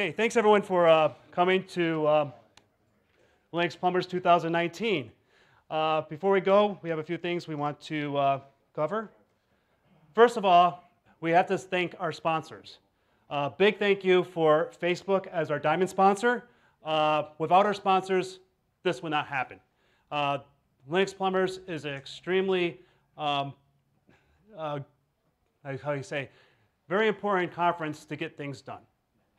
Okay, thanks everyone for uh, coming to um, Linux Plumbers 2019. Uh, before we go, we have a few things we want to uh, cover. First of all, we have to thank our sponsors. Uh, big thank you for Facebook as our diamond sponsor. Uh, without our sponsors, this would not happen. Uh, Linux Plumbers is an extremely, um, uh, how you say, very important conference to get things done.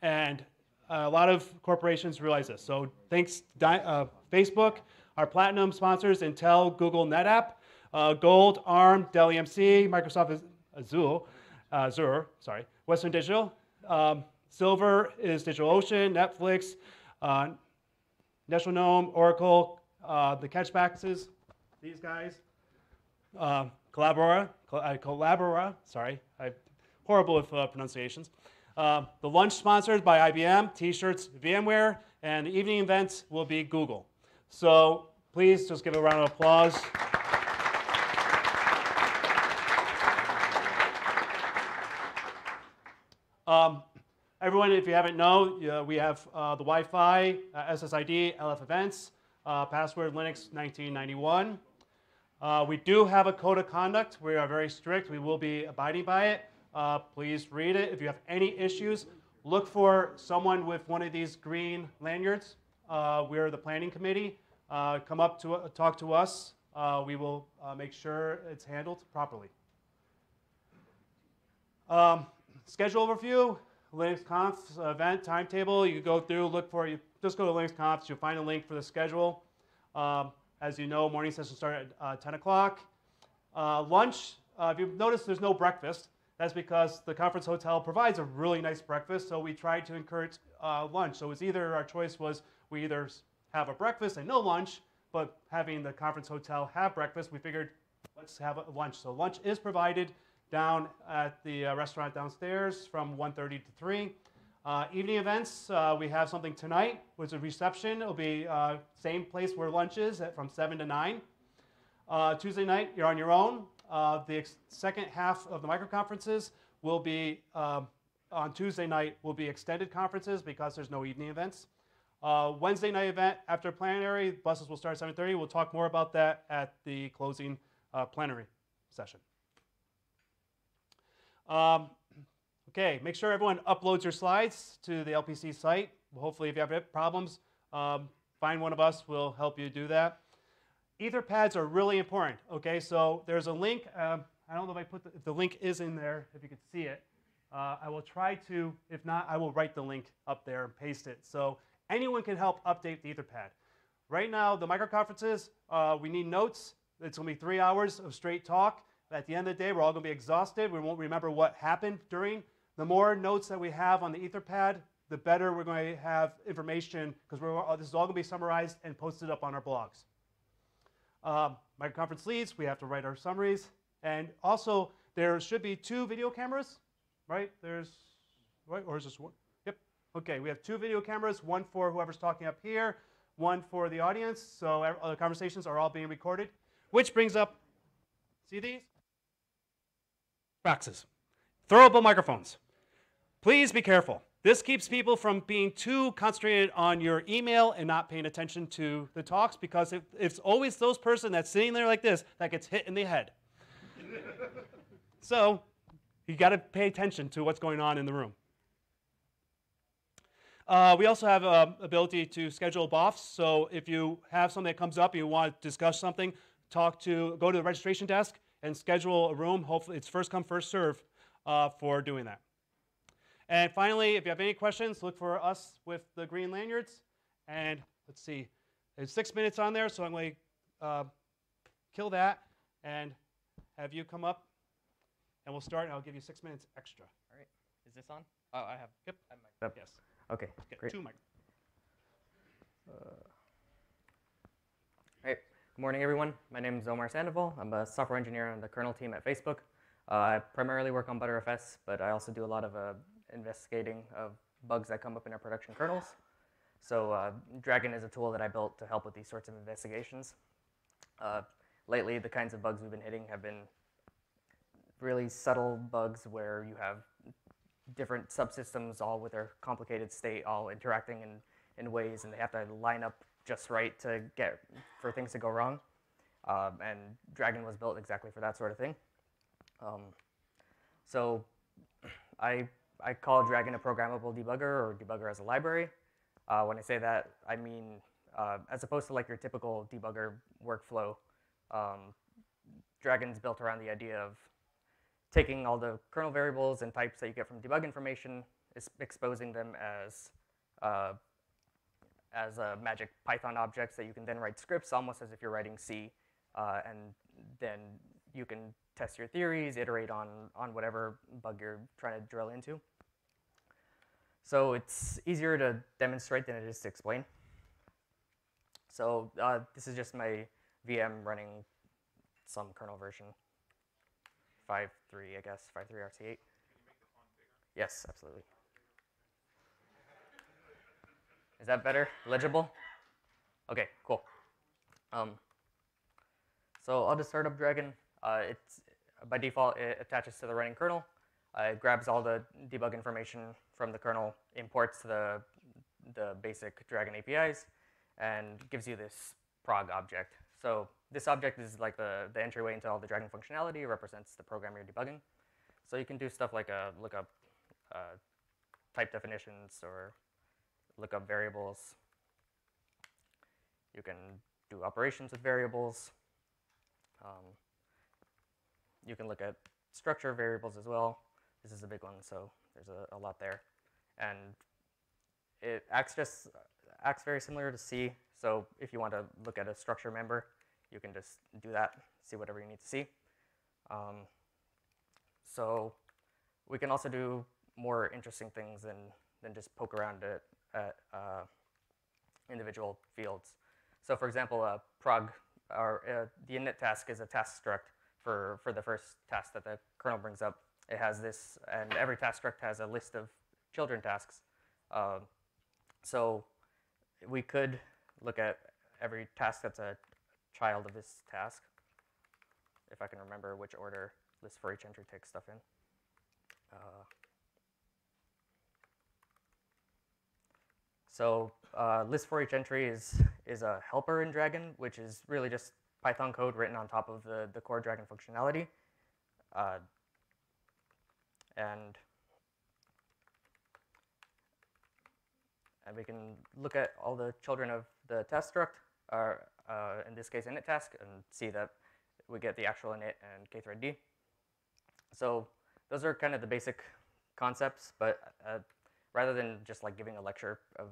And a lot of corporations realize this. So thanks uh, Facebook, our platinum sponsors, Intel, Google, NetApp, uh, Gold, ARM, Dell EMC, Microsoft Azure, uh, Azure sorry, Western Digital. Um, silver is DigitalOcean, Netflix, uh, National Gnome, Oracle, uh, the Catchboxes, these guys, uh, Collabora, uh, Collabora, sorry, I'm horrible with uh, pronunciations. Uh, the lunch sponsored by IBM, t-shirts, VMware, and the evening events will be Google. So please just give a round of applause. Um, everyone, if you haven't know, uh, we have uh, the Wi-Fi, uh, SSID, LF events, uh, password Linux 1991. Uh, we do have a code of conduct. We are very strict. We will be abiding by it. Uh, please read it. If you have any issues, look for someone with one of these green lanyards. Uh, we're the planning committee. Uh, come up to talk to us. Uh, we will uh, make sure it's handled properly. Um, schedule overview, Linux Conf event timetable. You go through, look for you. Just go to Linux Conf. You'll find a link for the schedule. Um, as you know, morning sessions start at uh, 10 o'clock. Lunch, if you've noticed there's no breakfast, that's because the conference hotel provides a really nice breakfast, so we tried to encourage uh, lunch. So it was either, our choice was we either have a breakfast and no lunch, but having the conference hotel have breakfast, we figured let's have a lunch. So lunch is provided down at the uh, restaurant downstairs from 1.30 to 3. Uh, evening events, uh, we have something tonight, which is a reception. It'll be uh, same place where lunch is at, from 7 to 9. Uh, Tuesday night, you're on your own. Uh, the second half of the micro conferences will be, um, on Tuesday night, will be extended conferences because there's no evening events. Uh, Wednesday night event after plenary, buses will start at 7.30. We'll talk more about that at the closing plenary session. Um, Okay, make sure everyone uploads your slides to the LPC site. Hopefully, if you have problems, um, find one of us. We'll help you do that. Etherpads are really important. Okay, so there's a link. Um, I don't know if I put the, if the link is in there, if you could see it. Uh, I will try to. If not, I will write the link up there and paste it. So anyone can help update the Etherpad. Right now, the microconferences, uh, we need notes. It's going to be three hours of straight talk. At the end of the day, we're all going to be exhausted. We won't remember what happened during the more notes that we have on the Etherpad, the better we're going to have information because this is all going to be summarized and posted up on our blogs. Um, microconference leads, we have to write our summaries. And also, there should be two video cameras, right? There's, right? Or is this one? Yep. Okay, we have two video cameras, one for whoever's talking up here, one for the audience. So the conversations are all being recorded. Which brings up, see these? Boxes. Throwable microphones. Please be careful. This keeps people from being too concentrated on your email and not paying attention to the talks because it, it's always those person that's sitting there like this that gets hit in the head. so you got to pay attention to what's going on in the room. Uh, we also have uh, ability to schedule BOFs. So if you have something that comes up you want to discuss something, talk to, go to the registration desk and schedule a room. Hopefully, it's first come, first serve uh, for doing that. And finally, if you have any questions, look for us with the green lanyards. And let's see, there's six minutes on there, so I'm going to uh, kill that and have you come up, and we'll start, and I'll give you six minutes extra. All right. Is this on? Oh, I have. Yep. I have yes. Okay. Get great. Two mic. Uh, all right. Good morning, everyone. My name is Omar Sandoval. I'm a software engineer on the kernel team at Facebook. Uh, I primarily work on Btrfs, but I also do a lot of uh, investigating of bugs that come up in our production kernels. So uh, drgn is a tool that I built to help with these sorts of investigations. Uh, lately, the kinds of bugs we've been hitting have been really subtle bugs where you have different subsystems, all with their complicated state, all interacting in, in ways, and they have to line up just right to get for things to go wrong. Um, and drgn was built exactly for that sort of thing. Um, so I, I call drgn a programmable debugger or debugger as a library. Uh, when I say that, I mean uh, as opposed to like your typical debugger workflow, um, drgn's built around the idea of taking all the kernel variables and types that you get from debug information, exposing them as uh, as uh, magic Python objects that you can then write scripts almost as if you're writing C, uh, and then you can test your theories, iterate on, on whatever bug you're trying to drill into. So it's easier to demonstrate than it is to explain. So uh, this is just my VM running some kernel version. 5.3, I guess, 5.3 RC8. Yes, absolutely. Is that better? Legible? Okay, cool. Um, so I'll just start up drgn. Uh, it's by default it attaches to the running kernel. Uh, it grabs all the debug information from the kernel, imports the the basic drgn APIs, and gives you this prog object. So this object is like the, the entryway into all the drgn functionality. Represents the program you're debugging. So you can do stuff like uh, look up uh, type definitions or look up variables. You can do operations with variables. Um, you can look at structure variables as well. This is a big one, so there's a, a lot there. And it acts just acts very similar to C. So if you want to look at a structure member, you can just do that, see whatever you need to see. Um, so we can also do more interesting things than, than just poke around at, at uh, individual fields. So for example, uh, prog, or uh, the init task is a task struct for, for the first task that the kernel brings up. It has this, and every task struct has a list of children tasks. Um, so we could look at every task that's a child of this task, if I can remember which order list for each entry takes stuff in. Uh, so uh, list for each entry is, is a helper in drgn, which is really just Python code written on top of the, the core drgn functionality. Uh, and and we can look at all the children of the test struct, or uh, in this case init task, and see that we get the actual init and kthreadd. So those are kind of the basic concepts, but uh, rather than just like giving a lecture of,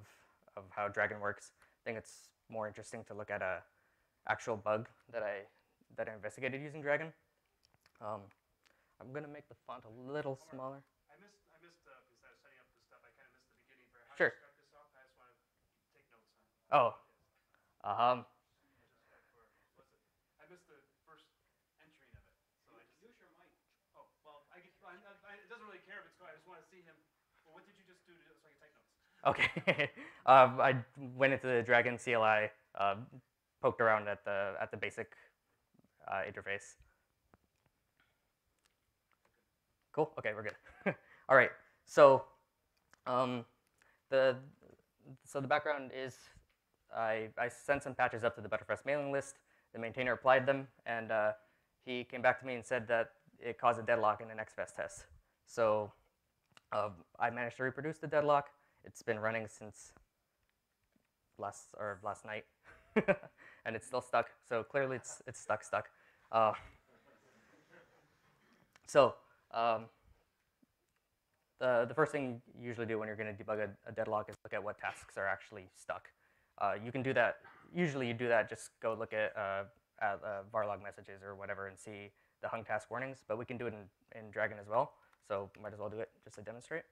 of how drgn works, I think it's more interesting to look at a actual bug that I that I investigated using drgn. Um, I'm gonna make the font a little smaller. I missed, I missed, uh, because I was setting up this stuff, I kind of missed the beginning for how Sure. to start this off. I just want to take notes on it. Oh, um, I missed the first entering of it, so I just. Use your mic. Oh, well, I get, I, I, it doesn't really care if it's quiet, I just want to see him. Well, what did you just do to, so I can take notes? Okay. um, I went into the drgn CLI, uh, poked around at the at the basic uh, interface. Cool. Okay, we're good. All right. So, um, the so the background is I I sent some patches up to the Btrfs mailing list. The maintainer applied them, and uh, he came back to me and said that it caused a deadlock in an XFS test. So um, I managed to reproduce the deadlock. It's been running since last or last night, and it's still stuck. So clearly, it's it's stuck, stuck. Uh, so um, the the first thing you usually do when you're going to debug a, a, deadlock is look at what tasks are actually stuck. Uh, you can do that. Usually, you do that. Just go look at, uh, at uh, varlog messages or whatever and see the hung task warnings. But we can do it in, in drgn as well. So might as well do it just to demonstrate.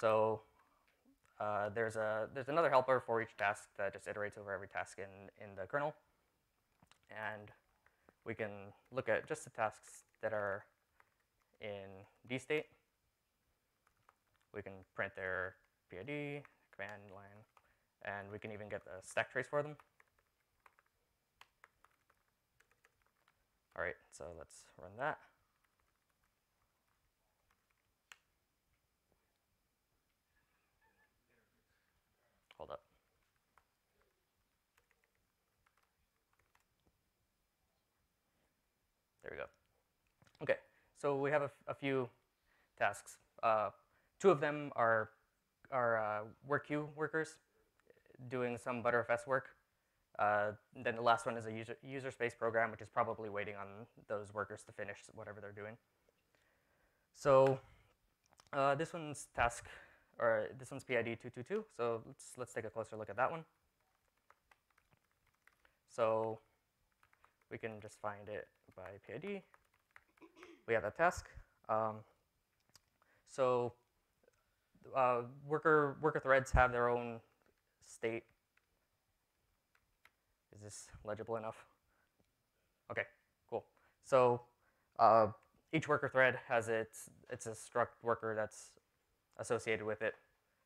So uh, there's a there's another helper for each task that just iterates over every task in in the kernel, and we can look at just the tasks that are in D state. We can print their PID command line, and we can even get the stack trace for them. All right, so let's run that. Hold up. There we go. Okay, so we have a few tasks. Uh, two of them are are uh, work queue workers doing some Btrfs work. Uh, then the last one is a user, user space program, which is probably waiting on those workers to finish whatever they're doing. So uh, this one's task, or this one's PID 222. So let's let's take a closer look at that one. So we can just find it by PID. We have that task. Um, so uh, worker worker threads have their own state. Is this legible enough? Okay, cool. So uh, each worker thread has its it's a struct worker that's associated with it.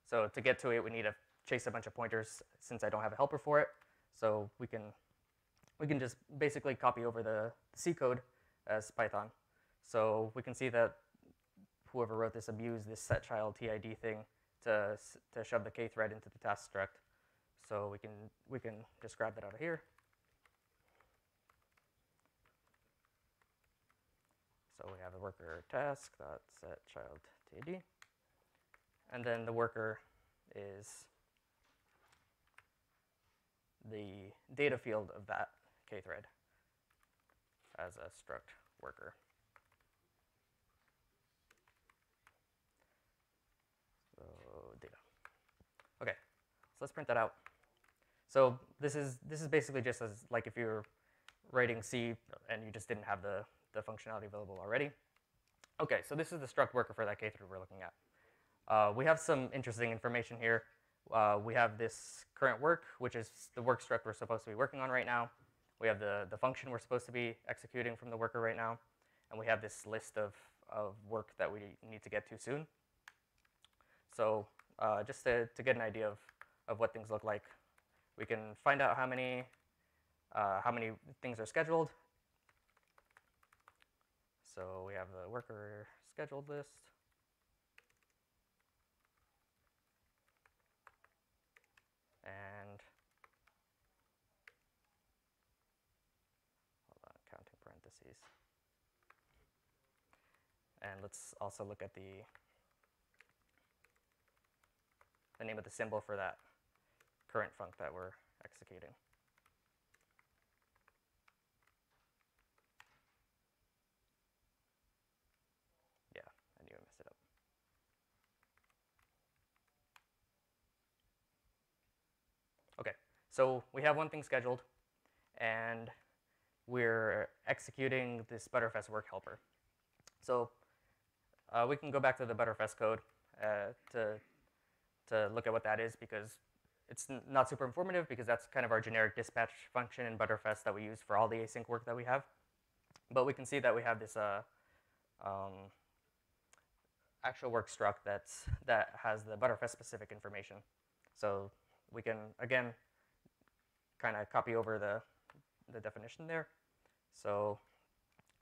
So to get to it, we need to chase a bunch of pointers since I don't have a helper for it. So we can we can just basically copy over the C code as Python. So we can see that whoever wrote this abused this set child TID thing to, to shove the K thread into the task struct. So we can, we can just grab that out of here. So we have the worker task dot set child TID. And then the worker is the data field of that K thread as a struct worker. So data. Okay, so let's print that out. So this is this is basically just as like if you're writing C and you just didn't have the, the functionality available already. Okay, so this is the struct worker for that K thread we're looking at. Uh, we have some interesting information here. Uh, we have this current work, which is the work struct we're supposed to be working on right now. We have the, the function we're supposed to be executing from the worker right now. And we have this list of, of work that we need to get to soon. So uh, just to, to get an idea of, of what things look like, we can find out how many, uh, how many things are scheduled. So we have the worker scheduled list. And hold on, counting parentheses. And let's also look at the the name of the symbol for that current func that we're executing. Yeah, I knew I messed it up. Okay, so we have one thing scheduled, and we're executing this Btrfs work helper. So uh, we can go back to the Btrfs code uh, to to look at what that is because it's not super informative because that's kind of our generic dispatch function in Btrfs that we use for all the async work that we have. But we can see that we have this uh, um, actual work struct that's that has the Btrfs specific information. So we can again kind of copy over the the definition there. So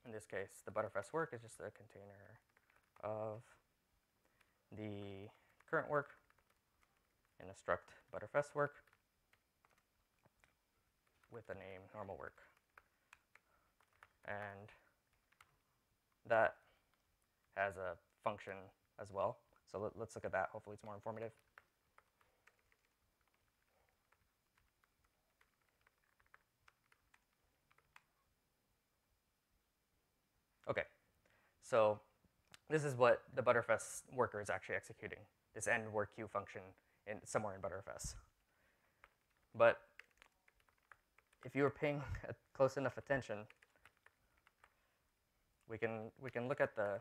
in this case, the Btrfs work is just a container of the current work in a struct Btrfs work with the name normal work. And that has a function as well. So let, us look at that. Hopefully it's more informative. Okay, so this is what the Btrfs worker is actually executing, this end work queue function in somewhere in Btrfs. But if you were paying close enough attention, we can we can look at the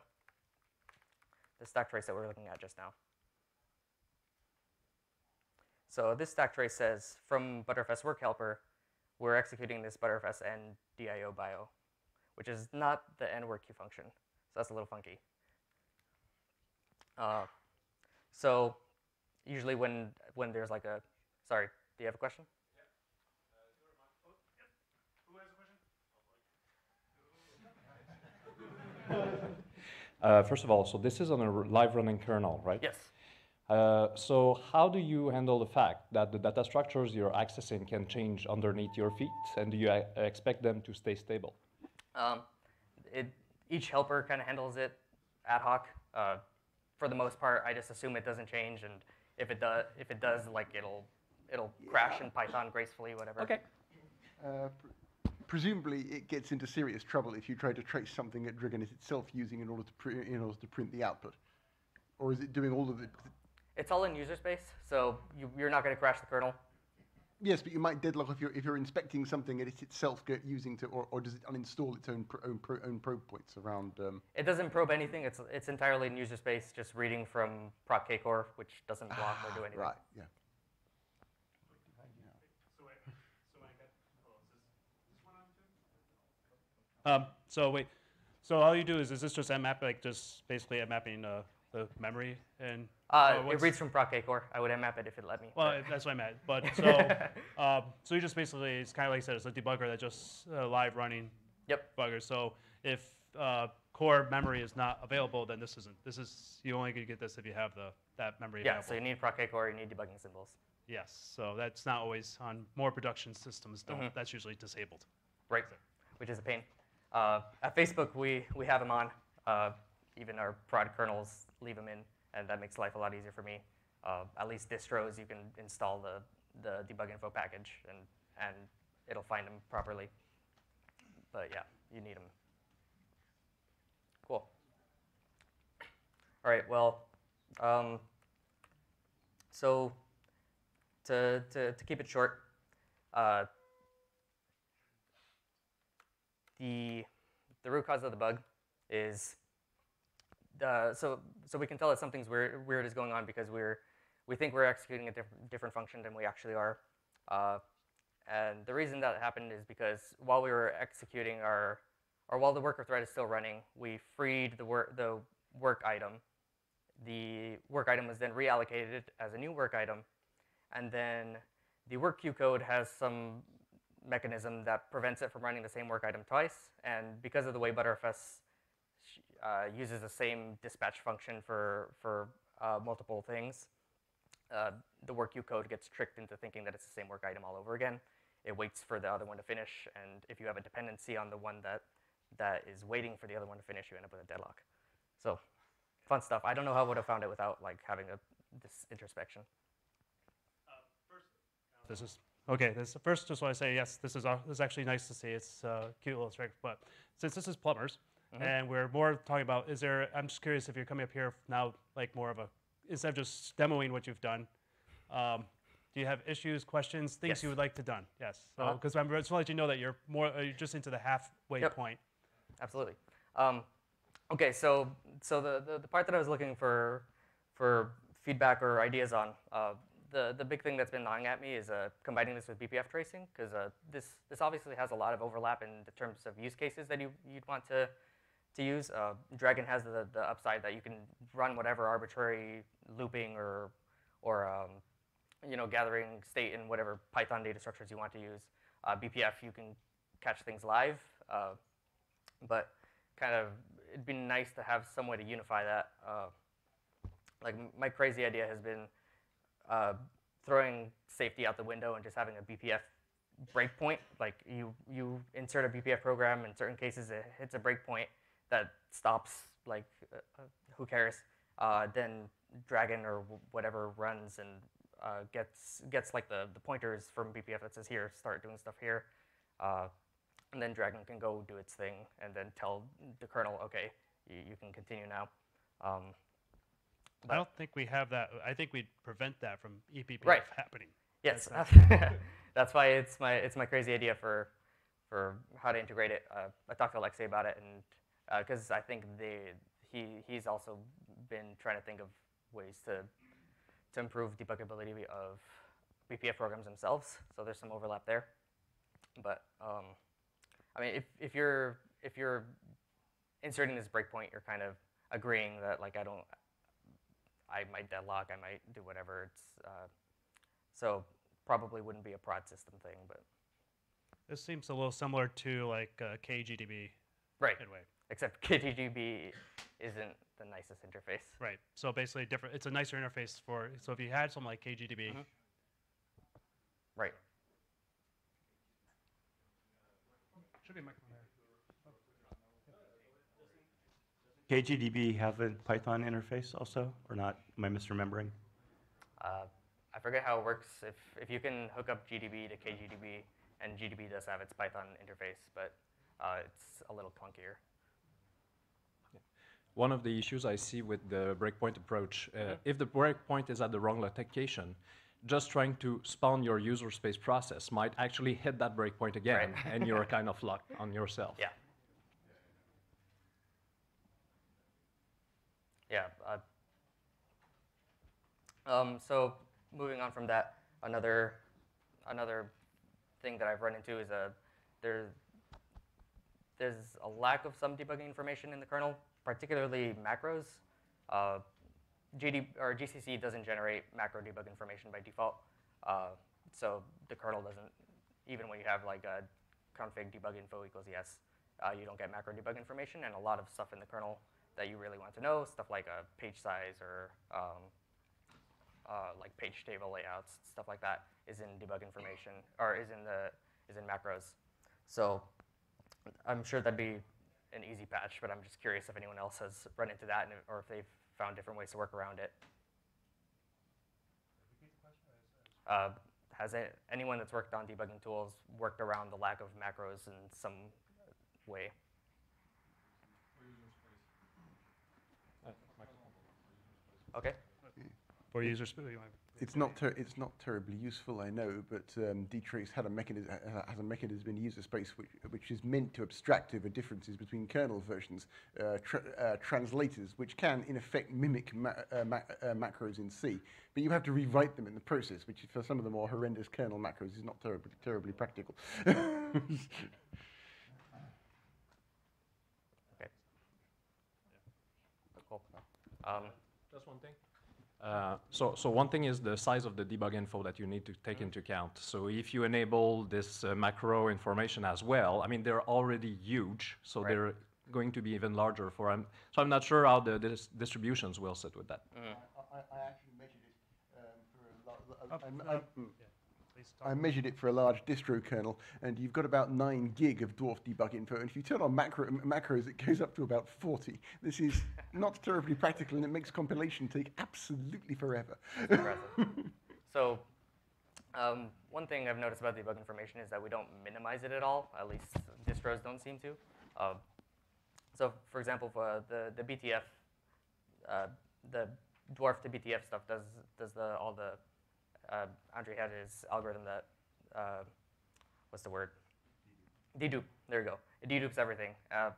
the stack trace that we are looking at just now. So this stack trace says from Btrfs work helper, we're executing this Btrfs end dio bio, which is not the end work queue function. So that's a little funky. Uh, so usually when when there's like a sorry, do you have a question? Uh, first of all, so this is on a live running kernel, right? Yes. Uh, so how do you handle the fact that the data structures you're accessing can change underneath your feet, and do you uh, expect them to stay stable? Um, it, each helper kind of handles it ad hoc. Uh, for the most part, I just assume it doesn't change, and if it does, if it does, like it'll it'll crash in Python gracefully, whatever. Okay. Uh, pr- presumably, it gets into serious trouble if you try to trace something that Dragonit itself using in order to pr- in order to print the output, or is it doing all of the? It's all in user space, so you, you're not going to crash the kernel. Yes, but you might deadlock if you're if you're inspecting something and it's itself go, using to, or, or does it uninstall its own pro, own, pro, own probe points around? Um, It doesn't probe anything. It's it's entirely in user space, just reading from proc kcore, which doesn't block or do anything. right. Yeah. Um, so wait, so all you do is, is this just map like just basically mapping uh, the memory and? Uh, oh, it what's- reads from proc kcore. I would mmap it if it let me. Well, but- that's what I meant. But so, um, so you just basically, it's kind of like I said, it's a debugger that just uh, live running Yep. debugger. So if uh, core memory is not available, then this isn't. This is you only can get this if you have the that memory yeah. available. So you need proc kcore. You need debugging symbols. yes. So that's not always on more production systems. Don't. Mhm. That's usually disabled. Right. Which is a pain. Uh, at Facebook, we we have them on. Uh, even our prod kernels leave them in, and that makes life a lot easier for me. Uh, at least distros, you can install the the debug info package, and and it'll find them properly. But yeah, you need them. Cool. All right. Well, um, so to, to, to keep it short, uh, the, the root cause of the bug is uh, so so we can tell that something's weird, weird is going on because we're we think we're executing a different different function than we actually are. Uh, and the reason that happened is because while we were executing our or while the worker thread is still running, we freed the work the work item. The work item was then reallocated as a new work item, and then the work queue code has some mechanism that prevents it from running the same work item twice. And because of the way Btrfs uh, uses the same dispatch function for for uh, multiple things, uh, the work queue code gets tricked into thinking that it's the same work item all over again. It waits for the other one to finish, and if you have a dependency on the one that that is waiting for the other one to finish, you end up with a deadlock. So, fun stuff. I don't know how I would have found it without like having a this introspection. This is okay. This first, just want to say yes. This is uh, this is actually nice to see. It's uh, cute little trick. But since this is plumbers, Mhm. and we're more talking about, is there? I'm just curious if you're coming up here now, like more of a instead of just demoing what you've done. Um, do you have issues, questions, things Yes. you would like to done? Yes. So Uh-huh. because I'm just want to let you know that you're more uh, you're just into the halfway Yep. point. Absolutely. Um, okay, so so the, the, the part that I was looking for for feedback or ideas on, uh, the the big thing that's been gnawing at me is uh, combining this with BPF tracing because uh, this this obviously has a lot of overlap in the terms of use cases that you you'd want to to use. Uh, drgn has the, the upside that you can run whatever arbitrary looping or or um, you know gathering state in whatever Python data structures you want to use. Uh, BPF you can catch things live. Uh, but kind of it'd be nice to have some way to unify that. Uh, like my crazy idea has been uh, throwing safety out the window and just having a BPF breakpoint. Like you you insert a BPF program in certain cases it hits a breakpoint that stops. Like uh, uh, who cares? Uh, then drgn or wh- whatever runs and uh, gets gets like the the pointers from BPF that says here start doing stuff here. Uh, and then drgn can go do its thing and then tell the kernel, okay, you, you can continue now. Um, I don't think we have that. I think we'd prevent that from eBPF Right. happening. yes, That's that's why it's my it's my crazy idea for for how to integrate it. Uh, I talked to Alexei about it, and because I think they he he's also been trying to think of ways to to improve debuggability of BPF programs themselves. So there's some overlap there. But um, I mean, if, if you're if you're inserting this breakpoint, you're kind of agreeing that like I don't, I might deadlock, I might do whatever. It's uh, so probably wouldn't be a prod system thing, but This seems a little similar to like uh, KGDB right. in a way. Except KGDB isn't the nicest interface. Right. So basically, different. It's a nicer interface for. So if you had something like KGDB, Mhm. Right. should be a microphone there. KGDB have a Python interface also, or not? Am I misremembering? Uh, I forget how it works. If, if you can hook up GDB to KGDB, and GDB does have its Python interface, but uh, it's a little clunkier. One of the issues I see with the breakpoint approach, uh, if the breakpoint is at the wrong location, just trying to spawn your user space process might actually hit that breakpoint again, Right. and you're kind of locked on yourself. Yeah. Yeah. Uh, um, so moving on from that, another another thing that I've run into is a there there's a lack of some debugging information in the kernel, particularly macros. Uh, GD or GCC doesn't generate macro debug information by default, uh, so the kernel doesn't. Even when you have like a config debug info equals yes, uh, you don't get macro debug information, and a lot of stuff in the kernel that you really want to know, stuff like a page size or um, uh, like page table layouts, stuff like that, is in debug information or is in the is in macros. So I'm sure that'd be an easy patch, but I'm just curious if anyone else has run into that and, or if they've found different ways to work around it. Uh, has a, anyone that's worked on debugging tools worked around the lack of macros in some way? Okay. For user space. It's not ter- it's not terribly useful, I know, but um, dtrace had a mechanism has a mechanism in user space which which is meant to abstract over differences between kernel versions, uh, tra- uh, translators, which can in effect mimic ma- uh, ma- uh, macros in C, but you have to rewrite them in the process, which for some of the more horrendous kernel macros is not terribly terribly practical. Okay. Cool. Um, Just one thing. Uh, so, so one thing is the size of the debug info that you need to take into account. So if you enable this uh, macro information as well, I mean, they're already huge, so Right. they're going to be even larger for, um, so I'm not sure how the dis- distributions will sit with that. I, I actually measured it um, for a Up, I, up. I measured it for a large distro kernel, and you've got about 9 gig of dwarf debug info. And if you turn on macro, macros, it goes up to about 40. This is not terribly practical, and it makes compilation take absolutely forever. so, um, one thing I've noticed about debug information is that we don't minimize it at all. At least distros don't seem to. Uh, so, for example, for the the BTF, uh, the dwarf to BTF stuff does does the all the uh, Andrii had his algorithm that uh, what's the word? Dedupe. There you go. It dedupes everything. Uh,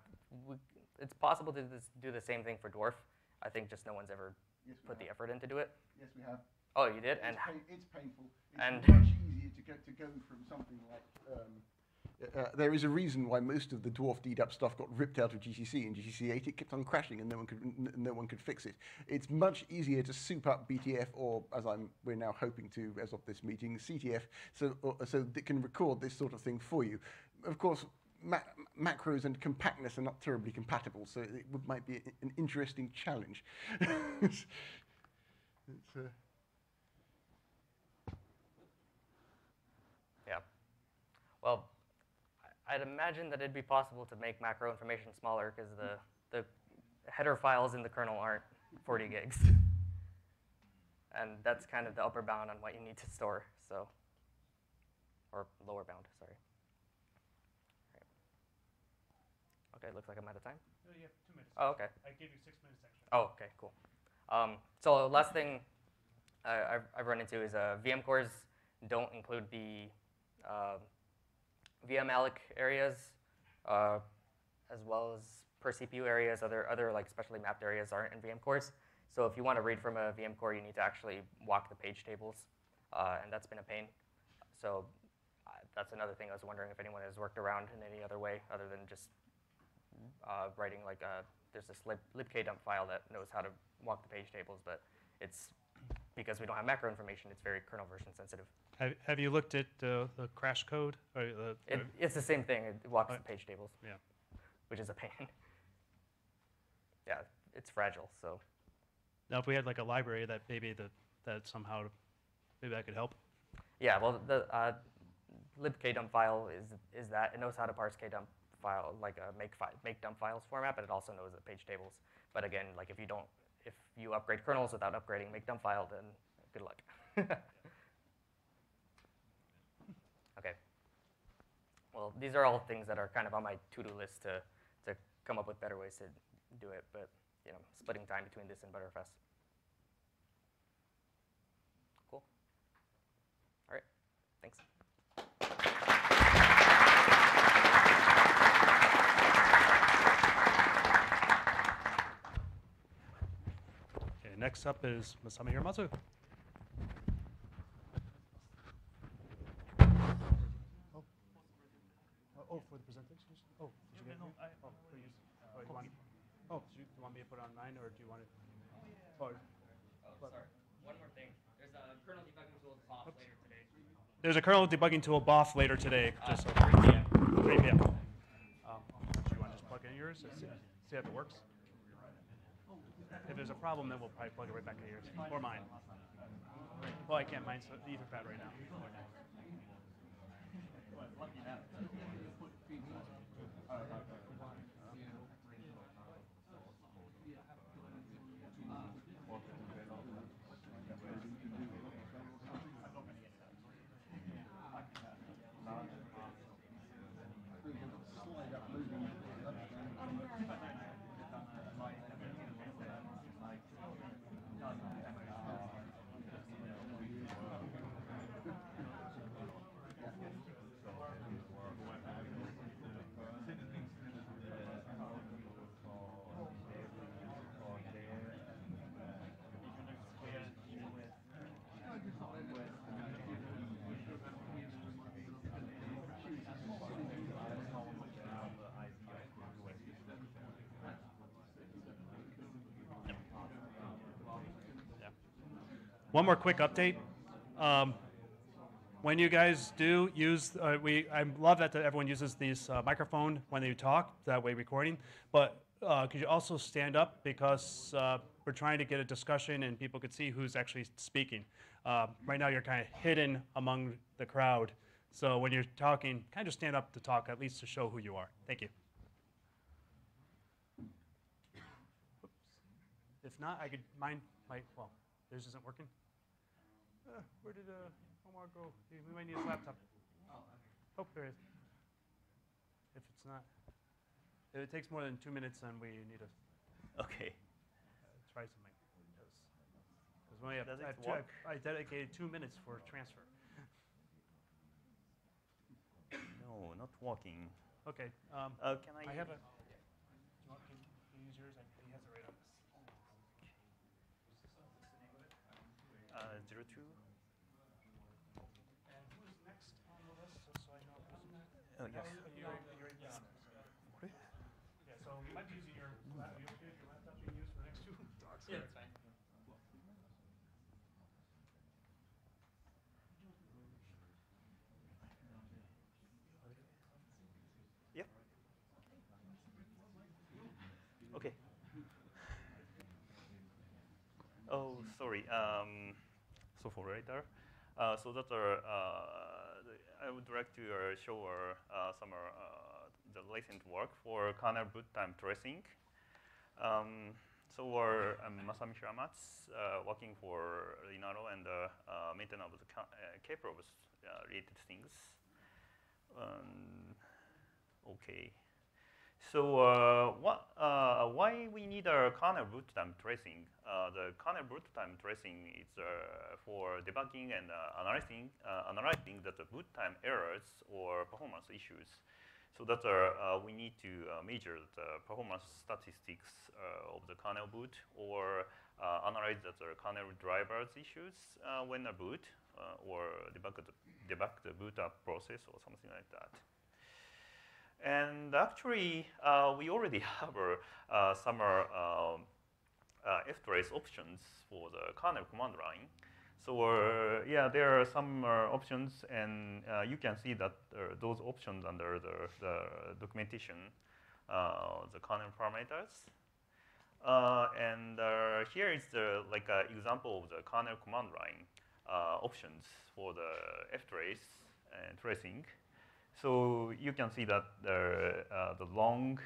we, it's possible to this, do the same thing for dwarf. I think just no one's ever Yes, put the have. effort into do it. Yes, we have. Oh, you did? And it's, pain, it's painful. It's and- much easier to go, to go from something like. Um, uh, there is a reason why most of the dwarf dedup stuff got ripped out of GCC. In GCC 8, it kept on crashing, and no one could no one could fix it. It's much easier to soup up BTF, or as I'm we're now hoping to, as of this meeting, CTF, so or, so that it can record this sort of thing for you. Of course. Ma- macros and compactness are not terribly compatible, so it might be an interesting challenge. it's, uh, Yeah. Well, I- I'd imagine that it'd be possible to make macro information smaller because the, the header files in the kernel aren't 40 gigs. And that's kind of the upper bound on what you need to store, so. Or lower bound, sorry. Okay, looks like I'm out of time. No, you have two minutes. Oh, okay. I gave you six minutes extra. Oh, okay, cool. Um, so last thing I, I've, I've run into is uh, VM cores don't include the uh, VMalloc areas uh, as well as per CPU areas. Other other like specially mapped areas aren't in VM cores. So if you want to read from a VM core, you need to actually walk the page tables, uh, and that's been a pain. So uh, that's another thing I was wondering if anyone has worked around in any other way other than just uh, writing like a, there's this lib, libkdumpfile that knows how to walk the page tables, but it's because we don't have macro information, it's very kernel version sensitive. Have, have you looked at uh, the crash code? Or the, It, it's the same thing, it walks the page tables, yeah. which is a pain. yeah, it's fragile. So Now, if we had like a library that maybe that, that somehow, maybe that could help. yeah, well, the uh, libkdumpfile is is that it knows how to parse kdump file like a make fi- make dump files format, but it also knows the page tables. But again, like if you don't, if you upgrade kernels without upgrading make file, then good luck. okay. Well, these are all things that are kind of on my to-do list to to come up with better ways to do it. But you know, splitting time between this and Btrfs. Cool. All right. Thanks. Okay, next up is Masami Hiramatsu. Oh. Oh, for the presentation? Oh, did you get it? Oh, for you. Oh, you want, oh, do you, do you want me to put it on mine, or do you want it? Oh, Oh, sorry. One more thing. There's a kernel debugging tool off later today. There's a kernel debugging tool BOF later today, just so. 3 p.m. 3 p.m. Um, do you want to just plug in yours, and see, see if it works? If there's a problem, then we'll probably plug it right back into yours, or mine. Well, I can't, mine's Etherpad right now. One more quick update. Um, when you guys do use, uh, we I love that everyone uses these uh, microphone when they talk, that way recording. But uh, could you also stand up because uh, we're trying to get a discussion and people could see who's actually speaking. Uh, right now, you're kind of hidden among the crowd. So when you're talking, kind of stand up to talk, at least to show who you are. Thank you. If not, I could mine my well, theirs isn't working. Uh, where did uh, Omar go? We might need his laptop. Oh, there it is. If it's not, if it takes more than two minutes, then we need to Okay. uh, try something. Because have, I, have two, I- I dedicated two minutes for transfer. No, not walking. Okay. Um, Uh, can I? I have a. Do you want, can you use yours? I, he has it right on this. Uh, zero two. And who's next on the list, just so I know who's? Oh yes. You're, you're, yeah. Yeah, so you might be using your, lap- you okay with your laptop being used for the next two talks? Yeah, that's fine. Yep. Okay. Oh, sorry. Um, so for uh, so that uh, uh, I would like to uh, show uh, uh, some uh, uh, the recent work for kernel boot time tracing. Um, so uh, I'm Masami Hiramatsu, uh, working for Linaro and uh, uh, of the ca- uh, K-probes uh, related things. Um, Okay. So uh, what, uh, why we need a kernel boot time tracing? Uh, the kernel boot time tracing is uh, for debugging and uh, analyzing, uh, analyzing that the boot time errors or performance issues. So that we need to measure the performance statistics of the kernel boot or analyze that the kernel drivers issues when a boot or debug the, debug the boot up process or something like that. And actually, uh, we already have uh, some uh, uh, ftrace options for the kernel command line. So uh, yeah, there are some uh, options, and uh, you can see that those options under the, the documentation, the kernel parameters. And here is the like example of the kernel command line options for the ftrace and tracing. So you can see that the, uh, the long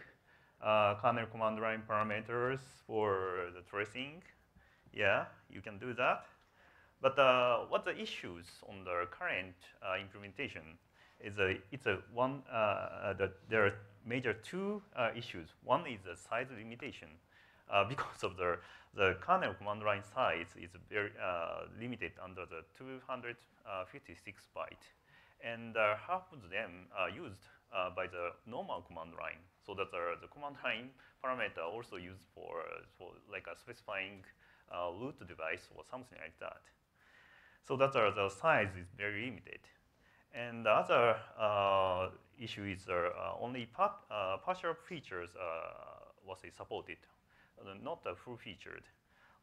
uh, kernel command line parameters for the tracing. Yeah, you can do that. But uh, what the issues on the current uh, implementation is a, it's a one, uh, the, there are major two uh, issues. One is the size limitation. Uh, because of the, the kernel command line size is very uh, limited under the 256 byte. And uh, half of them are used uh, by the normal command line. So that the, the command line parameter also used for, for like a specifying uh, root device or something like that. So that uh, the size is very limited. And the other uh, issue is uh, only part, uh, partial features uh, was supported, uh, not uh, full featured.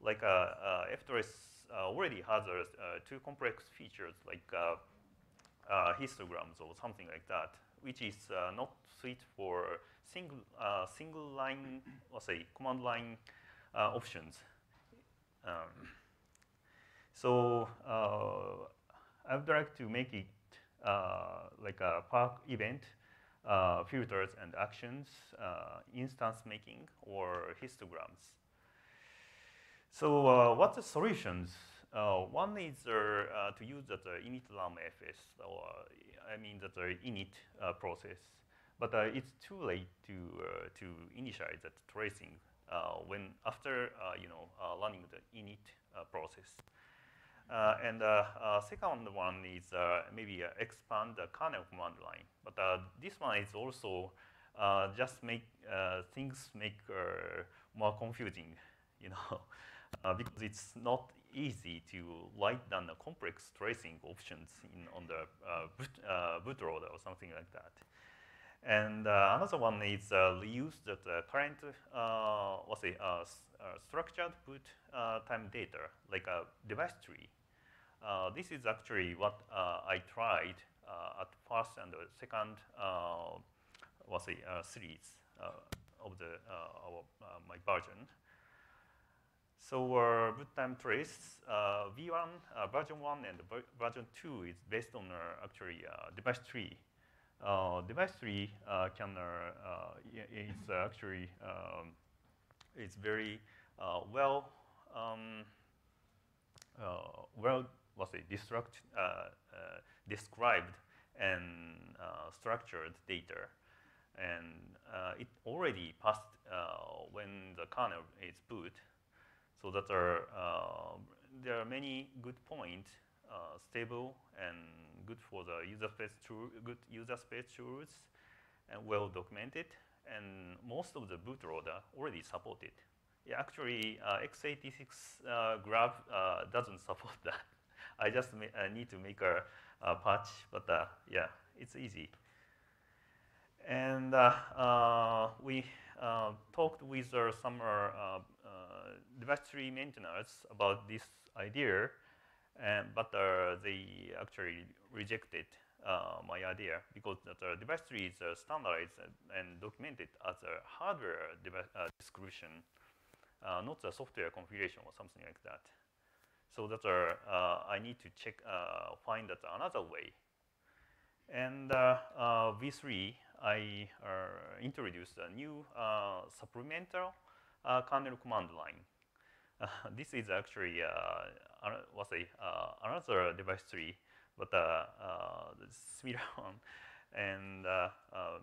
Like uh, uh, uh, already has uh, uh, two complex features like uh, uh, histograms or something like that, which is uh, not suited for single, uh, single line, let's say, command line uh, options. Um, so uh, I would like to make it uh, like a park event, uh, filters and actions, uh, instance making, or histograms. So uh, what the solutions? Uh, one is uh, uh, to use that uh, init lam fs, or I mean that uh, init uh, process. But uh, it's too late to uh, to initialize that tracing uh, when after uh, you know uh, running the init uh, process. Uh, and uh, uh, second one is uh, maybe uh, expand the kernel command line. But uh, this one is also uh, just make uh, things make uh, more confusing, you know, uh, because it's not easy to write down the complex tracing options in, on the boot, uh, bootloader or something like that. And uh, another one is reuse the uh, current, uh, what's it, uh, uh, structured boot time data, like a device tree. This is actually what I tried at first and the second, what's it, uh, series uh, of the uh, our, my version. So uh, boot time trace uh, V1 uh, version one and version two is based on uh, actually uh, device tree. Uh, device tree uh, can is actually um, it's very well um, well what's it destruct, described and structured data, and it already passed when the kernel is boot. So that are uh, there are many good points, uh, stable and good for the user space tool, good user space tools, and well documented. And most of the bootloader already supported. Yeah, actually, uh, x86 uh, grub uh, doesn't support that. I just ma- uh, need to make a, a patch, but yeah, it's easy. And we talked with some uh, uh, device maintainers about this idea, and, but uh, they actually rejected uh, my idea because the uh, device tree is uh, standardized and, documented as a hardware uh, description, uh, not the software configuration or something like that. So that uh, uh, I need to check, uh, find that another way. And uh, uh, V3, I uh, introduced a new uh, supplemental uh, kernel command line. Uh, this is actually uh, what's a, uh, another device tree, but uh, uh, similar one. And uh, um,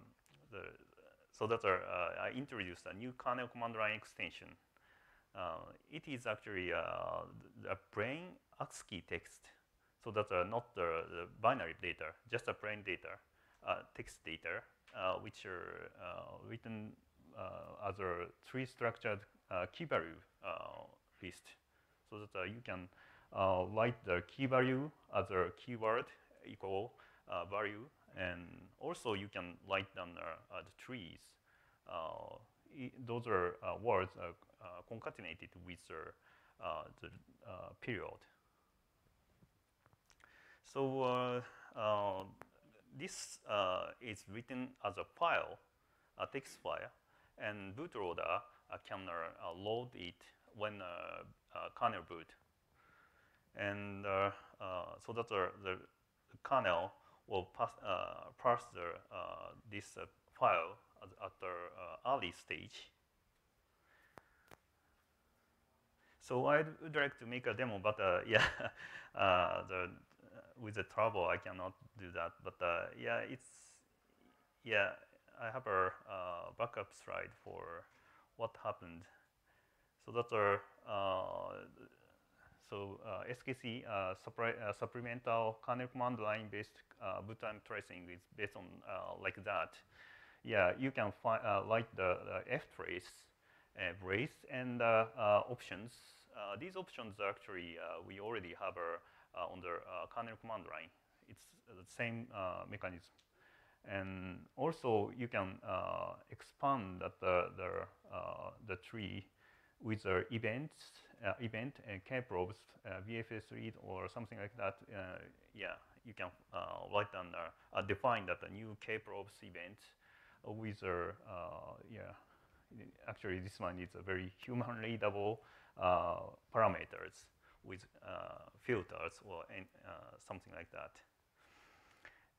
the, so that uh, I introduced a new kernel command line extension. Uh, it is actually the plain ASCII text, so that's not the, the binary data, just a plain data, text data, which are written as a tree structured key value list, so that uh, you can uh, write the key value as a keyword equal uh, value, and also you can write down uh, uh, the trees. Uh, those are uh, words concatenated with the period. So uh, this is written as a file, a text file, and bootloader can load it when uh, uh, kernel boot. And uh, uh, so that the, the kernel will pass, uh, parse the, uh, this file at, at the early stage. So I would like to make a demo, but yeah, the, with the trouble I cannot do that. But yeah, it's yeah, I have a backup slide for what happened. So that's a uh, so uh, SKC uh, uh, supplemental kernel command line based uh, boot time tracing is based on uh, like that. Yeah, you can find like the, the F trace, brace, and options. These options actually we already have uh, on the kernel command line. It's the same mechanism. And also you can uh, expand that the, the, uh, the tree with the events, uh, event and kprobes, uh, VFS read or something like that. Uh, yeah, you can uh, write down, uh, uh, define that a new K-probes event with a, uh, yeah, actually this one is a very human readable uh, parameters with uh, filters or uh, something like that.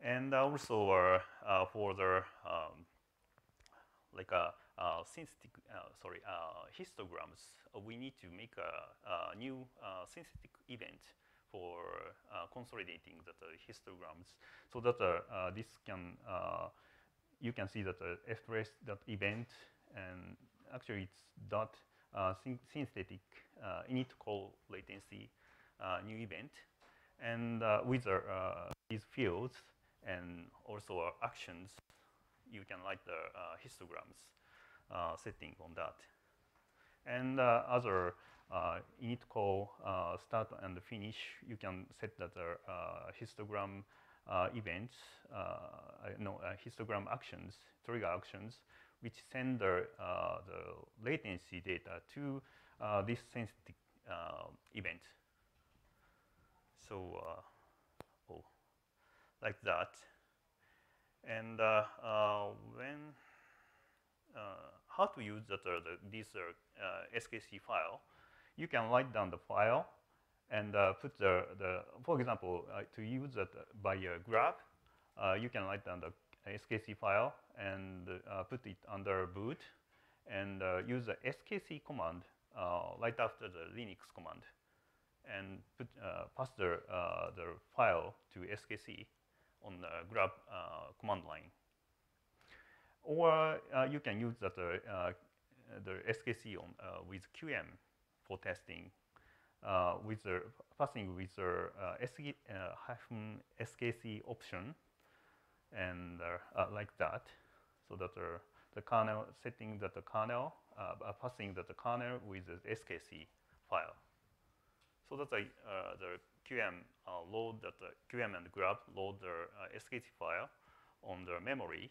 And also uh, uh, for the um, like a uh, synthetic, uh, sorry, uh, histograms, uh, we need to make a, a new uh, synthetic event for uh, consolidating the, histograms, so that uh, uh, this can uh, you can see that ftrace dot event and actually it's dot uh, syn- synthetic uh, init call latency uh, new event, and uh, with uh, these fields and also uh, actions, you can write the uh, histograms. uh, setting on that. And uh, other uh, init call uh, start and finish, you can set that uh, histogram uh, events, uh, uh, no, uh, histogram actions, trigger actions, which send the, uh, the latency data to uh, this synthetic uh, event. So, uh, oh, like that. And uh, uh, when uh, how to use that, uh, this uh, uh, SKC file, you can write down the file and uh, put the, the, for example, uh, to use that by a grub, you can write down the SKC file and put it under boot and use the SKC command right after the Linux command and put, pass the, the file to SKC on the grub command line. Or uh, you can use that uh, the SKC on, uh, with QEMU for testing with the passing with the SK, SKC option and like that, so that the, the kernel setting that the kernel passing that the kernel with the SKC file. So that the, the QEMU uh, load that the QEMU and grub load the uh, SKC file on the memory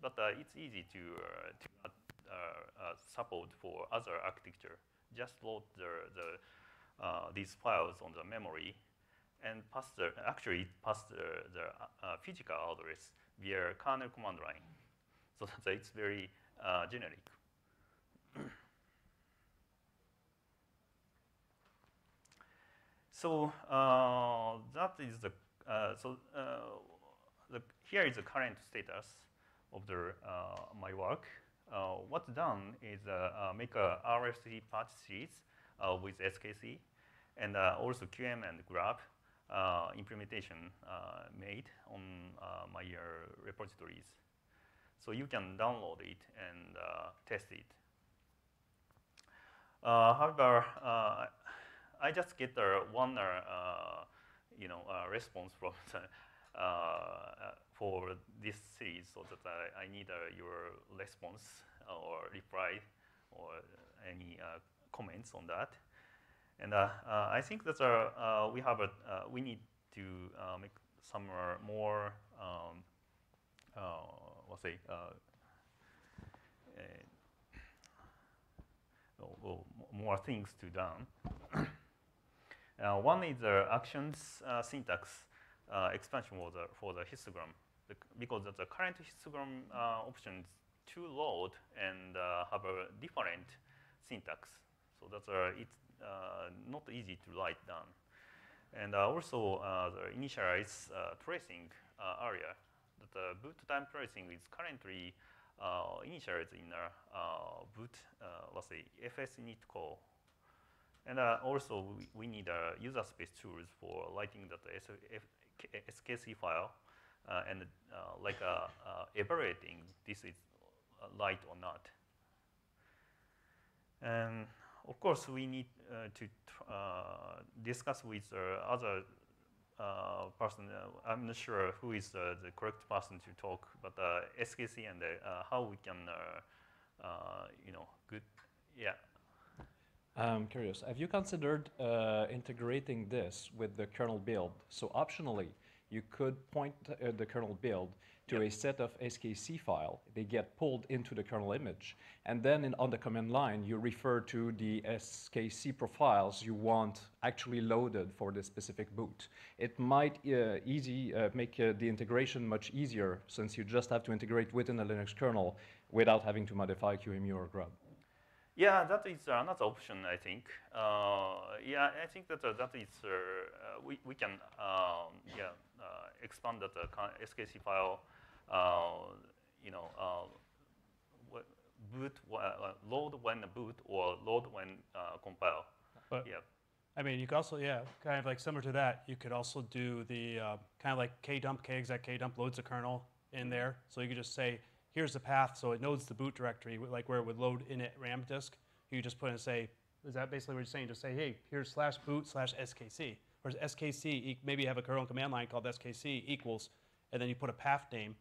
but uh, it's easy to, uh, to uh, uh, support for other architecture. Just load the, the, uh, these files on the memory and pass the, actually pass the, the physical address via kernel command line. So that it's very generic. So that is the so the, here is the current status of the uh, my work. Uh, what's done is uh, make a RFC patch uh, with SKC and also QEMU and Grub implementation made on my repositories. So you can download it and test it. However, I just get uh, one, uh, you know, uh, response from the, for this series, so that I, I need uh, your response or reply or any uh, comments on that. And uh, I think that we have a, we need to make some more, um, uh, say, uh, uh, more things to done. one is the actions syntax expansion for the, for the histogram, the, because the current histogram uh, options to load and uh, have a different syntax. So that's uh, it's uh, not easy to write down. And uh, also the initialize tracing area. The boot time tracing is currently initialized in a boot, let's say fs init call. And uh, also we, we need uh, user space tools for writing that SKC file and uh, like uh, uh, evaluating this is light or not. And of course, we need uh, to uh, discuss with uh, other uh, person. Uh, I'm not sure who is uh, the correct person to talk, but uh, SKC and uh, how we can, uh, uh, you know, good, yeah. I'm curious, have you considered uh, integrating this with the kernel build? So optionally, you could point uh, the kernel build to a set of SKC file. They get pulled into the kernel image. And then in, on the command line, you refer to the SKC profiles you want actually loaded for the specific boot. It might uh, easy, uh, make uh, the integration much easier since you just have to integrate within the Linux kernel without having to modify QEMU or grub. Yeah, that is another option, I think. Uh, yeah, I think that uh, that is uh, uh, we we can um, yeah uh, expand that uh, SKC file, uh, you know, uh, boot uh, load when boot or load when uh, compile. But Yeah, I mean, you could also, yeah, kind of like similar to that, you could also do the uh, kind of like kdump, kexec, kdump loads the kernel in there. So you could just say, here's the path, so it knows the boot directory, like where it would load init RAM disk. You just put in and say, is that basically what you're saying? Just say, hey, here's slash boot slash SKC. Whereas SKC, maybe you have a kernel command line called SKC equals, and then you put a path name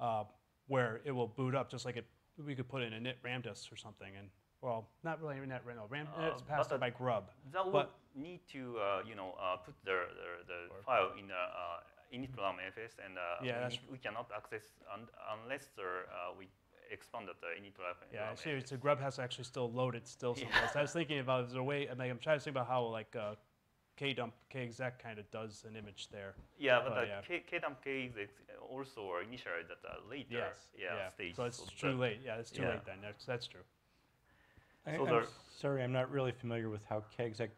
uh, where it will boot up, just like it, we could put in a init RAM disk or something. And well, not really init RAM, no, RAM, Uh, it's passed by grub. that would need to uh, you know uh, put the the, the file in a uh, initram fs and uh, Yeah, we, need- we cannot access un- unless uh, we expand the initram. Yeah, I see. So Grub has to actually still load it still Yeah. someplace. I was thinking about is there a way? I mean, I'm trying to think about how like uh, kdump, kexec kind of does an image there. Yeah, but Oh, the yeah. K, KDump kexec also are initialized at a later Yes. yeah, stage. So it's the- too late. Yeah, it's too yeah. late then. That's that's true. I, So I'm sorry, I'm not really familiar with how KEXEC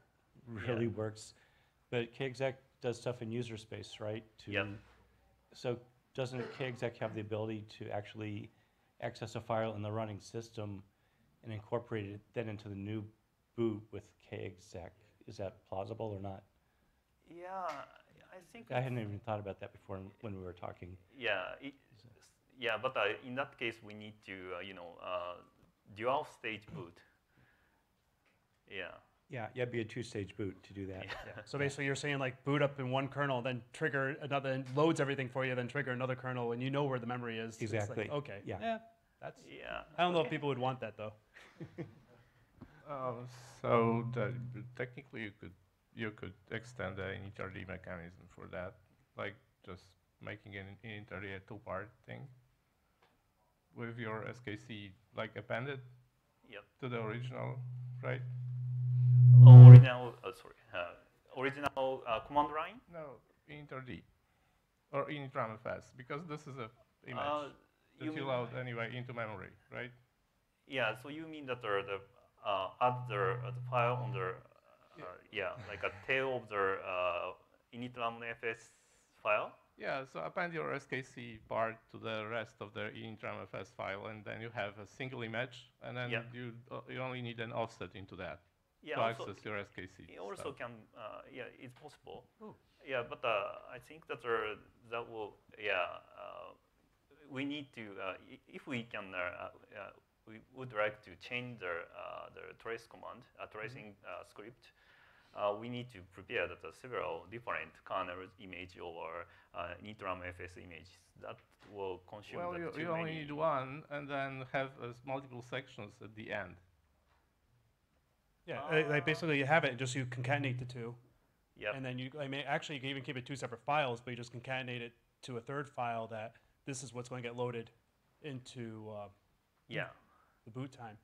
really works, but KEXEC does stuff in user space, right? To, Yep. So doesn't KEXEC have the ability to actually access a file in the running system and incorporate it then into the new boot with KEXEC? Is that plausible or not? Yeah, I think. I hadn't even thought about that before when we were talking. Yeah, it, yeah, but uh, in that case, we need to uh, you know uh, dual stage boot. Yeah. Yeah, yeah, it'd be a two-stage boot to do that. Yeah. So basically, you're saying like boot up in one kernel, then trigger another, and loads everything for you, then trigger another kernel, and you know where the memory is. It's like, Exactly. okay. Yeah. That's. Yeah. I don't know if people would want that though. Uh, so that, technically, you could you could extend the initRD mechanism for that, like just making an initRD a two-part thing with your SKC like appended Yep. to the original, right? Original. Uh, sorry. Uh, original uh, command line. No, initRD or initramfs because this is a image Uh, that you, load anyway into memory, right? Yeah, so you mean that the, the uh, add the, uh, the file on the, uh, yeah, like a tail of the uh, initramfs file? Yeah, so append your SKC part to the rest of the initramfs file, and then you have a single image, and then Yeah. you uh, you only need an offset into that Yeah, to also, access your SKC. it also stuff. can, uh, yeah, it's possible. Yeah, but uh, I think that uh, that will, yeah, uh, we need to, uh, if we can, uh, uh, uh, we would like to change the, uh, the trace command, uh, tracing uh, script. Uh, we need to prepare that uh, several different kernel image or uh, initramfs images that will consume Well, the you, too you only need one, and then have uh, multiple sections at the end. Yeah, uh, like basically you have it, just you concatenate the two, Yep. and then you, I mean, actually you can even keep it two separate files, but you just concatenate it to a third file that this is what's going to get loaded into uh, yeah. the boot time.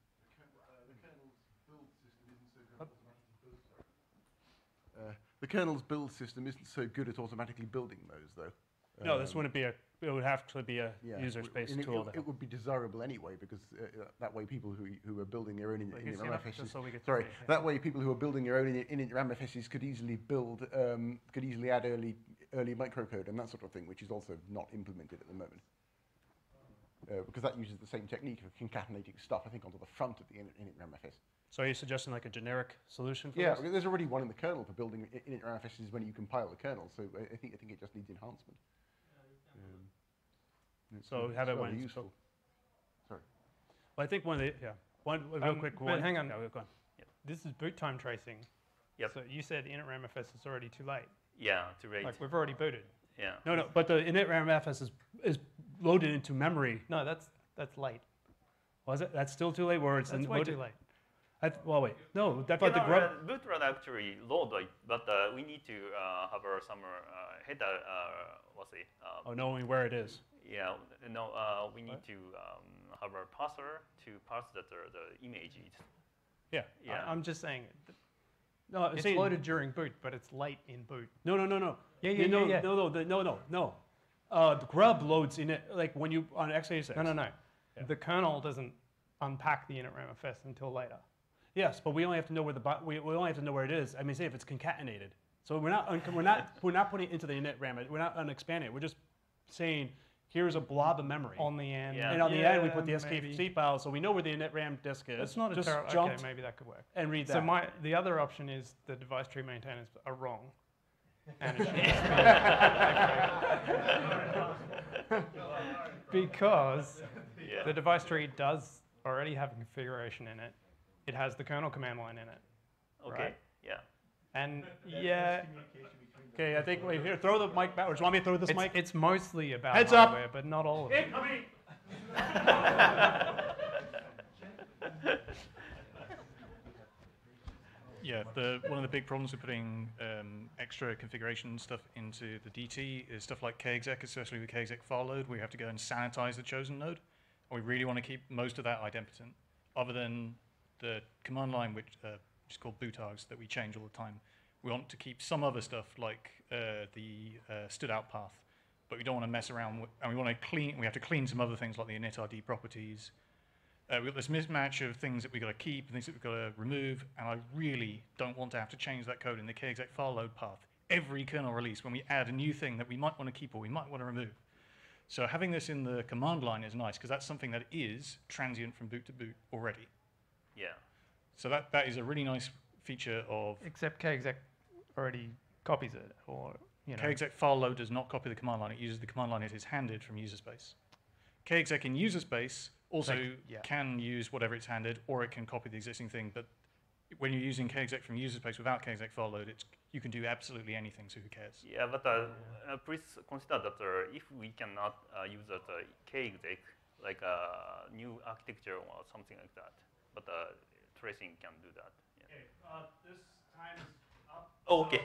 Uh, the kernel's build system isn't so good at automatically building those, though. No, this Um, wouldn't be a. It would have to be a yeah, user space it, tool. It, it would be desirable anyway because uh, uh, that way people who who are building their own in, Wait, in can you stand up just RMFSs, so we get to sorry, it, yeah. that way people who are building their own in, in RMFSs could easily build, um, could easily add early early microcode and that sort of thing, which is also not implemented at the moment. Uh, because that uses the same technique of concatenating stuff, I think, onto the front of the init, init RMFS. So are you suggesting like a generic solution for Yeah, this? because there's already one in the kernel for building init RMFSs when you compile the kernel, so I, I think I think it just needs enhancement. It's, So have it it's when it's useful. Sorry. Well, I think one of the yeah one real Um, quick but one. hang on. Yeah, go on. This is boot time tracing. Yep. So you said init RAMFS is already too late. Yeah, to rate. Like we've already booted. yeah. No, no, but the init RAMFS is is loaded into memory. No, that's that's late. Was it? That's still too late. Where it's That's in way loaded? too late. I th- well, wait. No, I Yeah, the no, grub. uh, boot run actually load it, but uh, we need to uh, have uh, some uh, header. Uh, what's it? Uh, Oh, knowing where it is. Yeah, no, uh, we need to um, have a parser to parse that uh, the images. Yeah. Yeah. I, am just saying th- No, I'm it's saying, loaded during boot, but it's late in boot. No, no, no, no. Yeah, yeah, no, yeah, yeah. No, no, the, no, no, no. Uh, the grub loads in it like when you on x86. No, no, no. Yeah. The kernel doesn't unpack the init RAMFS until later. Yes, but we only have to know where the bu- we, we only have to know where it is. I mean, say if it's concatenated. So we're not un- we're not we're not putting it into the init RAM. We're not unexpanding it. We're just saying here's a blob of memory. On the end. Yeah. and on the end we put the Yeah, SKC maybe. file, so we know where the init RAM disk is. That's not a just terrible. jump Okay, maybe that could work. and read that. So my the other option is the device tree maintainers are wrong. And it should just be- because Yeah. the device tree does already have a configuration in it. It has the kernel command line in it. okay. right. Yeah. And yeah, okay, I think wait here. Throw the mic back. Do you want me to throw this it's, mic? it's mostly about Heads up. hardware, but not all of it. Incoming. Yeah, the, one of the big problems with putting um, extra configuration stuff into the DT is stuff like kexec, especially with kexec file load, where you have to go and sanitize the chosen node. And we really want to keep most of that idempotent, other than the command line, which, uh, which is called bootargs, that we change all the time. We want to keep some other stuff like uh, the uh, stdout path, but we don't want to mess around, with, and we want to clean. We have to clean some other things like the initRD properties, uh, we've got this mismatch of things that we've got to keep and things that we've got to remove, and I really don't want to have to change that code in the kexec file load path every kernel release when we add a new thing that we might want to keep or we might want to remove. So having this in the command line is nice because that's something that is transient from boot to boot already. Yeah. So that, that is a really nice feature of Except kexec already copies it, or you know. kexec file load does not copy the command line. It uses the command line it is handed from user space. kexec in user space also Like, yeah. can use whatever it's handed, or it can copy the existing thing. But when you're using kexec from user space without kexec file load, it's, you can do absolutely anything. So who cares? Yeah, but uh, uh, please consider that uh, if we cannot uh, use that uh, kexec, like a new architecture or something like that, but uh, tracing can do that. Yeah. Okay, uh, this time is up. Oh, okay.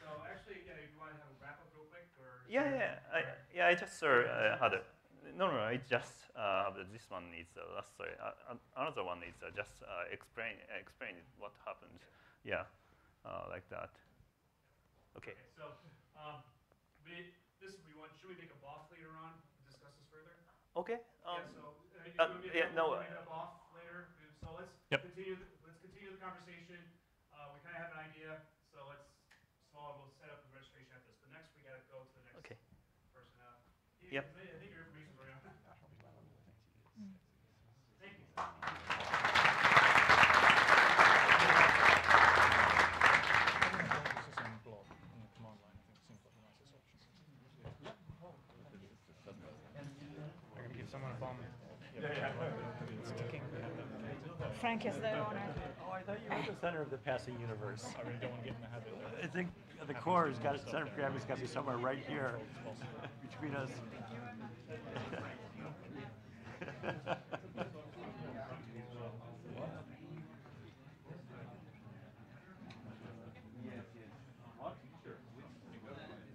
So actually, yeah, you want to have a wrap up real quick, or? yeah, yeah, I, yeah. I just uh, uh, had a no, no, no. It just uh, this one is uh, last. Uh, uh, another one is uh, just uh, explain explain what happened. Yeah, uh, like that. Okay. Okay, so um, we, this we want. Should we make a BOF later on? Discuss this further. Okay. Um, yeah. So uh, you uh, yeah, no, make a BOF later. So let's Yep. continue. The, let's continue the conversation. Uh, we kind of have an idea. So let's. So we'll set up the registration after this. But next we got to go to the next Okay. person. Uh, Yep. I think your information's already on. Thank you. I'm gonna give someone a bomb. Frank is the owner. Oh, I thought you were the center of the passing universe. I really don't want to get in the habit. I think the core has got its center of gravity's got to be somewhere right here between us.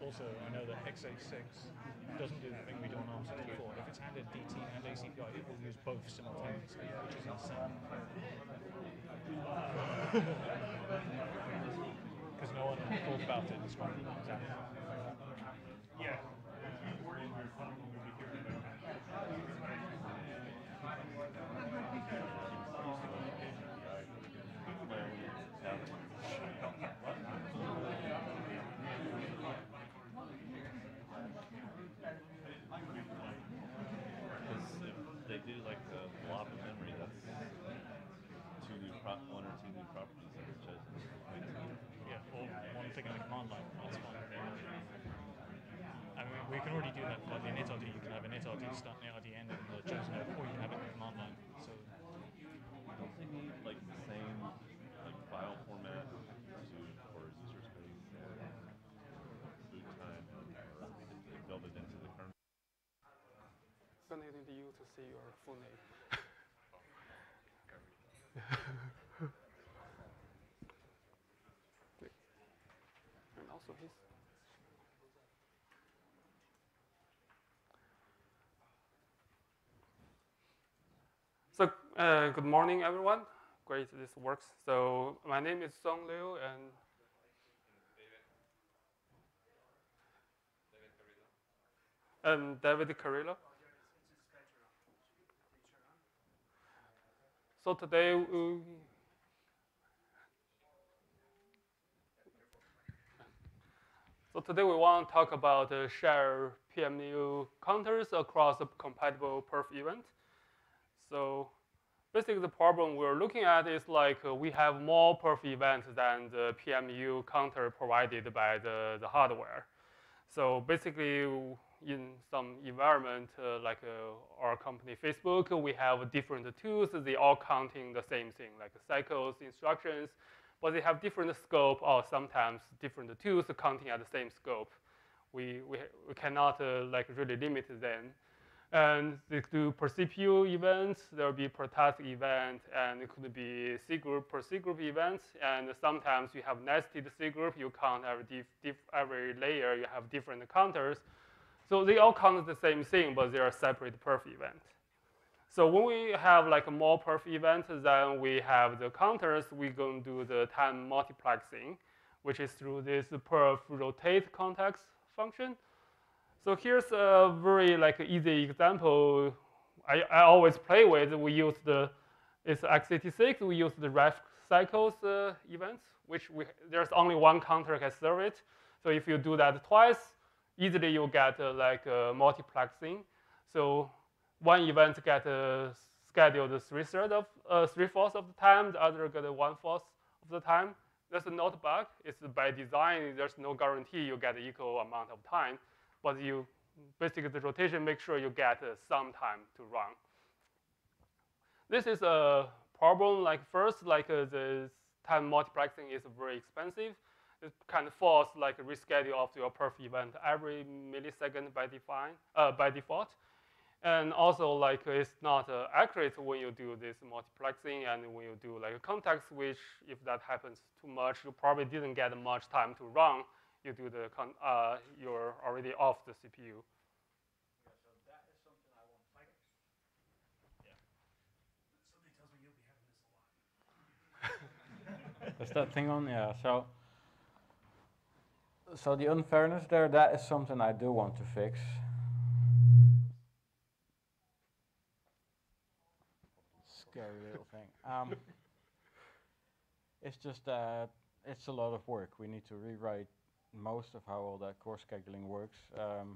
also, I know that x86 doesn't do the thing we do on ARMS 64 and a DT and ACPI, it will use both simultaneously, which is insane. Because no one thought about it this one. Exactly. Yeah. You can have an initRD start and initRD end in the chosen node, or you can have it in the command line. So Don't they need like the same like file format to for user space and boot time, or if they build it into the kernel? So I need you to say your full name. and also his. So uh, good morning, everyone. Great, this works. So my name is Song Liu, and and David Carrillo. So today we, so today we want to talk about uh, share PMU counters across a compatible perf event. So basically the problem we're looking at is like uh, we have more perf events than the PMU counter provided by the, the hardware. So basically in some environment uh, like uh, our company Facebook, we have different tools. They all counting the same thing, like cycles, instructions, but they have different scope or sometimes different tools counting at the same scope. We, we, we cannot uh, like really limit them. And they do per CPU events, there will be per task event, and it could be C group per C group events. And sometimes you have nested C group, you count every, every layer, you have different counters. So they all count the same thing, but they are separate perf event. So when we have like more perf events, then we have the counters, we're going to do the time multiplexing, which is through this perf rotate context function. So here's a very like easy example I, I always play with. We use the, it's x86, we use the ref cycles uh, events, which we, there's only one counter can serve it. So if you do that twice, easily you get uh, like uh, multiplexing. So one event get uh, scheduled three thirds of uh, three fourths of the time, the other get one fourth of the time. That's not a bug. It's by design. There's no guarantee you get equal amount of time, but you basically the rotation make sure you get uh, some time to run. This is a problem. Like first, like uh, the time multiplexing is very expensive it kind of force like a reschedule of your perf event every millisecond by define uh, by default, and also like it's not uh, accurate when you do this multiplexing and when you do like a context switch. If that happens too much, you probably didn't get much time to run. You do the uh, you're already off the CPU. Is that thing on? Yeah. So, so the unfairness there, that is something I do want to fix. Scary little thing. Um, it's just that it's a lot of work. We need to rewrite most of how all that course scheduling works. Um,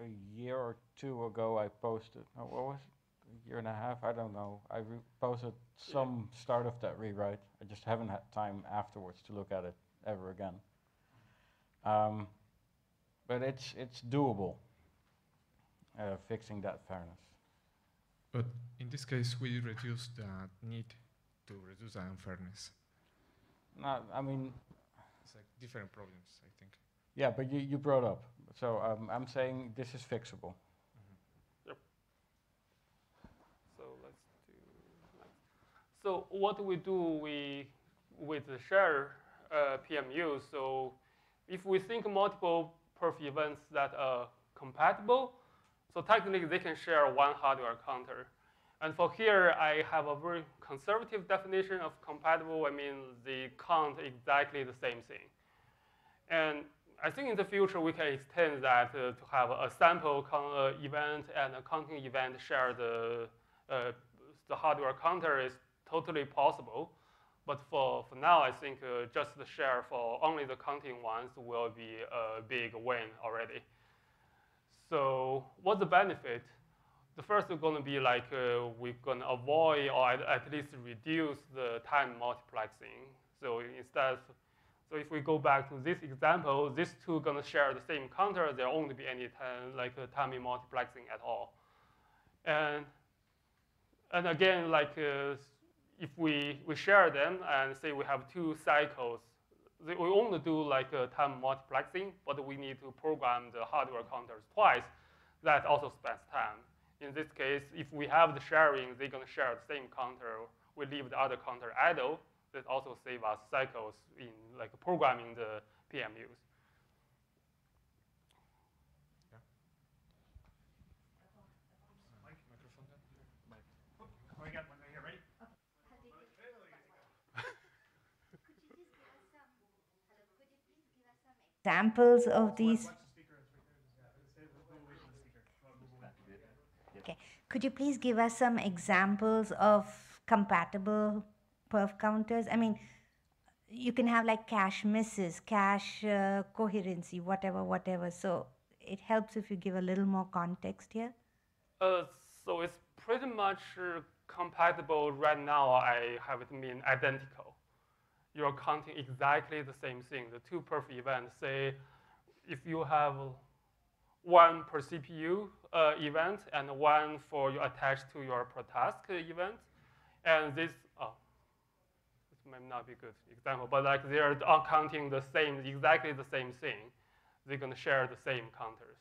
a year or two ago, I posted. Oh, what was it? A year and a half? I don't know. I re- posted some start of that rewrite. I just haven't had time afterwards to look at it ever again. Um, but it's it's doable. Uh, fixing that fairness. But in this case, we reduce the need to reduce the unfairness. No, I mean, It's like different problems, I think. yeah, but you, you brought up. So um, I'm saying this is fixable. Yep. So let's do. next. So what do we do we with the share uh, PMU? So if we think multiple perf events that are compatible. So technically, they can share one hardware counter. And for here, I have a very conservative definition of compatible. I mean, they count exactly the same thing. And I think in the future, we can extend that uh, to have a sample uh, event and a counting event share the, uh, the hardware counter is totally possible. But for, for now, I think uh, just the share for only the counting ones will be a big win already. So what's the benefit? The first is going to be like uh, we're going to avoid or at, least reduce the time multiplexing. So instead, so if we go back to this example, these two going to share the same counter. There won't be any time, like uh, timing multiplexing at all. And and again, like uh, if we, we share them and say we have two cycles, we only do like a time multiplexing, but we need to program the hardware counters twice. That also spends time. In this case, if we have the sharing, they're going to share the same counter. We leave the other counter idle. That also save us cycles in like programming the PMUs. examples of these? Could you please give us some examples of compatible perf counters? I mean, you can have like cache misses, cache uh, coherency, whatever, whatever. So it helps if you give a little more context here. Uh, so it's pretty much uh, compatible right now. I have it mean identical you're counting exactly the same thing, the two perf events. Say, if you have one per CPU uh, event and one for you attached to your per task event, and this, oh, this may not be a good example, but like they're all counting the same, exactly the same thing. They're gonna share the same counters.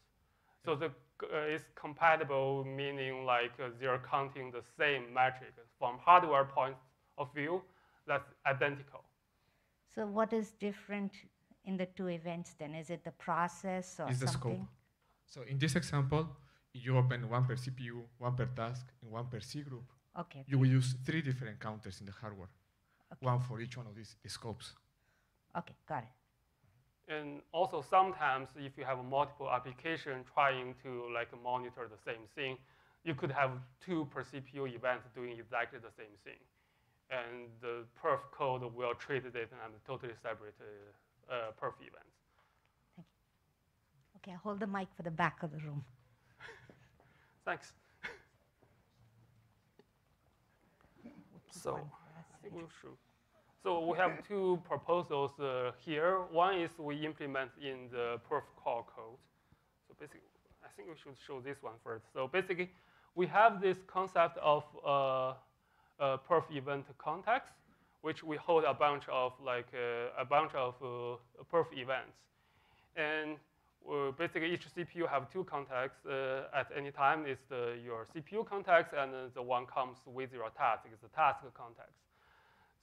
So the, uh, it's compatible, meaning like uh, they're counting the same metric. From hardware point of view, that's identical. So what is different in the two events then? Is it the process or it's something? the scope. So in this example, you open one per CPU, one per task, and one per C group. Okay. You will use three different counters in the hardware, okay. one for each one of these scopes. Okay, got it. And also sometimes if you have a multiple application trying to like monitor the same thing, you could have two per CPU events doing exactly the same thing and the perf code will treat it as totally separate uh, uh, perf events. Thank you. Okay, hold the mic for the back of the room. Thanks. so, we'll so we have two proposals uh, here. One is we implement in the perf core code. So basically, I think we should show this one first. So basically, we have this concept of uh, uh, perf event context, which we hold a bunch of like uh, a bunch of uh, perf events. And uh, basically each CPU have two contexts uh, at any time. It's the, your CPU context and the one comes with your task, it's the task context.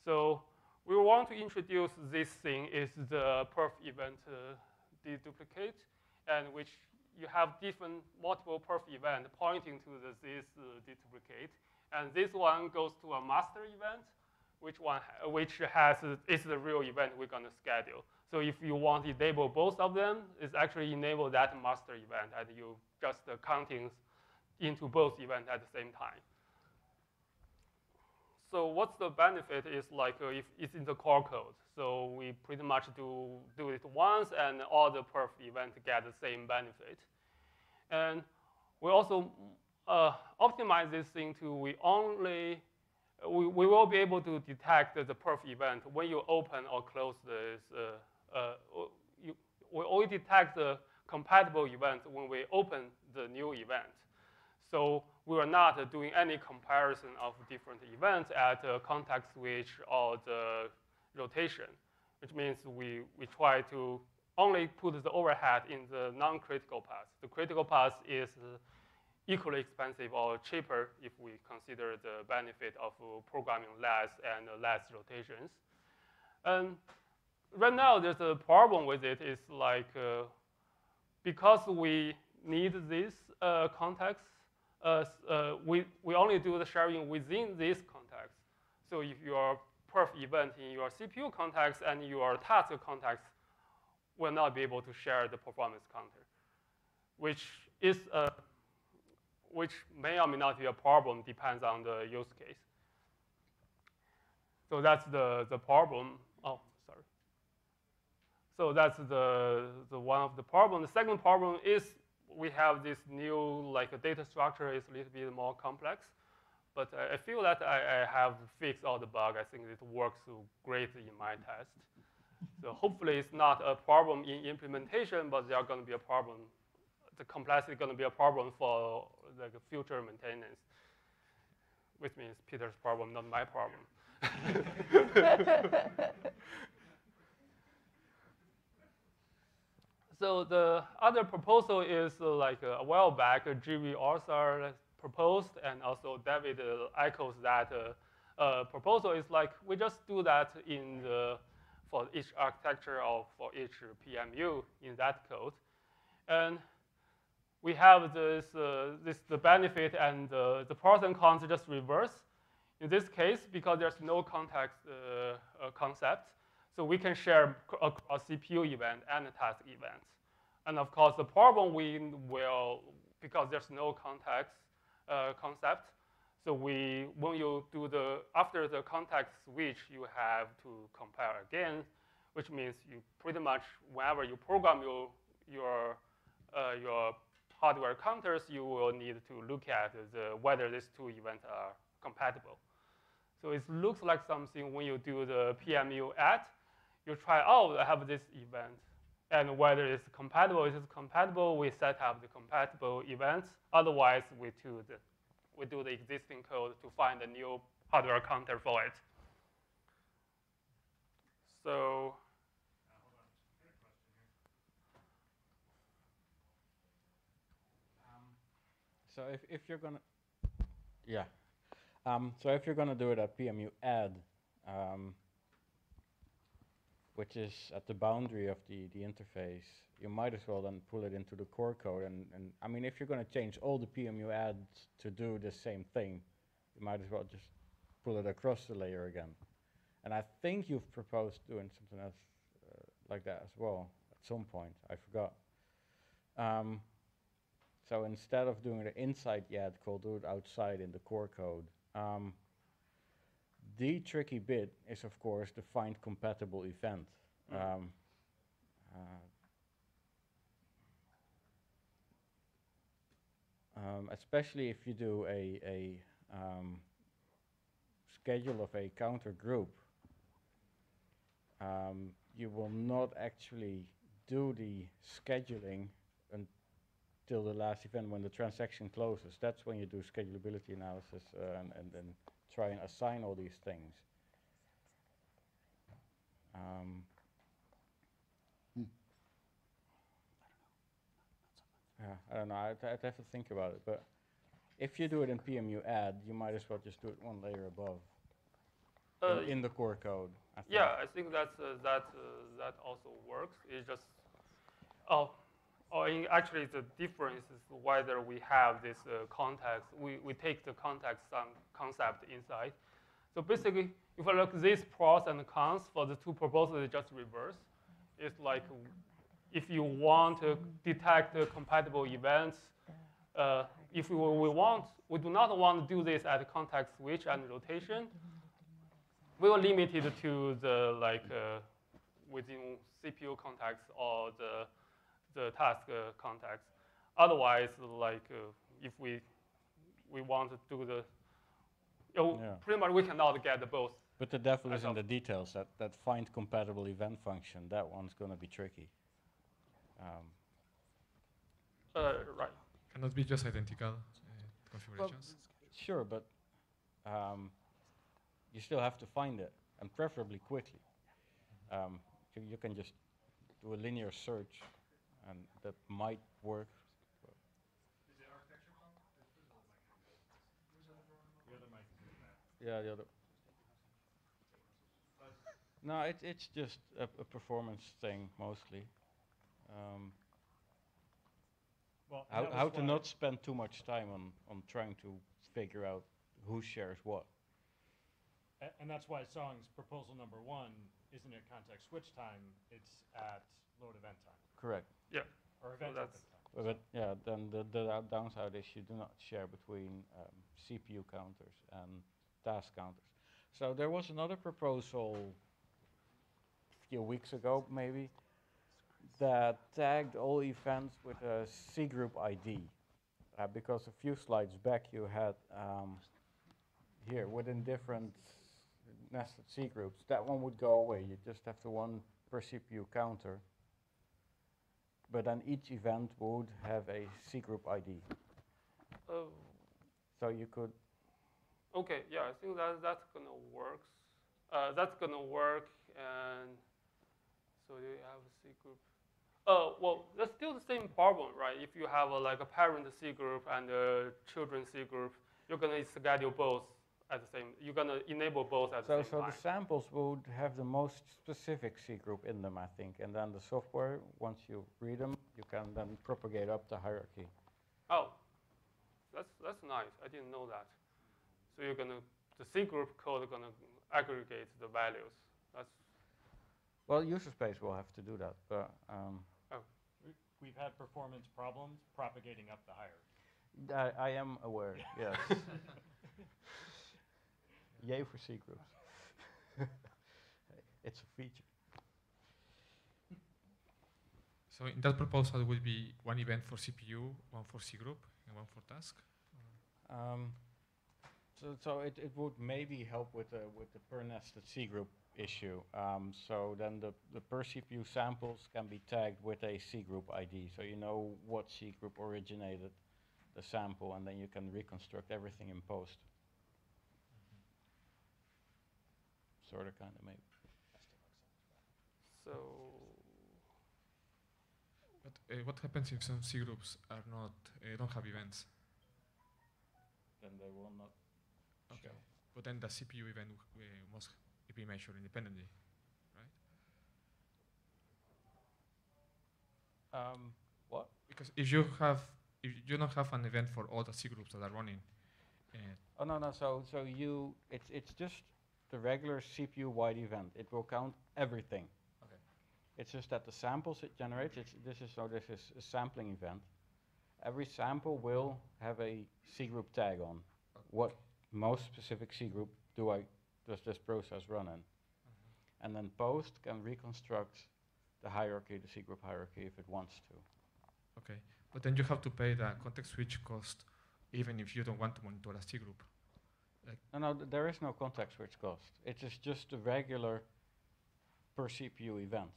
So we want to introduce this thing is the perf event uh, deduplicate, and which you have different multiple perf event pointing to the, this deduplicate. And this one goes to a master event, which one which has is the real event we're going to schedule. So if you want to enable both of them, it's actually enable that master event, and you just uh, counting into both events at the same time. So what's the benefit is like uh, if it's in the core code. So we pretty much do, do it once and all the perf events get the same benefit. And we also uh, optimize this thing to we only, we, we will be able to detect the perf event when you open or close this. Uh, uh, we only detect the compatible events when we open the new event. So we are not doing any comparison of different events at the context switch or the rotation, which means we, we try to only put the overhead in the non-critical path. The critical path is equally expensive or cheaper if we consider the benefit of programming less and less rotations. And right now, there's a problem with it. It's like uh, because we need this uh, context, uh, uh, we, we only do the sharing within this context. So if your perf event in your CPU context and your task context will not be able to share the performance counter, which is a, which may or may not be a problem, depends on the use case. So that's the, the problem. So that's the, the one of the problem. The second problem is we have this new like data structure is a little bit more complex. But I, I feel that I, I have fixed all the bug. I think it works great in my test. so hopefully it's not a problem in implementation, but there are going to be a problem. The complexity is going to be a problem for like future maintenance, which means Peter's problem, not my problem. so the other proposal is uh, like a while back, uh, GV Arthur proposed, and also David uh, echoes that uh, uh, proposal. Is like we just do that in the for each architecture or for each PMU in that code, and we have this this the benefit and the pros and cons just reverse. In this case, because there's no context concept, so we can share across CPU event and a task events. And of course, the problem we will, because there's no context uh, concept, so we, when you do the, after the context switch, you have to compare again, which means you pretty much, whenever you program your, your, uh, your hardware counters, you will need to look at the, whether these two events are compatible. So it looks like something when you do the PMU add, you try, oh, I have this event. And whether it's compatible, if it's compatible, we set up the compatible events. Otherwise, we do the, we do the existing code to find a new hardware counter for it. So So if, if you're gonna, yeah, um, so if you're going to do it at PMU add, um, which is at the boundary of the, the interface, you might as well then pull it into the core code. And, and I mean, if you're going to change all the PMU adds to do the same thing, you might as well just pull it across the layer again. And I think you've proposed doing something else uh, like that as well at some point. I forgot. Um, so instead of doing the inside YAD call, do it outside in the core code. Um, the tricky bit is, of course, the find compatible event. Mm. Um, uh, um, especially if you do a, a um, schedule of a counter group, um, you will not actually do the scheduling until the last event when the transaction closes. That's when you do schedulability analysis uh, and, and then try and assign all these things. Um, hmm. Yeah, I don't know. I'd, I'd, have to think about it. But if you do it in PMU add, you might as well just do it one layer above uh, in, in, the core code. I yeah, I think that's uh, that uh, that also works. It's just oh or in actually the difference is whether we have this uh, context, we, we take the context concept inside. So basically, if I look these pros and cons for the two proposals, it's just reverse. It's like if you want to detect compatible events, uh, if we, we want, we do not want to do this at context switch and rotation, we will limit it to the like uh, within CPU context or the the task uh, context. Otherwise, like uh, if we we want to do the, yeah. pretty much we cannot get the both. But the devil is in the details. That that find compatible event function, that one's going to be tricky. Um, uh, right. Cannot be just identical uh, configurations. Well, sure, but um, you still have to find it, and preferably quickly. Um, you, you can just do a linear search and that might work. Yeah, the other. No, it, it's just a, a performance thing mostly. Um, Well, how, how to not spend too much time on, on trying to figure out who shares what. A- And that's why Song's proposal number one isn't at context switch time, it's at load event time, Correct. Yeah. or So event that's- open. But, but yeah, then the, the downside is you do not share between um, CPU counters and task counters. So there was another proposal a few weeks ago, maybe, that tagged all events with a C group ID. Uh, because a few slides back you had um, here within different nested C groups. That one would go away. You just have the one per CPU counter but then each event would have a C group ID. Oh, So you could, okay, yeah, I think that that's gonna work. Uh, that's gonna work, and so you have a C group. Uh, well, that's still the same problem, right? If you have a, like a parent C group and a children C group, you're gonna schedule both at the same. You're gonna enable both at so, the same time. so time. the samples would have the most specific C group in them, I think. And then the software, once you read them, you can then propagate up the hierarchy. Oh, that's that's nice. I didn't know that. So you're gonna the C group code is gonna aggregate the values. That's Well, user space will have to do that, but um, We- We've had performance problems propagating up the hierarchy. I, I am aware, yes. Yay for C groups. it's a feature. So in that proposal will be one event for CPU, one for C group, and one for task. Um, so, so it, it would maybe help with the with the per nested C group issue. Um, so then the, the per CPU samples can be tagged with a C group ID, so you know what C group originated the sample, and then you can reconstruct everything in post. Sort of, kind of, maybe. so. But uh, what happens if some C groups are not uh, don't have events? Then they will not. Okay. But then the CPU event uh, must be measured independently, right? Um, what? Because if you have, if you don't have an event for all the C groups that are running, uh, Oh no no. So so you it's it's just the regular CPU wide event. It will count everything. Okay. It's just that the samples it generates. It's this is so this is a sampling event. Every sample will have a C group tag on. What most specific C group do I does this process run in? Mm-hmm. And then post can reconstruct the hierarchy, the C group hierarchy, if it wants to. okay. But then you have to pay the context switch cost, even if you don't want to monitor a C group. Like No, no, th- there is no context switch cost. It is just a regular per CPU event.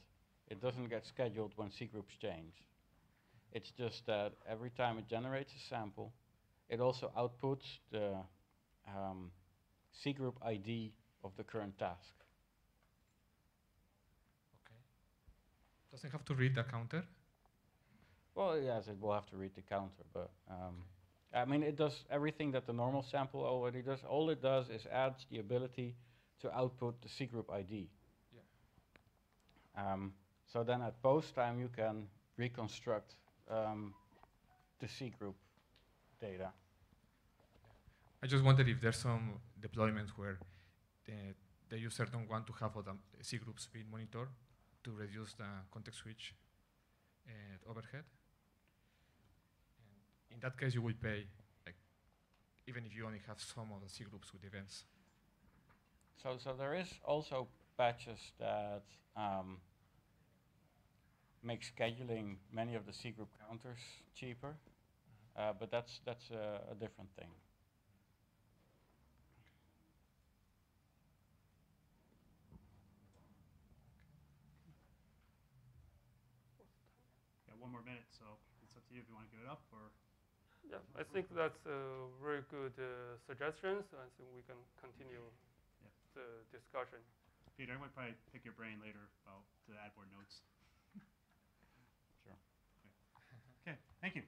It doesn't get scheduled when C groups change. It's just that every time it generates a sample, it also outputs the um, C group ID of the current task. Okay. Doesn't have to read the counter. Well, yes, it will have to read the counter, but um, I mean, it does everything that the normal sample already does. All it does is adds the ability to output the C group ID. Um, so then at post time, you can reconstruct um, the C group data. I just wondered if there's some deployments where the, the user don't want to have all the C groups being monitored to reduce the context switch uh, overhead. And in that case, you will pay, like, even if you only have some of the C groups with events. So, so there is also patches that um, make scheduling many of the C group counters cheaper, uh, but that's that's a, a different thing. One more minute, so it's up to you if you want to give it up or. Yeah, I think that's a very good uh, suggestions. I think we can continue the discussion. Peter, I might probably pick your brain later about the ad board notes. Sure. Okay, thank you.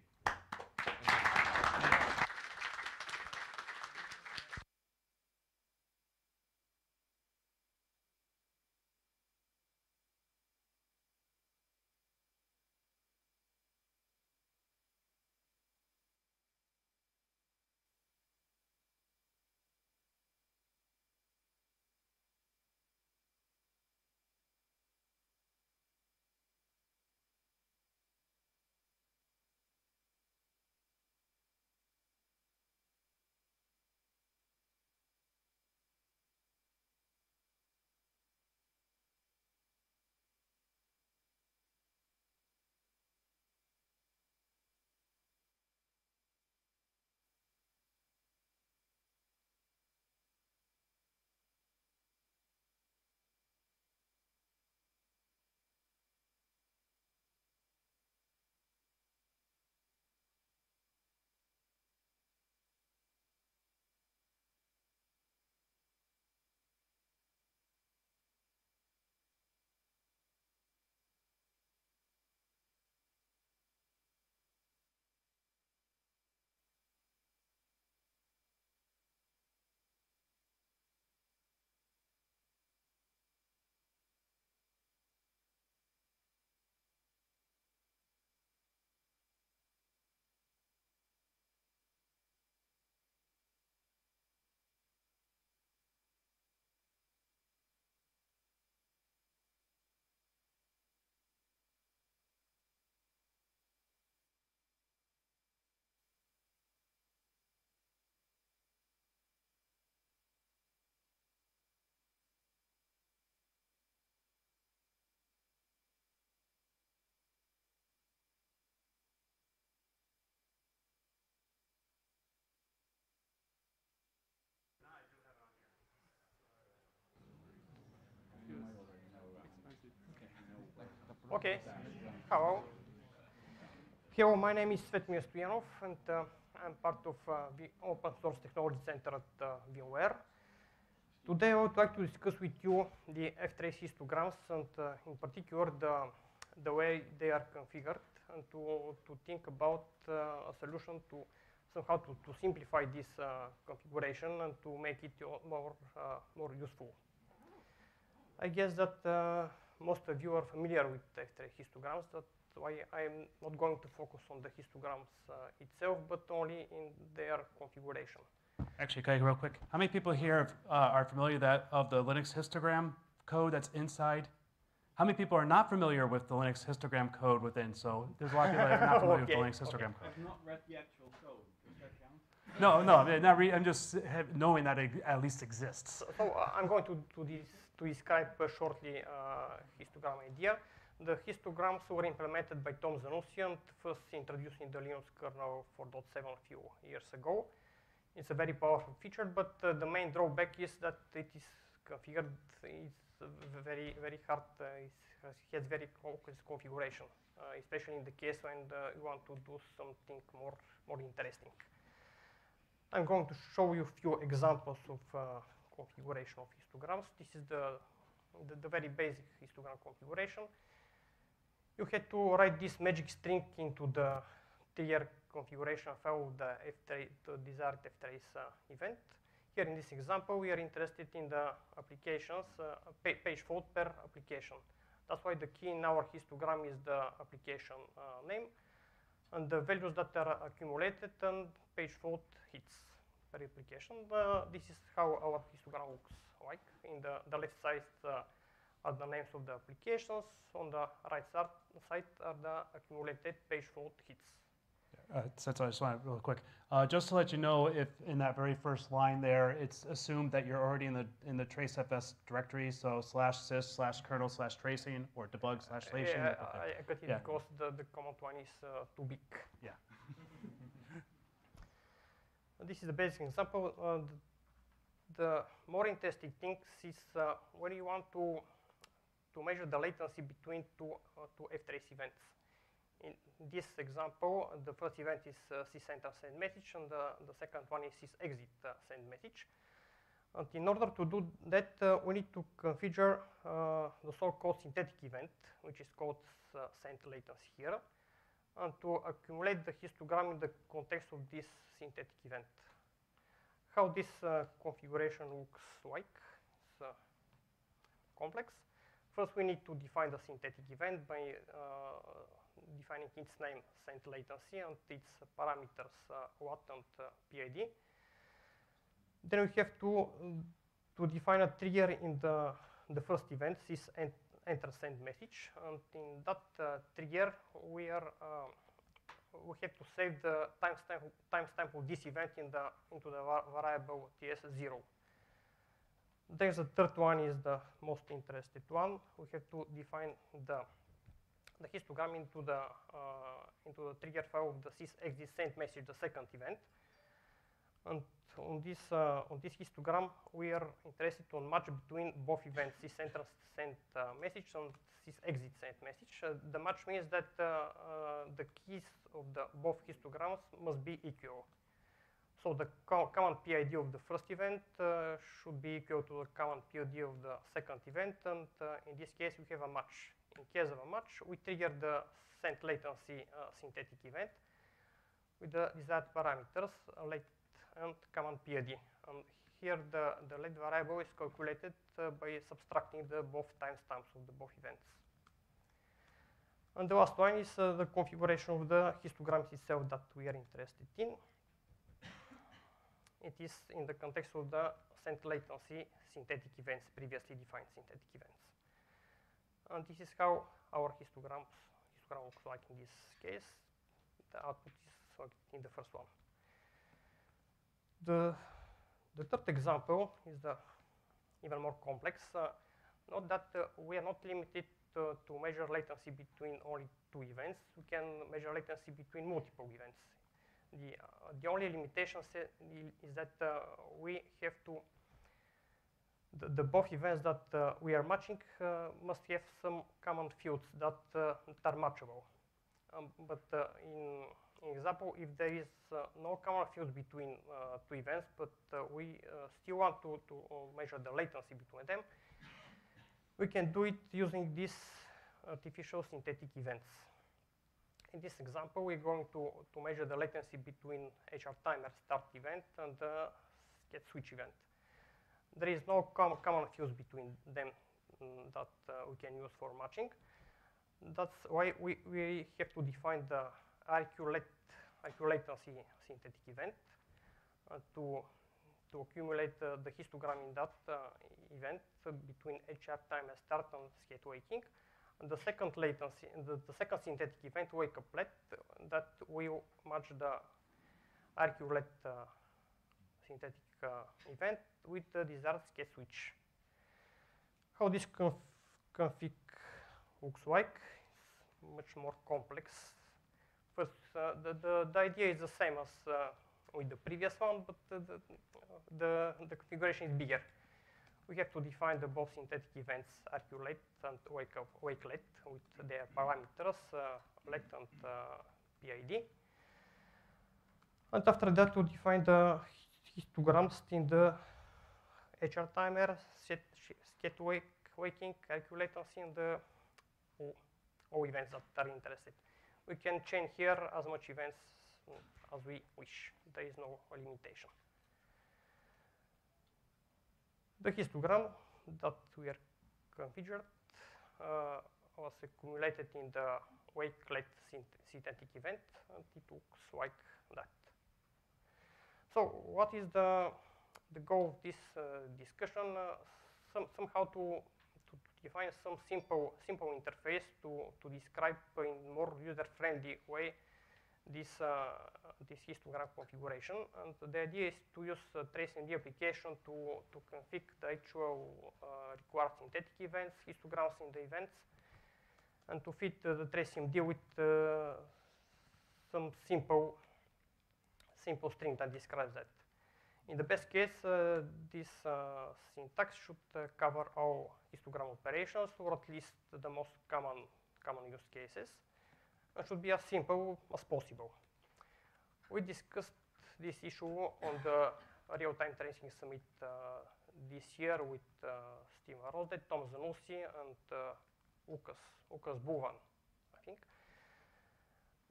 Okay. Hello. Hello, my name is Tzvetomir Stoyanov, and uh, I'm part of uh, the Open Source Technology Center at uh, VMware. Today, I would like to discuss with you the ftrace histograms and, uh, in particular, the, the way they are configured, and to, to think about uh, a solution to somehow to, to simplify this uh, configuration and to make it more, more useful. I guess that most of you are familiar with ftrace histograms. That's why I'm not going to focus on the histograms uh, itself, but only in their configuration. Actually, can I real quick? How many people here uh, are familiar that of the Linux histogram code that's inside? How many people are not familiar with the Linux histogram code within? So there's a lot of people that are not familiar Okay, with the Linux okay. histogram code. I've not read the actual code. Does that count? No, no, I'm not re- I'm just knowing that it at least exists. So, so uh, I'm going to, to, this, to describe shortly histogram idea. The histograms were implemented by Tom Zanussi, first introduced in the Linux kernel 4.7 a few years ago. It's a very powerful feature, but uh, the main drawback is that it is configured, it's very, very hard, uh, it has, has very complex configuration, uh, especially in the case when uh, you want to do something more, more interesting. I'm going to show you a few examples of uh, configuration of histograms. This is the, the, the very basic histogram configuration. You had to write this magic string into the tier configuration file the, ftrace, the desired ftrace uh, event. Here in this example, we are interested in the applications, uh, pa page fault per application. That's why the key in our histogram is the application uh, name and the values that are accumulated and page fault hits Uh, this is how our histogram looks like. In the, the left side uh, are the names of the applications. On the right side, side are the accumulated page fault hits. Uh, what I just want real quick. Uh, just to let you know, if in that very first line there, it's assumed that you're already in the in the tracefs directory, so slash sys slash kernel slash tracing or debug slash station. Yeah, Okay. I, I got it Yeah. because the, the command one is uh, too big. Yeah. This is the basic example. Uh, the, the more interesting thing is uh, when you want to to measure the latency between two uh, two ftrace events. In this example, the first event is uh, sysenter send message, and the, second one is sysexit uh, send message. And in order to do that, uh, we need to configure the so-called synthetic event, which is called send latency here, and to accumulate the histogram in the context of this synthetic event. How this uh, configuration looks like, it's uh, complex. First, we need to define the synthetic event by uh, defining its name, send latency, and its parameters, uh, what and uh, PID. Then we have to, to define a trigger in the, the first event, this en enter send message. And in that uh, trigger, we are uh, we have to save the timestamp timestamp of this event in the into the var variable ts0. Then the third one is the most interested one. We have to define the the histogram into the uh, into the trigger file of the sysexit send message, the second event. And on this uh, on this histogram, we are interested on match between both events, sysenter send uh, message and sysexit send message. Uh, the match means that uh, uh, the keys of the both histograms must be equal. So the co command PID of the first event uh, should be equal to the command PID of the second event, and in this case we have a match. In case of a match, we trigger the sent latency synthetic event with the desired parameters, late and command PID. And here the, the late variable is calculated uh, by subtracting the both timestamps of the both events. And the last one is uh, the configuration of the histograms itself that we are interested in. It is in the context of the sent latency synthetic events, previously defined synthetic events. And this is how our histograms histogram looks like in this case. The output is in the first one. The, the third example is the even more complex. Uh, note that uh, we are not limited to, to measure latency between only two events. We can measure latency between multiple events. The, uh, the only limitation is that uh, we have to the, the both events that uh, we are matching uh, must have some common fields that, that are matchable. Um, but in example, if there is uh, no common field between uh, two events, but we still want to, to measure the latency between them, we can do it using these artificial synthetic events. In this example, we're going to, to measure the latency between HR timer start event and the get switch event. There is no com common fuse between them mm, that uh, we can use for matching. That's why we, we have to define the IQ, latency synthetic event uh, to, to accumulate uh, the histogram in that uh, event between HR timer start and sched waking. And the second latency, the, the second synthetic event wake up let that will match the arculet uh, synthetic uh, event with the desired sched switch. How this conf config looks like much more complex. First, uh, the, the, the, idea is the same as uh, with the previous one, but the, the, the, configuration is bigger. We have to define the both synthetic events, arculet and wakelet, with their parameters, uh, let and PID. And after that, we define the histograms in the HR timer, set, set wake, waking, calculators in the all events that are interested. We can change here as much events as we wish. There is no limitation. The histogram that we are configured uh, was accumulated in the wakelet synthetic event, and it looks like that. So what is the, the goal of this uh, discussion? Uh, some, somehow to define some simple, simple interface to, to describe in more user-friendly way this, uh, this histogram configuration. And the idea is to use uh, the application to, to config the actual uh, required synthetic events, histograms in the events, and to fit uh, the deal with uh, some simple simple string that describes that. In the best case, uh, this uh, syntax should uh, cover all histogram operations, or at least the most common, common use cases, and should be as simple as possible. We discussed this issue on the real-time tracing summit this year with Steve Rostedt, Tom Zanussi, and Lukas, Lukas Bulwahn, I think.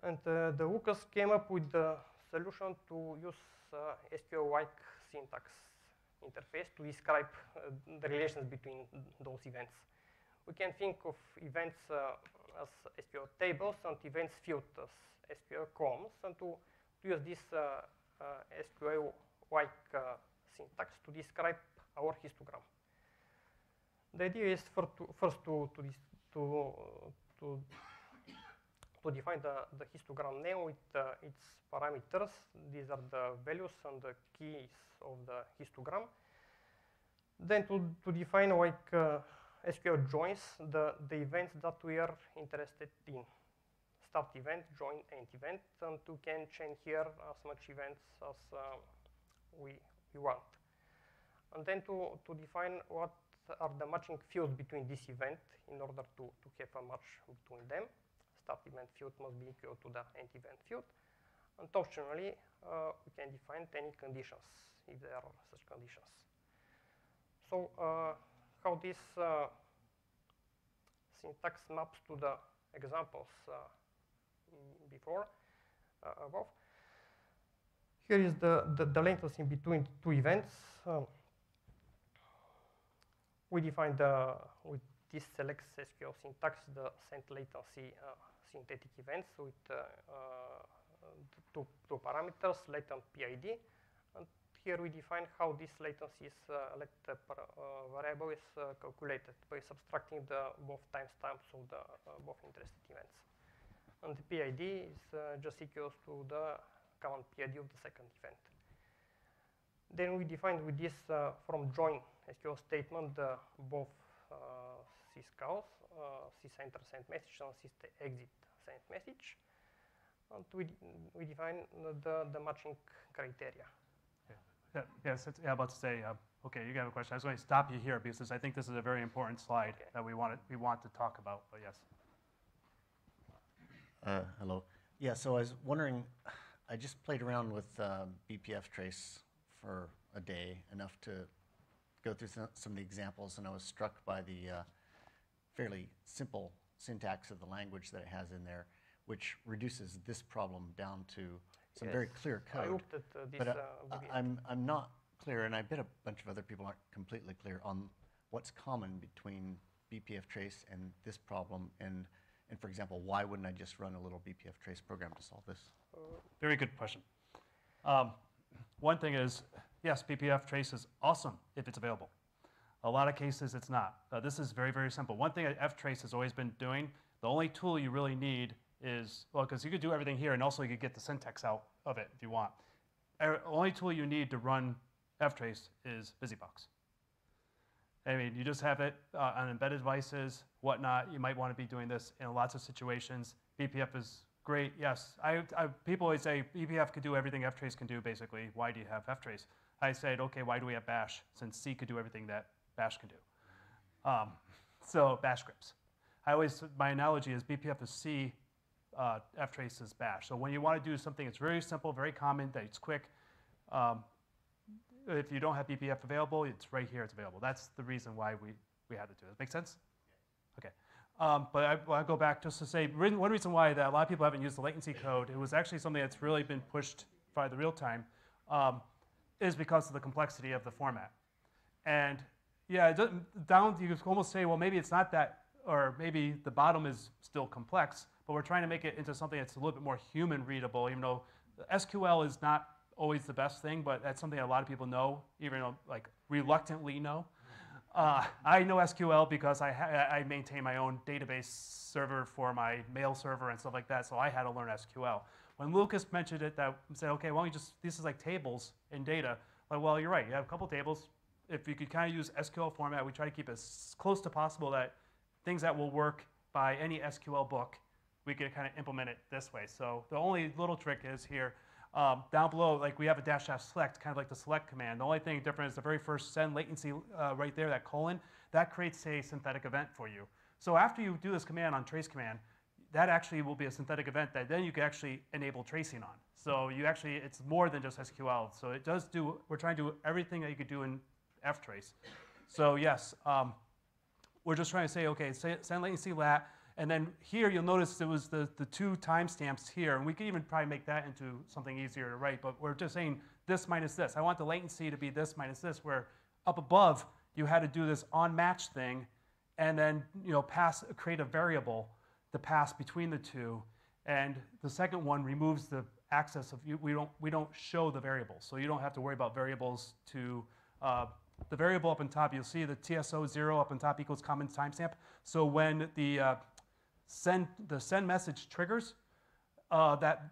And the Lukas came up with the solution to use Uh, SQL-like syntax interface to describe uh, the relations between those events. We can think of events uh, as SQL tables and events filters, SQL columns, and to, to use this uh, uh, SQL-like syntax to describe our histogram. The idea is for to, first to, to, to, to to define the, the histogram now with uh, its parameters. These are the values and the keys of the histogram. Then to, to define like uh, SQL joins, the, the events that we are interested in. Start event, join, end event, and we can chain here as much events as uh, we, we want. And then to, to define what are the matching fields between this event in order to, to have a match between them start event field must be equal to the end event field. And optionally, uh, we can define any conditions if there are such conditions. So uh, how this uh, syntax maps to the examples uh, before uh, above. Here is the, the, the latency between two events. Um, we define the, with this selects SQL syntax, the sent latency synthetic events with uh, uh, two, two parameters, latent PID. And here we define how this latency is uh, let variable is calculated by subtracting the both timestamps of the both interested events. And the PID is just equals to the common PID of the second event. Then we define with this uh, from join SQL statement uh, both uh, syscalls, uh, sysenter send message and sysexit sent message. And we, we define the, the matching criteria. yeah, yes, it's- yeah, I'm about to say, uh, okay, you have a question. I was going to stop you here because I think this is a very important slide that we want, we want to talk about, but yes. Uh, hello. Yeah, so I was wondering, I just played around with um, bpftrace for a day, enough to go through some, some of the examples, and I was struck by the uh, fairly simple syntax of the language that it has in there, which reduces this problem down to some very Yes. clear I code. looked at, uh, this, but uh, I- BPF. I'm, I'm not clear, and I bet a bunch of other people aren't completely clear on what's common between bpftrace and this problem, and, and for example, why wouldn't I just run a little bpftrace program to solve this? Very good question. Um, one thing is, yes, bpftrace is awesome if it's available. A lot of cases it's not. Uh, this is very, very simple. One thing that ftrace has always been doing, the only tool you really need is, well, because you could do everything here and also you could get the syntax out of it if you want. The only tool you need to run ftrace is BusyBox. I mean, you just have it uh, on embedded devices, whatnot. You might want to be doing this in lots of situations. BPF is great, yes. I, I, people always say BPF could do everything ftrace can do, basically. Why do you have ftrace? I said, okay, why do we have bash? Since C could do everything that bash can do. Um, so bash scripts. I always, my analogy is BPF is C, uh, ftrace is bash. So when you want to do something that's very simple, very common, that it's quick, um, if you don't have BPF available, it's right here, it's available. That's the reason why we, we had to do it. Make sense? Okay. Um, but I want to go back just to say one reason why that a lot of people haven't used the latency code, it was actually something that's really been pushed by the real time, um, is because of the complexity of the format. And yeah, down you could almost say, well, maybe it's not that, or maybe the bottom is still complex, but we're trying to make it into something that's a little bit more human readable, even though SQL is not always the best thing, but that's something a lot of people know, even though, like reluctantly know. Uh, I know SQL because I, I maintain my own database server for my mail server and stuff like that, so I had to learn SQL. When Lukas mentioned it, that said, okay, why don't you just, this is like tables in data. Like, well, you're right, you have a couple tables. If you could kind of use SQL format, we try to keep as close to possible that things that will work by any SQL book, we could kind of implement it this way. So the only little trick is here, um, down below, like we have a dash dash select, kind of like the select command. The only thing different is the very first send latency uh, right there, that colon, that creates a synthetic event for you. So after you do this command on trace command, that actually will be a synthetic event that then you can actually enable tracing on. So you actually, it's more than just SQL. So it does do, we're trying to do everything that you could do in ftrace. So yes, um, we're just trying to say, okay, send latency lat, and then here you'll notice there was the, the two timestamps here, and we could even probably make that into something easier to write, but we're just saying this minus this. I want the latency to be this minus this, where up above you had to do this on match thing, and then you know pass create a variable to pass between the two, and the second one removes the access of you. We don't we don't show the variables, so you don't have to worry about variables to. Uh, the variable up on top, you'll see the TSO zero up on top equals common timestamp. So when the uh, send the send message triggers, uh, that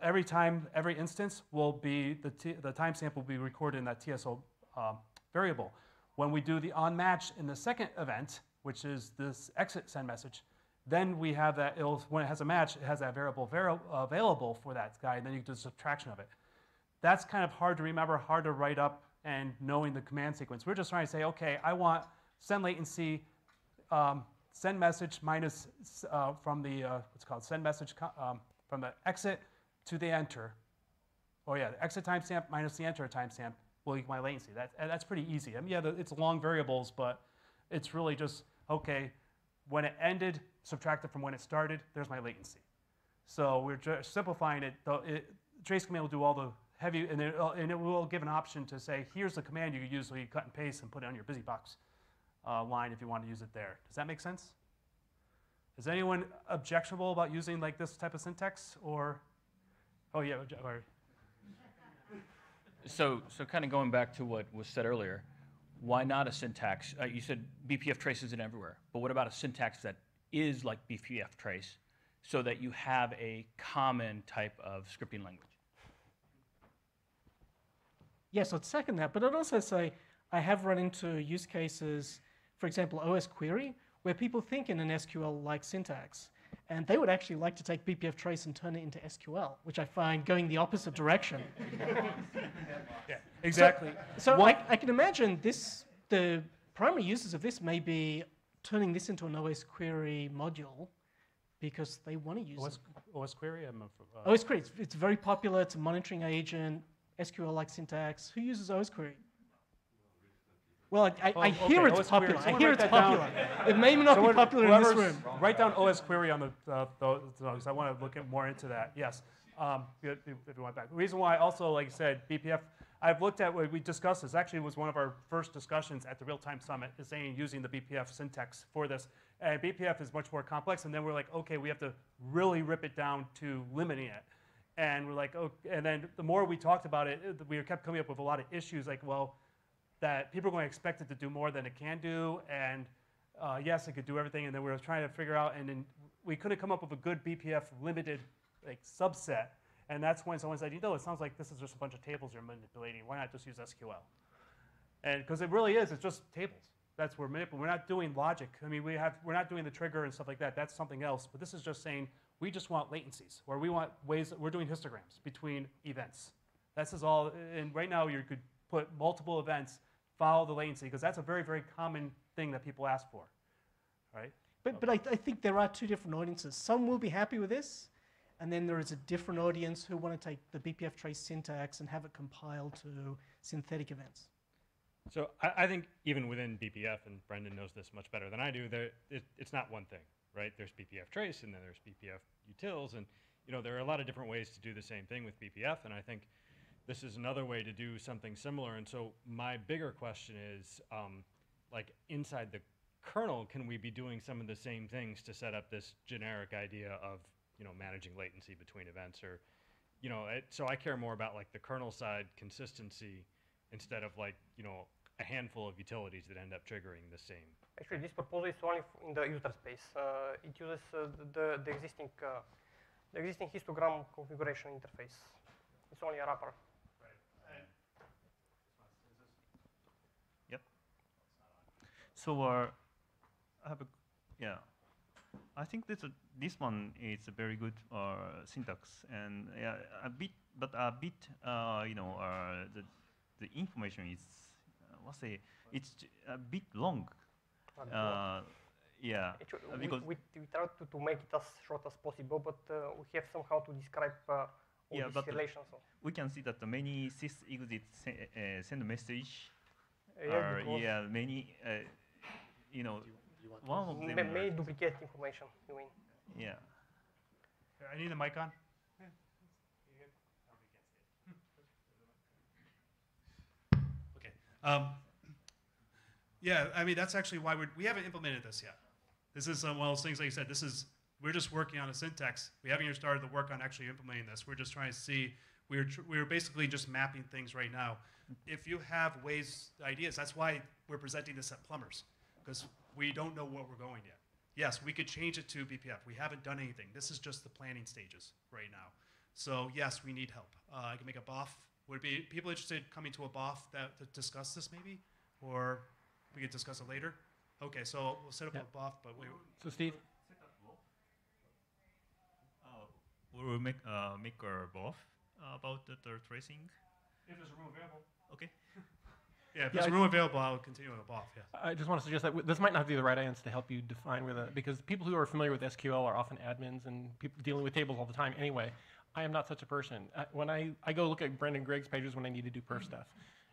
every time, every instance will be the, t- the timestamp will be recorded in that TSO um, variable. When we do the on match in the second event, which is this exit send message, then we have that. It'll, when it has a match, it has that variable vari- available for that guy, and then you do the subtraction of it. That's kind of hard to remember, hard to write up, and knowing the command sequence. We're just trying to say, okay, I want send latency um, send message minus uh, from the uh, what's called send message um, from the exit to the enter. Oh yeah, the exit timestamp minus the enter timestamp will equal my latency. That, that's pretty easy. I mean, yeah, it's long variables, but it's really just okay. When it ended, subtract it from when it started. There's my latency. So we're just simplifying it. The it, trace command will do all the heavy, and it, and it will give an option to say, here's the command you use, so you cut and paste and put it on your BusyBox uh, line if you want to use it there. Does that make sense? Is anyone objectionable about using like this type of syntax or? Oh yeah, or, So, so kind of going back to what was said earlier, why not a syntax? Uh, you said bpftrace isn't everywhere, but what about a syntax that is like bpftrace, so that you have a common type of scripting language? Yes, I'd second that. But I'd also say I have run into use cases, for example, OS query, where people think in an SQL like syntax. and they would actually like to take bpftrace and turn it into SQL, which I find going the opposite direction. Yeah, exactly. So, so I, I can imagine this, the primary uses of this may be turning this into an OS query module because they want to use OS, it. OS query? I'm a, uh, OS query, it's, it's very popular. It's a monitoring agent, SQL-like syntax. Who uses OSQuery? Well, I, I, Oh, I hear okay, it's OS popular. I hear it's popular. It may not be popular in this room. Write down OS query on the, uh, because I want to look at more into that. Yes, um, if, if you want back. The reason why, also, like I said, BPF. I've looked at what we discussed. This actually was one of our first discussions at the Real Time Summit, is saying using the BPF syntax for this. And BPF is much more complex. And then we're like, okay, we have to really rip it down to limiting it. And we're like, oh, and then the more we talked about it, we kept coming up with a lot of issues. Like, well, that people are going to expect it to do more than it can do, and uh, yes, it could do everything. And then we were trying to figure out, and then we couldn't come up with a good BPF limited like subset. And that's when someone said, you know, it sounds like this is just a bunch of tables you're manipulating. Why not just use SQL? And because it really is, it's just tables. That's we're manipulating. We're not doing logic. I mean, we have we're not doing the trigger and stuff like that. That's something else. But this is just saying we just want latencies, or we want ways. We're doing histograms between events. This is all. And right now, you could put multiple events, follow the latency, because that's a very very common thing that people ask for, right? But, but I, I think there are two different audiences. Some will be happy with this, and then there is a different audience who want to take the bpftrace syntax and have it compiled to synthetic events. So I, I think even within BPF, and Brendan knows this much better than I do, there, it, it's not one thing, right? There's bpftrace, and then there's BPF utils, and you know there are a lot of different ways to do the same thing with BPF, and I think this is another way to do something similar. And so my bigger question is, um, like inside the kernel, can we be doing some of the same things to set up this generic idea of you know managing latency between events, or you know, it, so I care more about like the kernel side consistency instead of like you know a handful of utilities that end up triggering the same. Actually, this proposal is only in the user space. Uh, it uses uh, the, the existing uh, the existing histogram configuration interface. It's only a wrapper. Yep. So uh, I have a yeah. I think this uh, this one is a very good uh, syntax and yeah, a bit, but a bit uh, you know uh, the the information is what's say it's a bit long. Uh, yeah, Actually, uh, we, because we, we try to, to make it as short as possible, but uh, we have somehow to describe uh, all yeah, these but the- relations. So. we can see that the many sys exit se- uh, send message. Yeah, are, yeah, many uh, you know one of them. Ma- are- many duplicate information, you mean? yeah. I need the mic on. Okay. Um, yeah, I mean that's actually why we're, we haven't implemented this yet. This is um, one of those things, like you said. This is we're just working on a syntax. We haven't even started the work on actually implementing this. We're just trying to see. We're we're basically just mapping things right now. If you have ways, ideas, that's why we're presenting this at Plumbers, because we don't know what we're going yet. Yes, we could change it to BPF. We haven't done anything. This is just the planning stages right now. So yes, we need help. Uh, I can make a BOF. Would be people interested coming to a BOF that to discuss this maybe, or we could discuss it later. Okay, so we'll set up Yeah. a BOF, but we. So Steve, We will make uh, make a BOF about the, the tracing. If there's a room available. Okay. Yeah, if Yeah, there's I- room available, I'll continue with a BOF. Yeah. I just want to suggest that w- this might not be the right answer to help you define with it, because people who are familiar with SQL are often admins and people dealing with tables all the time anyway. I am not such a person. Uh, when I, I go look at Brendan Gregg's pages when I need to do perf stuff,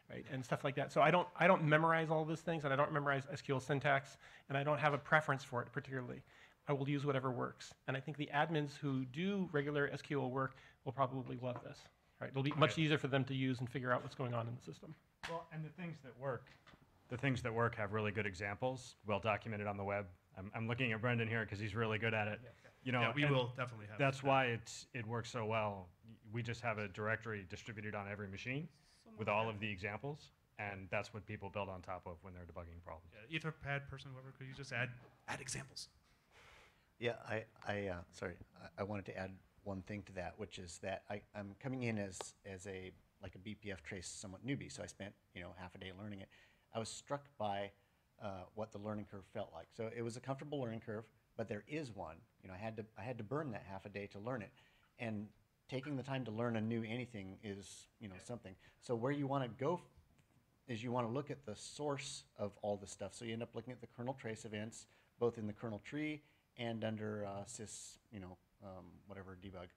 right, and stuff like that. So I don't, I don't memorize all these things, and I don't memorize SQL syntax, and I don't have a preference for it particularly. I will use whatever works. And I think the admins who do regular SQL work will probably love this. Right? It'll be much easier for them to use and figure out what's going on in the system. Well, and the things that work, the things that work have really good examples, well documented on the web. I'm, I'm looking at Brendan here because he's really good at it. You know, Yeah, we will definitely have That's that. why it's it works so well. We just have a directory distributed on every machine with all of the examples, and that's what people build on top of when they're debugging problems. Yeah, Etherpad person, whoever, could you just add add examples? Yeah, I, I uh, sorry, I, I wanted to add one thing to that, which is that I, I'm coming in as, as a, like a bpftrace somewhat newbie, so I spent, you know, half a day learning it. I was struck by uh, what the learning curve felt like. So it was a comfortable learning curve. but there is one. You know, I had to I had to burn that half a day to learn it, and taking the time to learn a new anything is you know something. So where you want to go is you want to look at the source of all this stuff. So you end up looking at the kernel trace events, both in the kernel tree and under uh, sys, you know, um, whatever debug.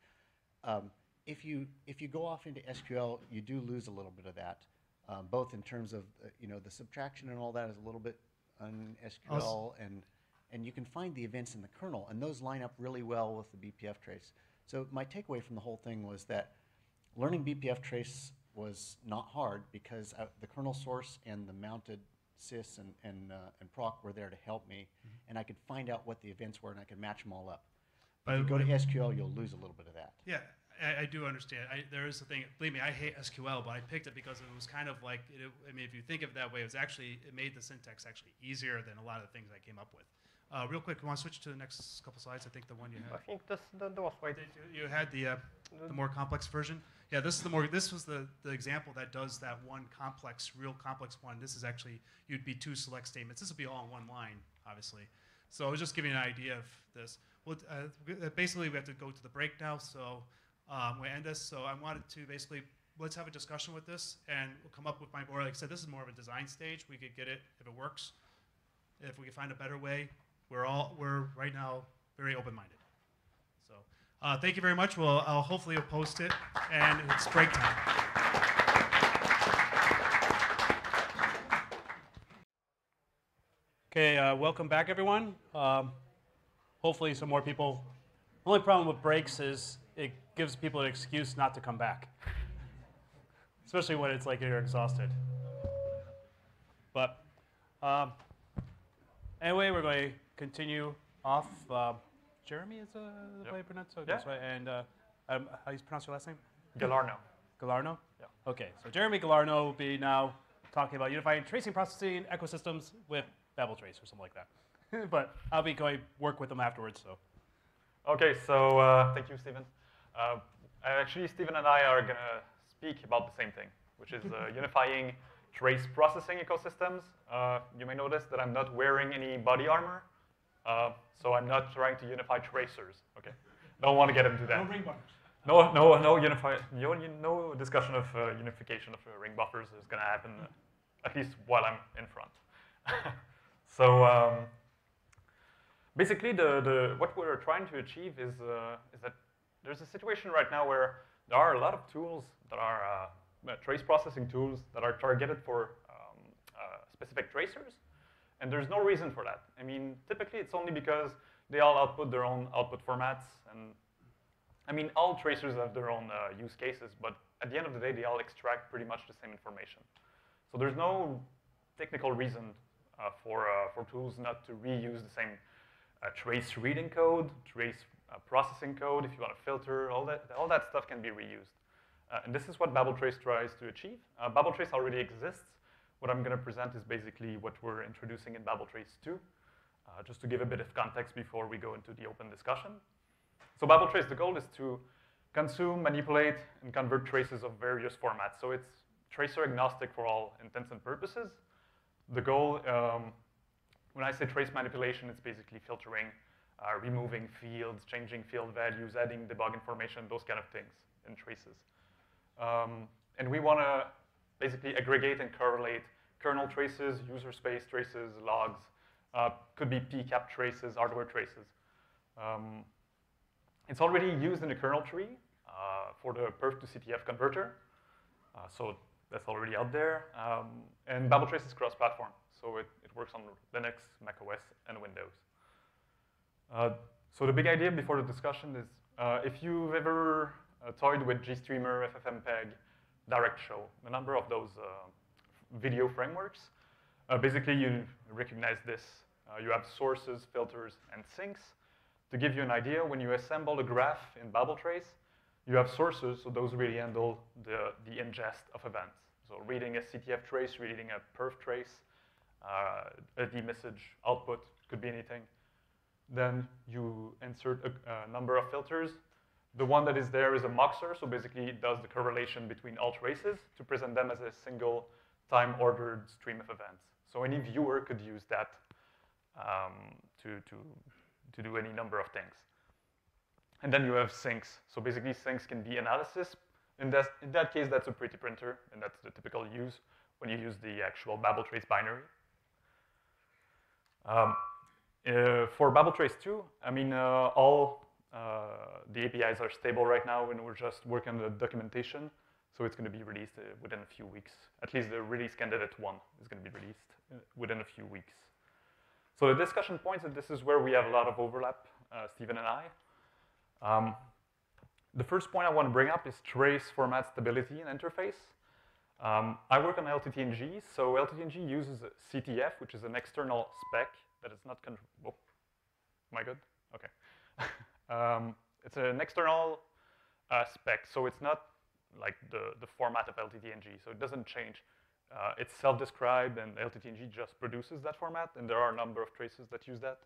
Um, if you if you go off into SQL, you do lose a little bit of that, um, both in terms of uh, you know the subtraction and all that is a little bit on SQL, and and you can find the events in the kernel, and those line up really well with the bpftrace. So my takeaway from the whole thing was that learning bpftrace was not hard because uh, the kernel source and the mounted sys and, and, uh, and proc were there to help me, and I could find out what the events were and I could match them all up. By if you go to SQL, you'll lose a little bit of that. Yeah, I, I do understand. I, there is a thing. Believe me, I hate SQL, but I picked it because it was kind of like. It, I mean, if you think of it that way, it was actually it made the syntax actually easier than a lot of the things I came up with. Uh, real quick, you want to switch to the next couple slides? I think the one you had. I think this, the, the was right. You had the uh, the more complex version. Yeah, this is the more. This was the the example that does that one complex, real complex one. This is actually you'd be two select statements. This would be all in one line, obviously. So I was just giving you an idea of this. Well, uh, uh, basically we have to go to the break now. So um, we end this. So I wanted to basically let's have a discussion with this, and we'll come up with my board. Like I said, this is more of a design stage. We could get it if it works. If we can find a better way, we're all we're right now very open-minded. So uh, thank you very much. Well, I'll hopefully post it, and it's break time. Okay, uh, welcome back, everyone. Um, hopefully, some more people. The only problem with breaks is it gives people an excuse not to come back, especially when it's like you're exhausted. But um, anyway, we're going to continue off. Uh, Jeremy is uh, the way you pronounce it? That's Yeah. right. And uh, um, how do you pronounce your last name? Galarneau. Galarneau? Yeah. Okay, so Jeremy Galarneau will be now talking about unifying tracing processing ecosystems with Babel Trace or something like that. but I'll be going work with them afterwards. So Okay, so uh, thank you, Stephen. Uh, actually, Stephen and I are going to speak about the same thing, which is uh, unifying trace processing ecosystems. Uh, you may notice that I'm not wearing any body armor, uh, so I'm not trying to unify tracers. Okay, don't want to get into that. No ring buffers. No, no, no, unify, no, no discussion of uh, unification of uh, ring buffers is going to happen, uh, at least while I'm in front. so um, basically, the, the, what we're trying to achieve is, uh, is that there's a situation right now where there are a lot of tools that are uh, trace processing tools that are targeted for um, uh, specific tracers, and there's no reason for that. I mean, typically it's only because they all output their own output formats, and I mean, all tracers have their own uh, use cases, but at the end of the day, they all extract pretty much the same information. So there's no technical reason uh, for, uh, for tools not to reuse the same uh, trace reading code, trace uh, processing code, if you want to filter, all that, all that stuff can be reused. Uh, and this is what Babel Trace tries to achieve. Uh, Babel Trace already exists. What I'm going to present is basically what we're introducing in Babel Trace 2, uh, just to give a bit of context before we go into the open discussion. So Babel Trace, the goal is to consume, manipulate, and convert traces of various formats. So it's tracer agnostic for all intents and purposes. The goal, um, when I say trace manipulation, it's basically filtering, uh, removing fields, changing field values, adding debug information, those kind of things in traces. Um, and we want to basically aggregate and correlate kernel traces, user space traces, logs, uh, could be PCAP traces, hardware traces. Um, it's already used in the kernel tree uh, for the perf to CTF converter. Uh, so that's already out there. Um, and Babel Trace is cross-platform. So it, it works on Linux, macOS, and Windows. Uh, so the big idea before the discussion is uh, if you've ever uh, toyed with GStreamer, FFmpeg, DirectShow, a number of those uh, video frameworks, uh, basically you recognize this. Uh, you have sources, filters, and sinks. To give you an idea, when you assemble a graph in Babel Trace, you have sources, so those really handle the, the ingest of events. So reading a CTF trace, reading a perf trace, uh, a message output, could be anything. Then you insert a, a number of filters. The one that is there is a muxer, so basically it does the correlation between all traces to present them as a single time-ordered stream of events. So any viewer could use that um, to, to, to do any number of things. And then you have sinks. So basically, sinks can be analysis. In that, in that case, that's a pretty printer, and that's the typical use when you use the actual Babel trace binary. Um, uh, for Babel trace 2, I mean, uh, all uh, the APIs are stable right now, and we're just working on the documentation. So it's going to be released uh, within a few weeks. At least the release candidate one is going to be released uh, within a few weeks. So the discussion points, and this is where we have a lot of overlap, uh, Stephen and I. Um, the first point I want to bring up is trace format stability and interface. Um, I work on LTTNG, so LTTNG uses CTF, which is an external spec that is not control. Oh, am I good? Okay. um, it's an external uh, spec, so it's not like the, the format of LTTNG, so it doesn't change. Uh, it's self-described, and LTTNG just produces that format, and there are a number of traces that use that.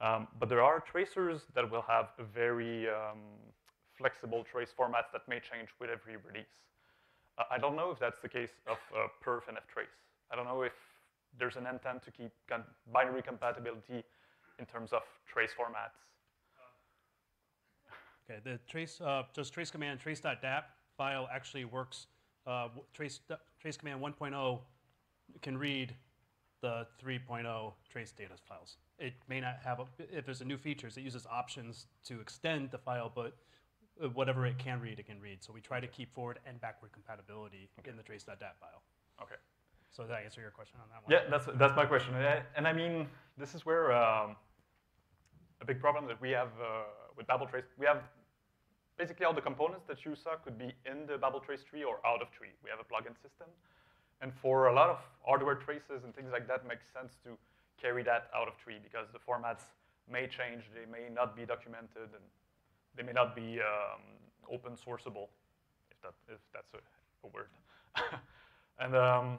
Um, but there are tracers that will have a very um, flexible trace formats that may change with every release. Uh, I don't know if that's the case of uh, perf and ftrace. I don't know if there's an intent to keep binary compatibility in terms of trace formats. Okay, the trace, uh, just trace command trace.dat file actually works. Uh, trace, trace command 1.0 can read the 3.0 trace data files. It may not have, a, if there's a new features, it uses options to extend the file, but uh, whatever it can read, it can read. So we try to keep forward and backward compatibility okay. in the trace.dat file. Okay. So did I answer your question on that one? Yeah, that's, that's my question. And I, and I mean, this is where um, a big problem that we have uh, with Babel Trace, we have basically all the components that you saw could be in the Babel Trace tree or out of tree. We have a plugin system. And for a lot of hardware traces and things like that, makes sense to carry that out of tree because the formats may change, they may not be documented, and they may not be um, open sourceable, if, that, if that's a, a word. and um,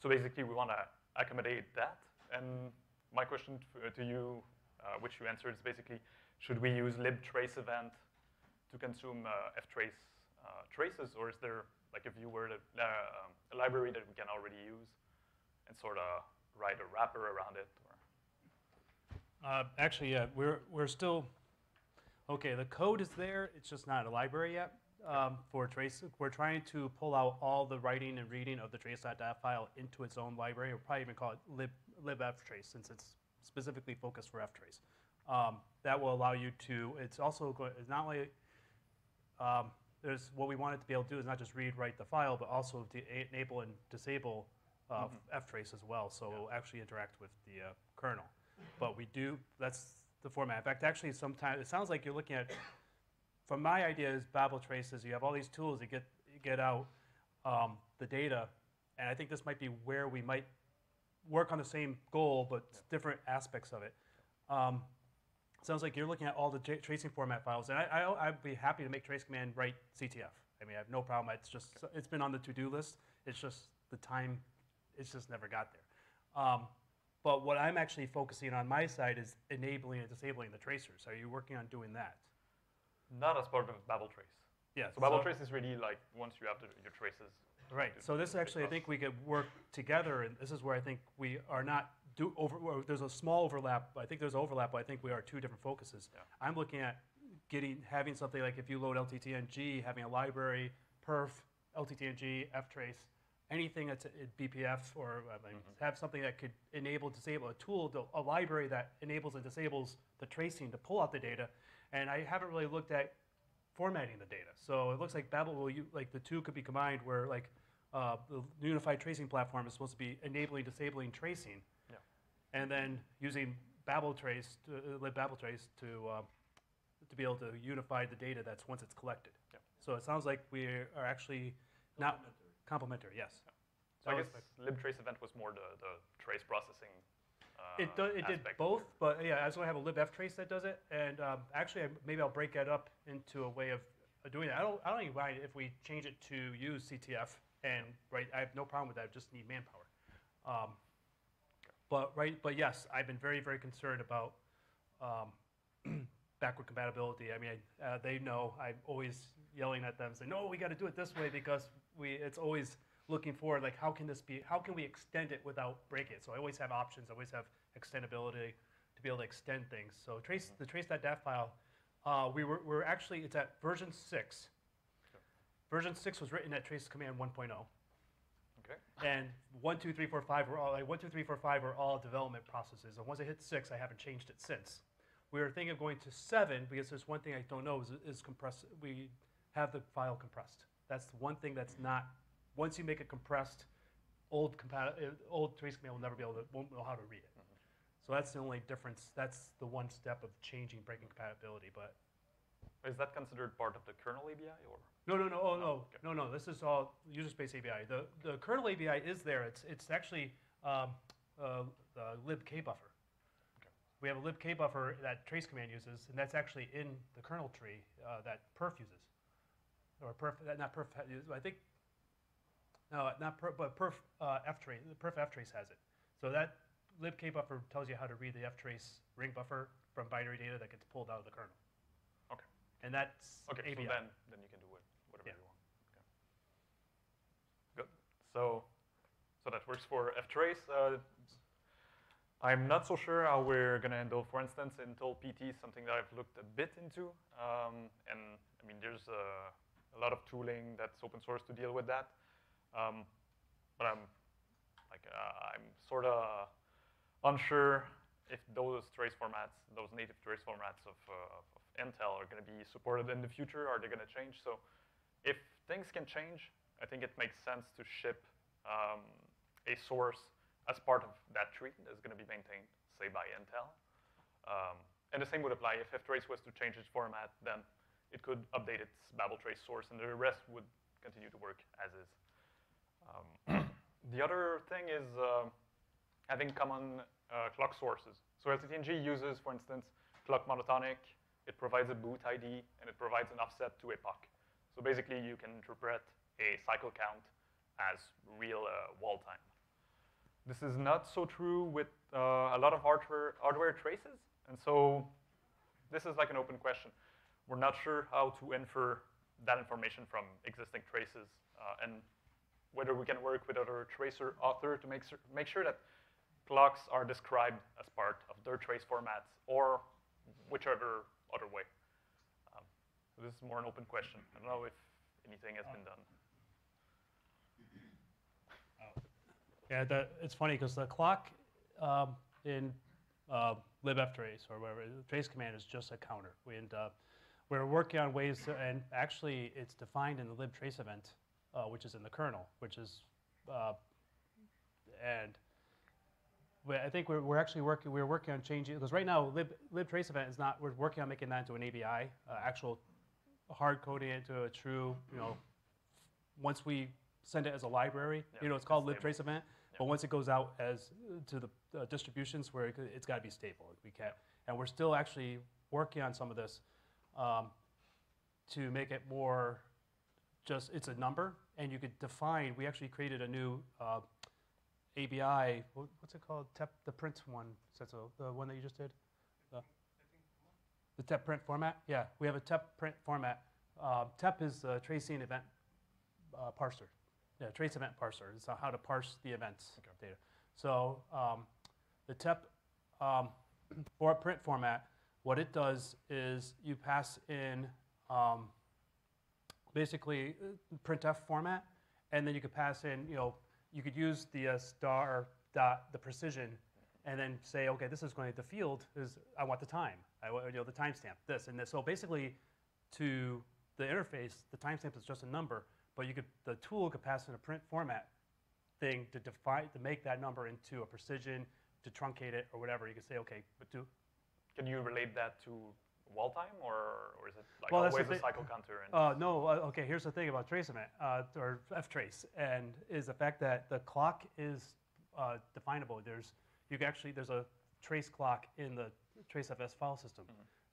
so basically, we want to accommodate that. And my question to you, uh, which you answered, is basically, should we use libtrace event to consume uh, ftrace uh, traces, or is there like a viewer, that, uh, a library that we can already use and sort of write a wrapper around it? Uh, actually, yeah, we're, we're still, okay, the code is there, it's just not a library yet um, for trace. We're trying to pull out all the writing and reading of the trace.dat file into its own library. We'll probably even call it lib, libftrace since it's specifically focused for ftrace. Um, that will allow you to, it's also, it's not only, um, there's what we wanted to be able to do is not just read, write the file, but also to enable and disable uh, mm -hmm. ftrace as well. So yeah. it'll actually interact with the uh, kernel. But we do, that's the format. In fact, actually, sometimes it sounds like you're looking at from my idea is Babel traces, you have all these tools that get, get out um, the data, and I think this might be where we might work on the same goal, but yeah. different aspects of it. Um, sounds like you're looking at all the tracing format files, and I, I, would be happy to make trace command write CTF. I mean, I have no problem. It's just, it's been on the to-do list. It's just the time, it's just never got there. Um, but what I'm actually focusing on my side is enabling and disabling the tracers. Are you working on doing that? Not as part of Babel Trace. Yeah. So Babel so Trace is really like once you have your traces. Right. So this actually, I think we could work together, and this is where I think we are not do over. There's a small overlap. I think there's overlap, but I think we are two different focuses. Yeah. I'm looking at getting having something like if you load LTTNG, having a library, perf, LTTNG, ftrace, anything that's BPF, or I mean, mm -hmm. have something that could enable, disable a tool, a library that enables and disables the tracing to pull out the data and I haven't really looked at formatting the data. So it looks like Babel will, like the two could be combined where like uh, the unified tracing platform is supposed to be enabling, disabling tracing. And then using Babel trace, to, uh, libBabelTrace to, uh, to be able to unify the data that's once it's collected. Yeah. So it sounds like we are actually not complementary, yes. So, I guess libtrace event was more the, the trace processing it, do, it did both, but yeah, I also have a libftrace that does it, and um, actually, I, maybe I'll break that up into a way of uh, doing that. I don't, I don't even mind if we change it to use CTF, and right, I have no problem with that. I just need manpower. Um, but right, but yes, I've been very, very concerned about um, backward compatibility. I mean, I, uh, they know I'm always yelling at them, saying, "No, we got to do it this way because we." It's always looking forward, like how can this be, how can we extend it without breaking it? So I always have options, I always have extendability to be able to extend things. So trace the trace.dat file, uh, we were we're actually it's at version six. Version six was written at trace command 1.0. Okay. And one, two, three, four, five were all like, one, two, three, four, five were all development processes. And once I hit six, I haven't changed it since. We were thinking of going to seven because there's one thing I don't know is, is compress. We have the file compressed. That's the one thing that's not. Once you make it compressed, old compat- uh, old trace command will never be able to won't know how to read it. So that's the only difference. That's the one step of changing breaking compatibility. But Is that considered part of the kernel ABI or? no, no, no, oh, no, no, no. This is all user space ABI. The the kernel ABI is there. It's it's actually um, uh, the libk buffer. We have a libk buffer that trace command uses, and that's actually in the kernel tree uh, that perf uses, or perf that not perf. ha- I think no, not perf, but perf uh, ftrace. Perf ftrace has it. So that libk buffer tells you how to read the ftrace ring buffer from binary data that gets pulled out of the kernel. And that's Okay, ABI. so then, then you can do it, whatever you want. Okay. Good. So, so that works for ftrace. Uh, I'm not so sure how we're going to handle, for instance, Intel PT, something that I've looked a bit into. Um, and I mean, there's a, a lot of tooling that's open source to deal with that. Um, but I'm like, uh, I'm sort of unsure if those trace formats, those native trace formats of, uh, of Intel are going to be supported in the future. Are they going to change? So if things can change, I think it makes sense to ship um, a source as part of that tree that's going to be maintained, say, by Intel. Um, and the same would apply if ftrace was to change its format, then it could update its Babel trace source, and the rest would continue to work as is. Um, the other thing is uh, having common uh, clock sources. So LTTNG uses, for instance, clock monotonic. It provides a boot ID, and it provides an offset to epoch. So basically, you can interpret a cycle count as real uh, wall time. This is not so true with uh, a lot of hardware, hardware traces, and so this is like an open question. We're not sure how to infer that information from existing traces, uh, and whether we can work with other tracer author to make, sur- make sure that clocks are described as part of their trace formats, or whichever other way. Um, this is more an open question. I don't know if anything has been done. Yeah, that, it's funny because the clock um, in uh, libftrace or whatever, the trace command is just a counter. We end up, we're working on ways to, and actually it's defined in the libtrace event, uh, which is in the kernel, which is, uh, and we, I think we're, we're actually working, we're working on changing, because right now lib, libtrace event is not, we're working on making that into an ABI, uh, actual hard coding it into a true, you know, once we send it as a library, you know, it's called libtrace event. But once it goes out as to the uh, distributions where it, it's got to be stable, we can't. And we're still actually working on some of this um, to make it more just it's a number, and you could define. We actually created a new uh, ABI. What, what's it called? Tep, the print one. That's the one that you just did. The, the TEP print format. Yeah, we have a TEP print format. Uh, TEP is the tracing event uh, parser. Yeah, trace event parser. It's how to parse the events data. So um, the TEP um, for print format, what it does is you pass in um, basically uh, printf format, and then you could pass in, you know, you could use the uh, star dot the precision, and then say, okay, this is going to the field is I want the time, I want you know the timestamp this and this. So basically, to the interface, the timestamp is just a number, but you could the tool could pass in a print format thing to define to make that number into a precision, to truncate it or whatever. You could say, okay, but do Can you relate that to wall time, or, or is it like Well, always a cycle counter? And Uh, no, uh, okay, here's the thing about trace event, uh, or ftrace, and is the fact that the clock is uh, definable. There's, you can actually, there's a trace clock in the tracefs file system.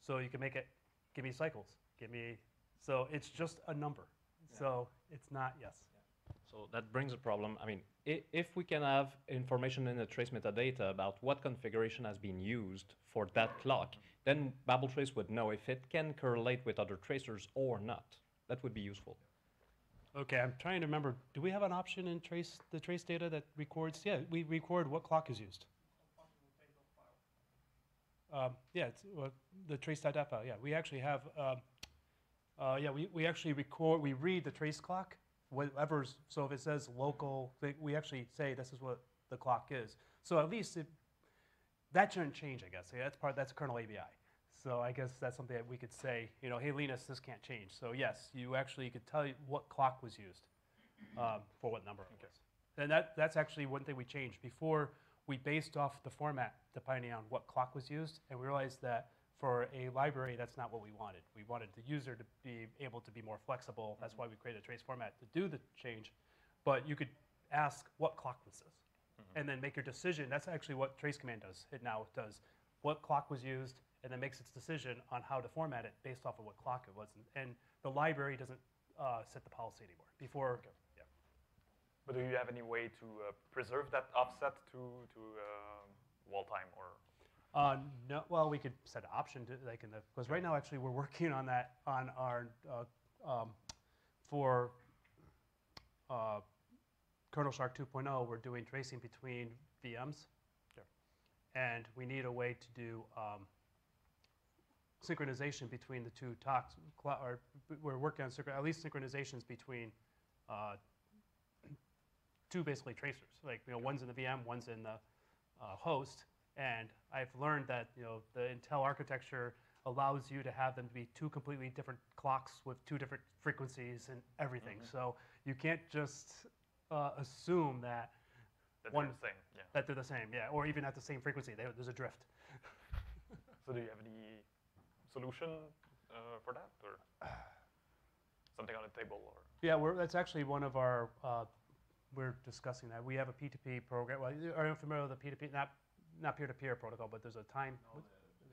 So you can make it, give me cycles, give me, so it's just a number. So it's not, yes. So that brings a problem. I mean, if we can have information in the trace metadata about what configuration has been used for that clock, then Babel Trace would know if it can correlate with other tracers or not. That would be useful. Okay, I'm trying to remember, do we have an option in trace, the trace data that records, yeah, we record what clock is used. Um, yeah, it's uh, the trace.data. Yeah, we actually have. Um, uh, yeah, we, we actually record. We read the trace clock. Whatever's so if it says local, we actually say this is what the clock is. So at least it, that shouldn't change. I guess yeah, that's part. That's kernel ABI. So I guess that's something that we could say. You know, hey Linus, this can't change. So yes, you actually could tell you what clock was used um, for what number was. And that, that's actually one thing we changed. Before, we based off the format depending on what clock was used, and we realized that for a library, that's not what we wanted. We wanted the user to be able to be more flexible. That's why we created a trace format to do the change. But you could ask, what clock was this? And then make your decision. That's actually what trace command does. It now does what clock was used, and then makes its decision on how to format it based off of what clock it was. And, and the library doesn't uh, set the policy anymore. Before, yeah. But do you have any way to uh, preserve that offset to to uh, wall time or? Uh, no, well, we could set an option to like in the because right now actually we're working on that on our uh, um, for uh, Kernel Shark 2.0. We're doing tracing between VMs, and we need a way to do um, synchronization between the two talks. Or we're working on at least synchronizations between uh, two basically tracers. Like you know, one's in the VM, one's in the uh, host. And I've learned that you know the Intel architecture allows you to have them to be two completely different clocks with two different frequencies and everything. Mhm. So you can't just uh, assume that That they're one the same, yeah. that they're the same, yeah, or even at the same frequency. There- There's a drift. So do you have any solution uh, for that or something on the table or? Yeah, we're, that's actually one of our, uh, we're discussing that. We have a P2P program. Well, are you familiar with the P2P? Not, not peer-to-peer protocol, but there's a time. Oh,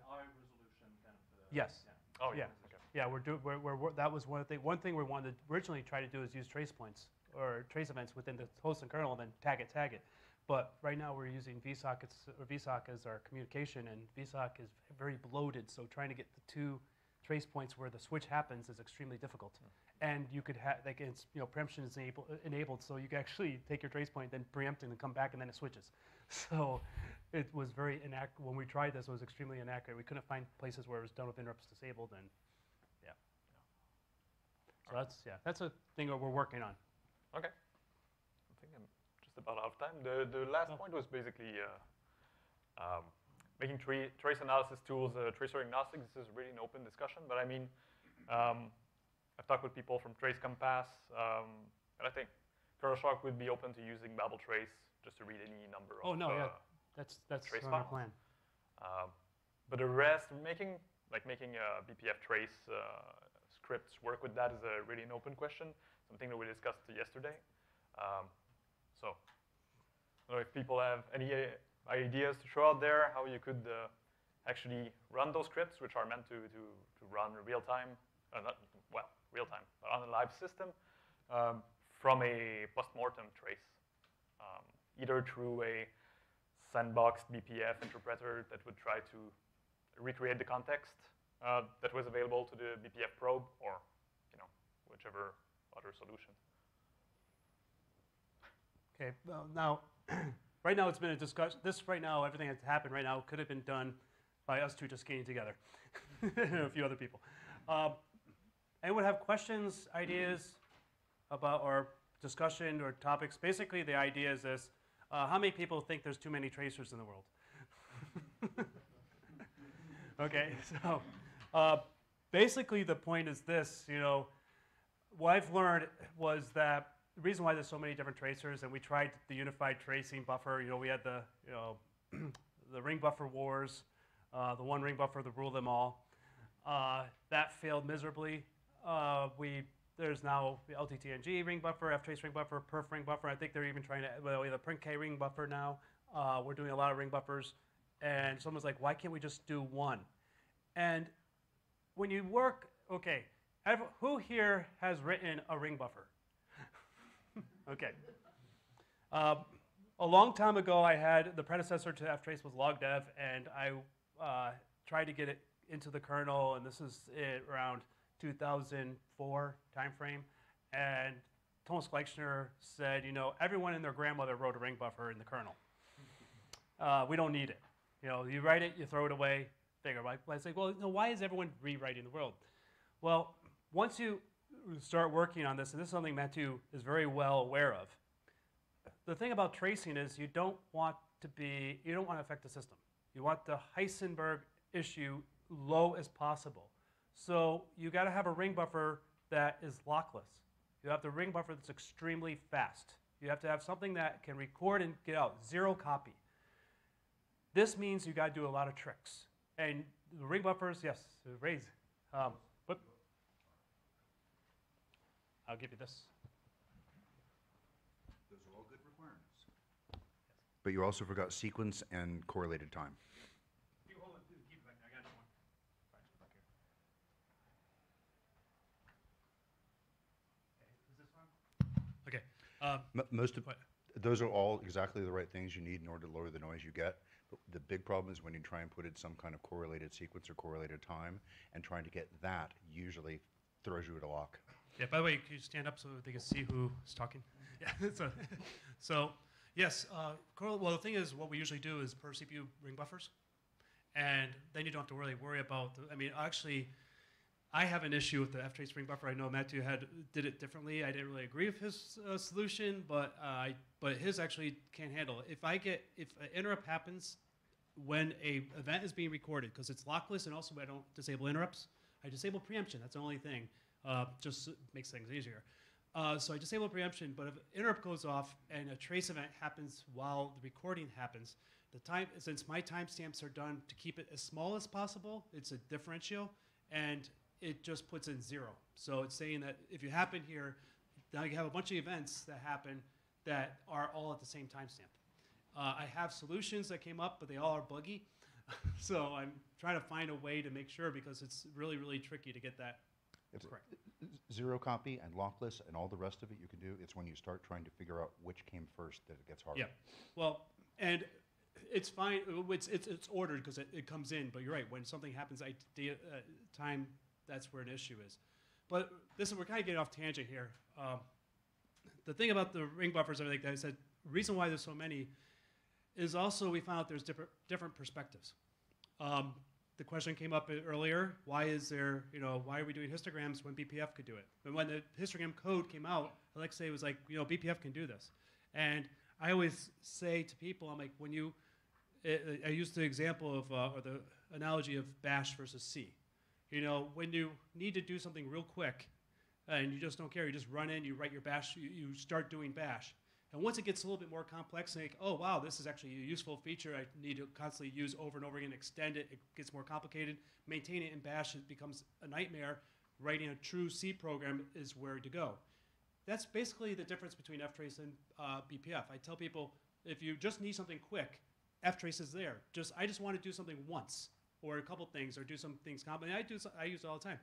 high resolution kind of. Uh, yes. Oh, yeah, Yeah. Yeah, we're doing, we're, we're, we're- that was one thing, one thing we wanted to originally try to do is use trace points or trace events within the host and kernel and then tag it, tag it. But right now we're using vsock, it's, or vsock as our communication and vsock is very bloated. So trying to get the two trace points where the switch happens is extremely difficult. Hmm. And you could have, like, it's, you know, preemption is enable, enabled, so you can actually take your trace point, then preempt and then come back and then it switches. So it was very inaccurate. When we tried this, it was extremely inaccurate. We couldn't find places where it was done with interrupts disabled and, yeah. So that's, yeah, that's a thing that we're working on. Okay. I think I'm just about out of time. The, the last Oh. point was basically uh, um, making tra trace analysis tools uh, tracer agnostic. This is really an open discussion, but I mean, um, I've talked with people from Trace Compass, um, and I think Kernel Shark would be open to using Babel Trace just to read any number Oh, of no, yeah, uh, that's, that's trace our plan. Um, but the rest, making like making a bpftrace uh, scripts work with that is a really an open question. Something that we discussed yesterday. Um, so, I don't know if people have any uh, ideas to throw out there how you could uh, actually run those scripts, which are meant to to, to run real time, uh, not well real time, but on a live system um, from a postmortem trace, um, either through a sandboxed BPF interpreter that would try to recreate the context uh, that was available to the BPF probe, or you know whichever other solution. Okay, well, now, right now it's been a discussion, this right now, everything that's happened right now could have been done by us two just getting together, a few other people. Um, anyone have questions, ideas about, our discussion or topics? Basically, the idea is this, uh, how many people think there's too many tracers in the world? okay, so uh, basically the point is this, you know, what I've learned was that the reason why there's so many different tracers, and we tried the unified tracing buffer. You know, we had the you know the ring buffer wars, uh, the one ring buffer that ruled them all. Uh, that failed miserably. Uh, we there's now the LTTNG ring buffer, ftrace ring buffer, perf ring buffer. I think they're even trying to well we have a printk ring buffer now. Uh, we're doing a lot of ring buffers, and someone's like, why can't we just do one? And when you work, okay, who here has written a ring buffer? okay. Um, a long time ago, I had the predecessor to ftrace was logdev, and I uh, tried to get it into the kernel, and this is it around 2004 timeframe. And Thomas Gleixner said, you know, everyone and their grandmother wrote a ring buffer in the kernel. Uh, we don't need it. You know, you write it, you throw it away. figure. I, I say, well, you know, why is everyone rewriting the world? Well, once you start working on this, and this is something Matthew is very well aware of, the thing about tracing is you don't want to be, you don't want to affect the system. You want the Heisenberg issue low as possible. So you got to have a ring buffer that is lockless. You have the ring buffer that's extremely fast. You have to have something that can record and get out, zero copy. This means you got to do a lot of tricks. And the ring buffers, yes, raise. Um, but I'll give you this. Those are all good requirements. But you also forgot sequence and correlated time. Okay. Um, M- Most of, those are all exactly the right things you need in order to lower the noise you get. But the big problem is when you try and put in some kind of correlated sequence or correlated time, and trying to get that usually throws you at a lock. Yeah, by the way, can you stand up so they can see who's talking? Yeah, so, so yes, uh, correl- well, the thing is, what we usually do is per CPU ring buffers. And then you don't have to really worry about, the, I mean, actually, I have an issue with the ftrace ring buffer. I know Matthew had did it differently. I didn't really agree with his uh, solution, but uh, but his actually can't handle it. If I get if an interrupt happens when a event is being recorded because it's lockless and also I don't disable interrupts. I disable preemption. That's the only thing. Uh, just makes things easier. Uh, so I disable preemption, but if interrupt goes off and a trace event happens while the recording happens, the time since my timestamps are done to keep it as small as possible, it's a differential, and it just puts in zero. So it's saying that if you happen here, now you have a bunch of events that happen that are all at the same timestamp. Uh, I have solutions that came up, but they all are buggy. so I'm trying to find a way to make sure because it's really, really tricky to get that It's correct. zero copy and lockless and all the rest of it you can do. It's when you start trying to figure out which came first that it gets harder. Yeah. Well, and it's fine. It's it's, it's ordered because it, it comes in. But you're right. When something happens, I, uh, time that's where an issue is. But this is we're kind of getting off tangent here. Um, the thing about the ring buffers, everything that I said, reason why there's so many is also we found out there's different different perspectives. Um, the question came up earlier: Why is there, you know, why are we doing histograms when BPF could do it? But when the histogram code came out, Alexei was like, you know, BPF can do this, and I always say to people, I'm like, when you, I, I use the example of uh, or the analogy of Bash versus C. You know, when you need to do something real quick, and you just don't care, you just run in, you write your Bash, you, you start doing Bash. And once it gets a little bit more complex, like, oh wow, this is actually a useful feature I need to constantly use over and over again, extend it, it gets more complicated. Maintain it in Bash, it becomes a nightmare. Writing a true C program is where to go. That's basically the difference between ftrace and uh, BPF. I tell people, if you just need something quick, ftrace is there. Just I just want to do something once, or a couple things, or do some things. I do I use it all the time.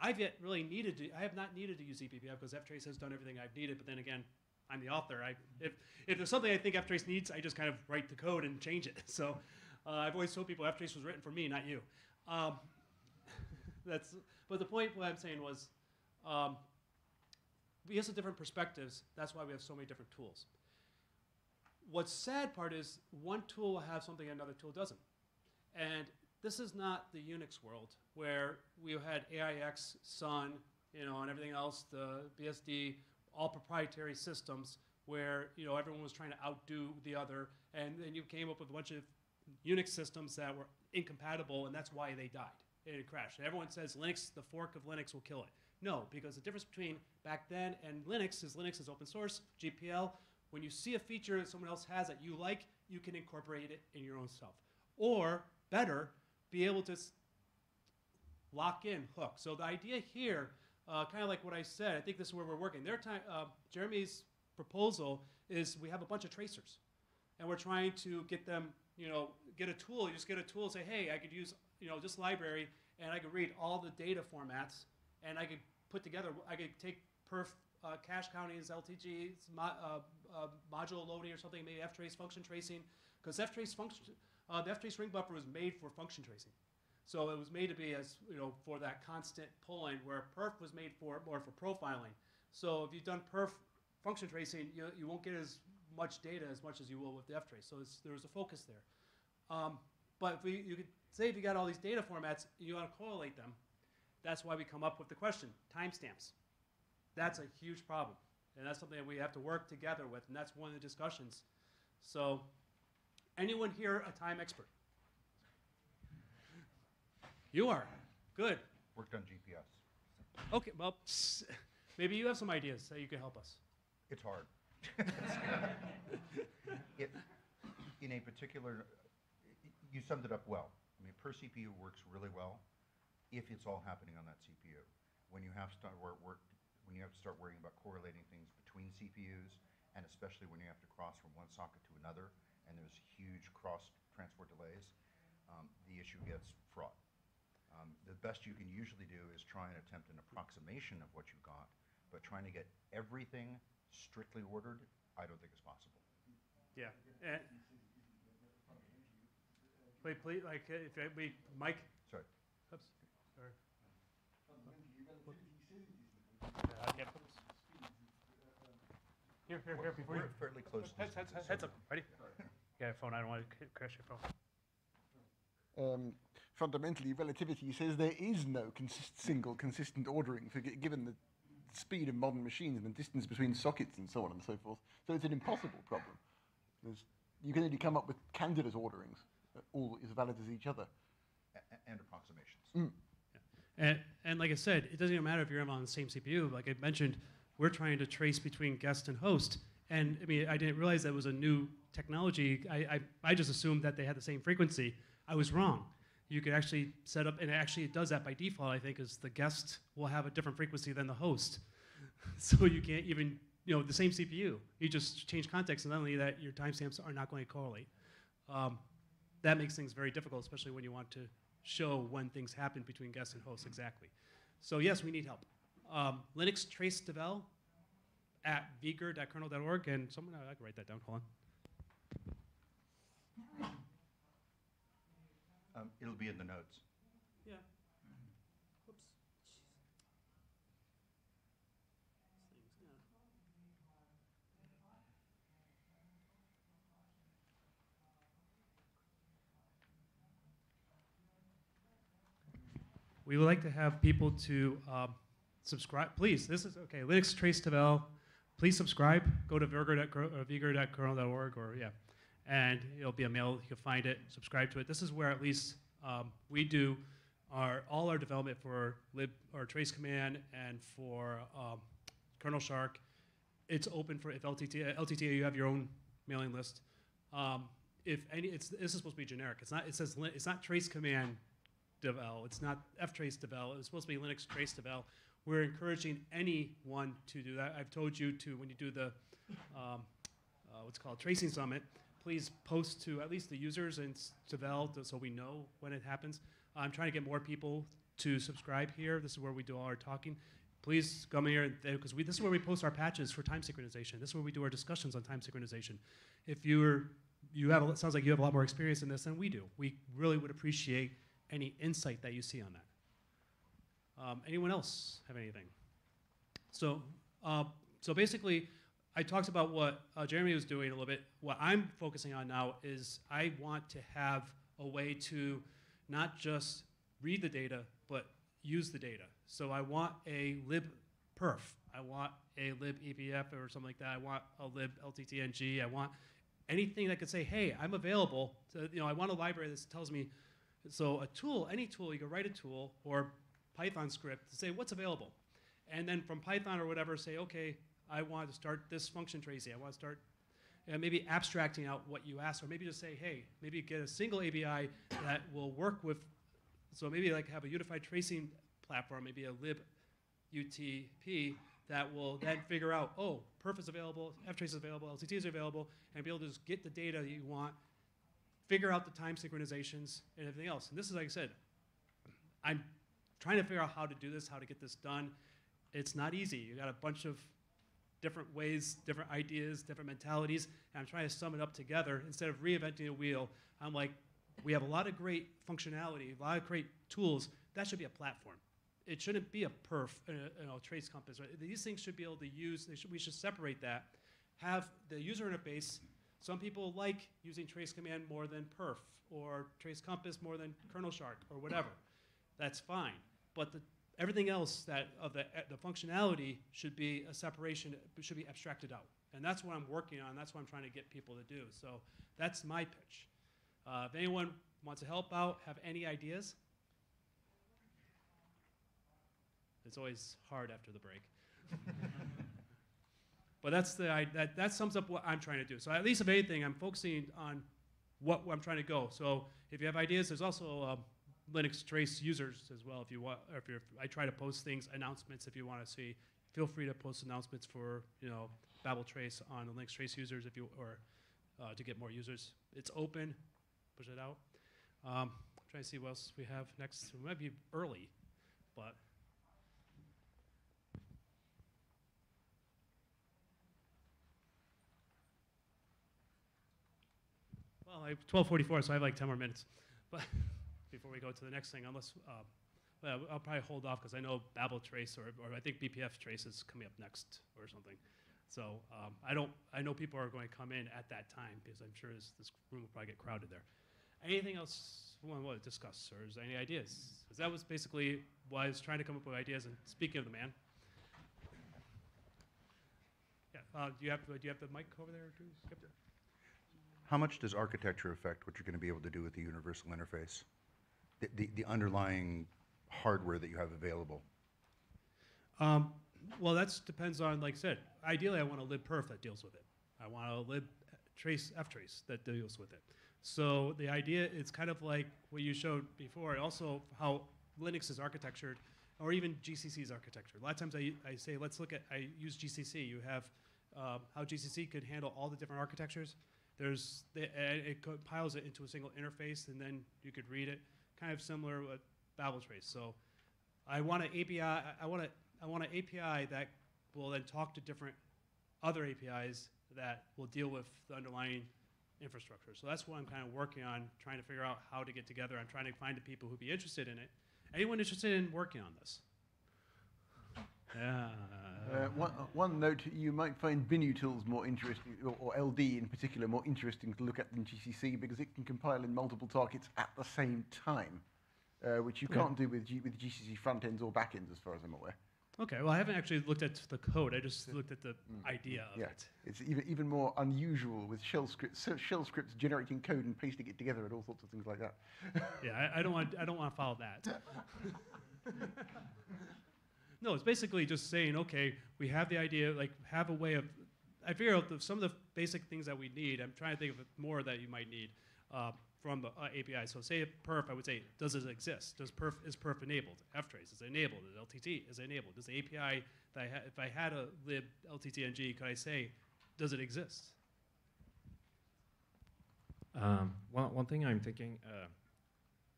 I've yet really needed to. I have not needed to use eBPF because ftrace has done everything I've needed. But then again, I'm the author. I, if, if there's something I think ftrace needs, I just kind of write the code and change it. So uh, I've always told people ftrace was written for me, not you. Um, that's, but the point what I'm saying was, um, because of different perspectives, that's why we have so many different tools. What's sad part is one tool will have something another tool doesn't. And this is not the Unix world where we had AIX, Sun, you know, and everything else, the BSD, all proprietary systems where you know everyone was trying to outdo the other, and then you came up with a bunch of Unix systems that were incompatible, and that's why they died. It crashed. And everyone says Linux, the fork of Linux, will kill it. No, because the difference between back then and Linux is Linux is open source, GPL. When you see a feature that someone else has that you like, you can incorporate it in your own stuff. Or better, be able to lock in hook. So the idea here uh, kind of like what I said, I think this is where we're working. Their time, uh, Jeremy's proposal is we have a bunch of tracers, and we're trying to get them, you know, get a tool. You just get a tool and say, hey, I could use, you know, this library, and I could read all the data formats, and I could put together, I could take perf uh, cache counting as LTG, mo uh, uh, module loading or something, maybe ftrace function tracing, because ftrace function, uh, the ftrace ring buffer was made for function tracing. So it was made to be as you know for that constant pulling, where perf was made for more for profiling. So if you've done perf function tracing, you, you won't get as much data as much as you will with the ftrace. So there's a focus there. Um, but we, you could say if you got all these data formats, you want to correlate them. That's why we come up with the question, timestamps. That's a huge problem. And that's something that we have to work together with, and that's one of the discussions. So, anyone here a time expert? You are. Good. Worked on GPS. Okay, well, maybe you have some ideas that you can help us. It's hard. it, in a particular, you summed it up well. I mean, per CPU works really well if it's all happening on that CPU. When you have to start work, work when you have to start worrying about correlating things between CPUs, and especially when you have to cross from one socket to another, and there's huge cross transport delays, um, the issue gets fraught. Um, the best you can usually do is try and attempt an approximation of what you got, but trying to get everything strictly ordered, I don't think is possible. Yeah. And, wait, please, like, uh, if I- we, Mike? Sorry. Oops, sorry. Uh. Here, here, here, before you. We're fairly close Heads, heads, distances, heads up, ready? Yeah, phone, I don't want to crash your phone. um, fundamentally, relativity says there is no consist- single consistent ordering for gi- given the speed of modern machines and the distance between sockets and so on and so forth. So it's an impossible problem. There's, you can only come up with candidate orderings, all as valid as each other. A- a- and approximations. Mm. And, and like I said, it doesn't even matter if you're on the same CPU. Like I mentioned, we're trying to trace between guest and host. And I mean, I didn't realize that was a new technology. I, I, I just assumed that they had the same frequency. I was wrong. You could actually set up, and actually it does that by default, I think, is the guest will have a different frequency than the host. so you can't even, you know, the same CPU. You just change context, and only that, your timestamps are not going to correlate. Um, that makes things very difficult, especially when you want to show when things happen between guests and hosts exactly. So yes, we need help. Um, Linux trace devel at vger.kernel.org, and someone I can write that down. Hold on. Um, it'll be in the notes. Yeah. Oops. We would like to have people to um, subscribe. Please, this is okay. Linux Trace Devel. Please subscribe. Go to vger.kernel.org or yeah, and it'll be a mail. You can find it. Subscribe to it. This is where at least um, we do our all our development for lib or trace command and for um, kernel shark. It's open for if LTT LTTA you have your own mailing list. Um, if any, it's this is supposed to be generic. It's not. It says it's not trace command devel. It's not ftrace devel. It's supposed to be Linux trace devel. We're encouraging anyone to do that. I've told you to when you do the um, uh, what's called tracing summit. Please post to at least the users and devel so we know when it happens. I'm trying to get more people to subscribe here. This is where we do all our talking. Please come here because we this is where we post our patches for time synchronization. This is where we do our discussions on time synchronization. If you're you have a, it sounds like you have a lot more experience in this than we do. We really would appreciate any insight that you see on that. Um, anyone else have anything? So, uh, so basically, I talked about what uh, Jeremy was doing a little bit. What I'm focusing on now is I want to have a way to not just read the data, but use the data. So I want a lib perf. I want a lib EPF or something like that. I want a lib LTTNG. I want anything that could say, hey, I'm available. You know, I want a library that tells me. So a tool, any tool, you can write a tool or Python script to say what's available. And then from Python or whatever, say, okay, I want to start this function tracing. I want to start uh, maybe abstracting out what you asked, or maybe just say, hey, maybe get a single API that will work with, so maybe like have a unified tracing platform, maybe a lib UTP that will then figure out, oh, perf is available, ftrace is available, LTT is available, and be able to just get the data that you want, figure out the time synchronizations and everything else. And this is, like I said, I'm trying to figure out how to do this, how to get this done. It's not easy. You got a bunch of different ways, different ideas, different mentalities, and I'm trying to sum it up together instead of reinventing a wheel. I'm like, we have a lot of great functionality, a lot of great tools. That should be a platform. It shouldn't be a perf, uh, you know, trace compass. Right? These things should be able to use. Should, we should separate that. Have the user interface Some people like using trace command more than perf, or trace compass more than kernel shark, or whatever. That's fine. But the, everything else that of the, uh, the functionality should be a separation, should be abstracted out. And that's what I'm working on. That's what I'm trying to get people to do. So that's my pitch. Uh, if anyone wants to help out, have any ideas? It's always hard after the break. but that's the I, that that sums up what I'm trying to do. So at least if anything, I'm focusing on what I'm trying to go. So if you have ideas, there's also um, Linux Trace users as well. If you want, if you're, I try to post things, announcements. If you want to see, feel free to post announcements for you know Babel Trace on the Linux Trace users if you or uh, to get more users. It's open. Push it out. Um, I'm trying to see what else we have next. We might be early, but. Well, I have 12:44, so I have like 10 more minutes, but before we go to the next thing, unless uh, well, I'll probably hold off because I know Babel Trace or, or I think BPF Trace is coming up next or something. So um, I don't. I know people are going to come in at that time because I'm sure this, this room will probably get crowded there. Anything else we want to discuss, or is any ideas? Because that was basically why I was trying to come up with ideas. And speaking of the man, yeah, uh, do you have do you have the mic over there. How much does architecture affect what you're going to be able to do with the universal interface? The, the, underlying hardware that you have available? Um, well, that depends on, like I said, ideally I want a libperf that deals with it. I want a lib trace ftrace that deals with it. So the idea is kind of like what you showed before, also how Linux is architectured, or even GCC's architecture. A lot of times I, I say, let's look at, I use GCC. You have um, how GCC could handle all the different architectures. There's, the, it compiles it into a single interface, and then you could read it, kind of similar with Babel Trace. So I want an API, I want, a, I want an API that will then talk to different other APIs that will deal with the underlying infrastructure. So that's what I'm kind of working on, trying to figure out how to get together. I'm trying to find the people who'd be interested in it. Anyone interested in working on this? Yeah. Uh, one, one note, you might find binutils more interesting, or, or, LD in particular, more interesting to look at than GCC because it can compile in multiple targets at the same time, uh, which you can't do with, G, with GCC front ends or back ends, as far as I'm aware. Okay, well, I haven't actually looked at the code. I just looked at the mm. idea of yeah. it. It's even, even more unusual with shell scripts, shell scripts generating code and pasting it together and all sorts of things like that. yeah, I, I, don't want I don't want to follow that. no, it's basically just saying, okay, we have the idea, like have a way of. I figure out the, some of the basic things that we need. I'm trying to think of more that you might need. Uh, from the uh, API. So say perf, I would say, does it exist? Does perf, is perf enabled? ftrace, is enabled? Is LTT, is it enabled? Does the API, that I if I had a lib LTTNG, could I say, does it exist? Um, one, one thing I'm thinking, uh,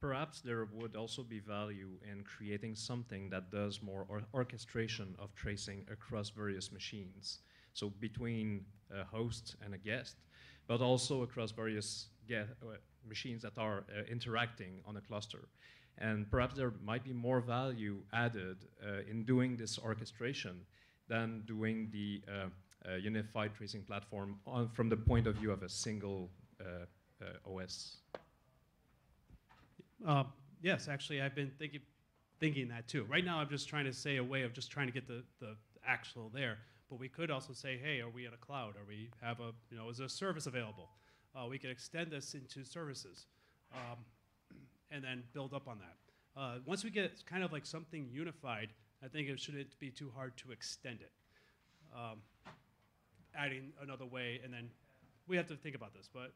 perhaps there would also be value in creating something that does more or orchestration of tracing across various machines. So between a host and a guest, but also across various uh, machines that are uh, interacting on a cluster. And perhaps there might be more value added uh, in doing this orchestration than doing the uh, unified tracing platform from the point of view of a single OS. Yes, actually, I've been thinking, thinking that too. Right now, I'm just trying to say a way of just trying to get the, the actual there. But we could also say, hey, are we in a cloud? Are we have a, you know, is there a service available? Uh, we can extend this into services um, and then build up on that. Uh, once we get kind of like something unified, I think it shouldn't be too hard to extend it. Um, adding another way, and then we have to think about this. But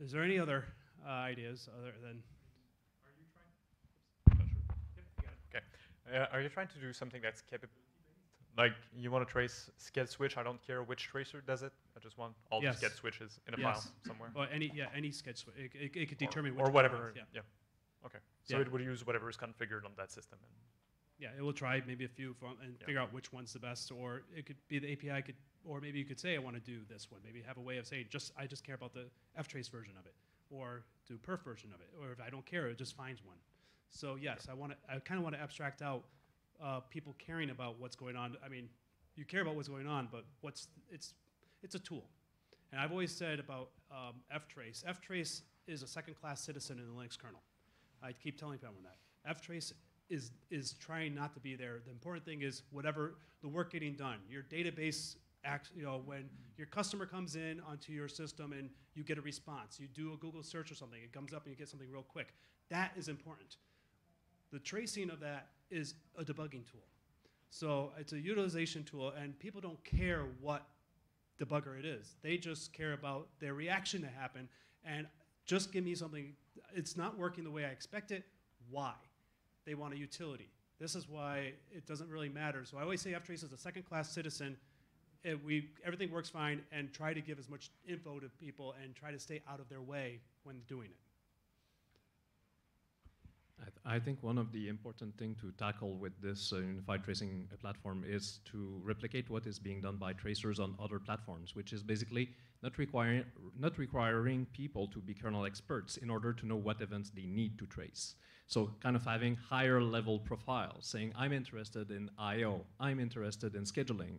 is there any other uh, ideas other than? Okay. Uh, are you trying to do something that's capable? Like you want to trace sched switch? I don't care which tracer does it. I just want all yes. the sched switches in a yes. file somewhere. Or any yeah any sched switch. It, it, it, could determine or, which or whatever. Yeah. yeah. Okay. So yeah. it would use whatever is configured on that system. yeah, it will try maybe a few and figure out which one's the best. Or it could be the API could, or maybe you could say I want to do this one. Maybe have a way of saying just I just care about the ftrace version of it, or do perf version of it. Or if I don't care, it just finds one. So yes, I want to. I kind of want to abstract out uh, people caring about what's going on. I mean, you care about what's going on, but what's it's it's a tool, And I've always said about um, ftrace, ftrace is a second-class citizen in the Linux kernel. I keep telling people that. ftrace is, is trying not to be there. The important thing is whatever the work getting done. Your database acts, you know, when your customer comes in onto your system and you get a response, you do a Google search or something, it comes up and you get something real quick. That is important. The tracing of that is a debugging tool. So it's a utilization tool, and people don't care what debugger it is. They just care about their reaction to happen, and just give me something. It's not working the way I expect it. Why? They want a utility. This is why it doesn't really matter. So I always say ftrace is a second-class citizen. It, we, everything works fine, and try to give as much info to people and try to stay out of their way when doing it. I, th I, think one of the important thing to tackle with this uh, unified tracing platform is to replicate what is being done by tracers on other platforms, which is basically not requiring, not requiring people to be kernel experts in order to know what events they need to trace. So kind of having higher level profiles, saying I'm interested in I.O., I'm interested in scheduling,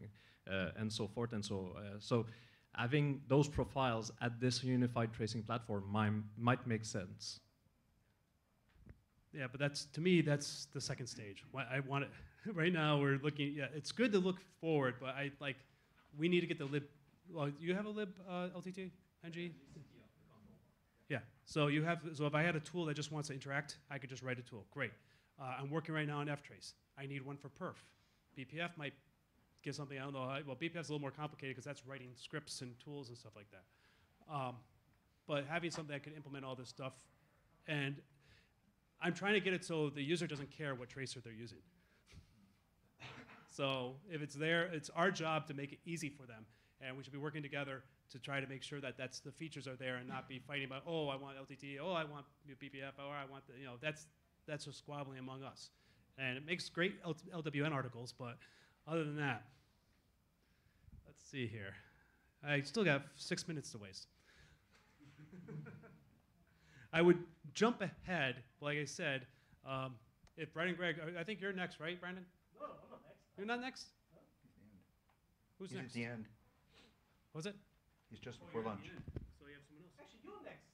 and so forth and so. Uh, so having those profiles at this unified tracing platform might, might make sense. Yeah, but that's to me that's the second stage. I want it right now. We're looking. Yeah, it's good to look forward, but I like we need to get the lib. Well, you have a lib uh, LTT ng. Yeah. So you have. So if I had a tool that just wants to interact, I could just write a tool. Great. Uh, I'm working right now on ftrace. I need one for perf. BPF might give something. I don't know. Well, BPF's a little more complicated because that's writing scripts and tools and stuff like that. Um, but having something that can implement all this stuff, and I'm trying to get it so the user doesn't care what tracer they're using. so if it's there, it's our job to make it easy for them. And we should be working together to try to make sure that that's the features are there and not be fighting about, oh, I want LTT, oh, I want BPF, or I want the, you know, that's, that's just squabbling among us. And it makes great LWN articles, but other than that, let's see here. I still got six minutes to waste. I would jump ahead, like I said. Um, if Brendan Gregg, I think you're next, right, Brendan? No, I'm not next. You're not next? No. Who's He's next? at the end. Was it? He's just Oh, before lunch. So you have someone else? Actually, you're next.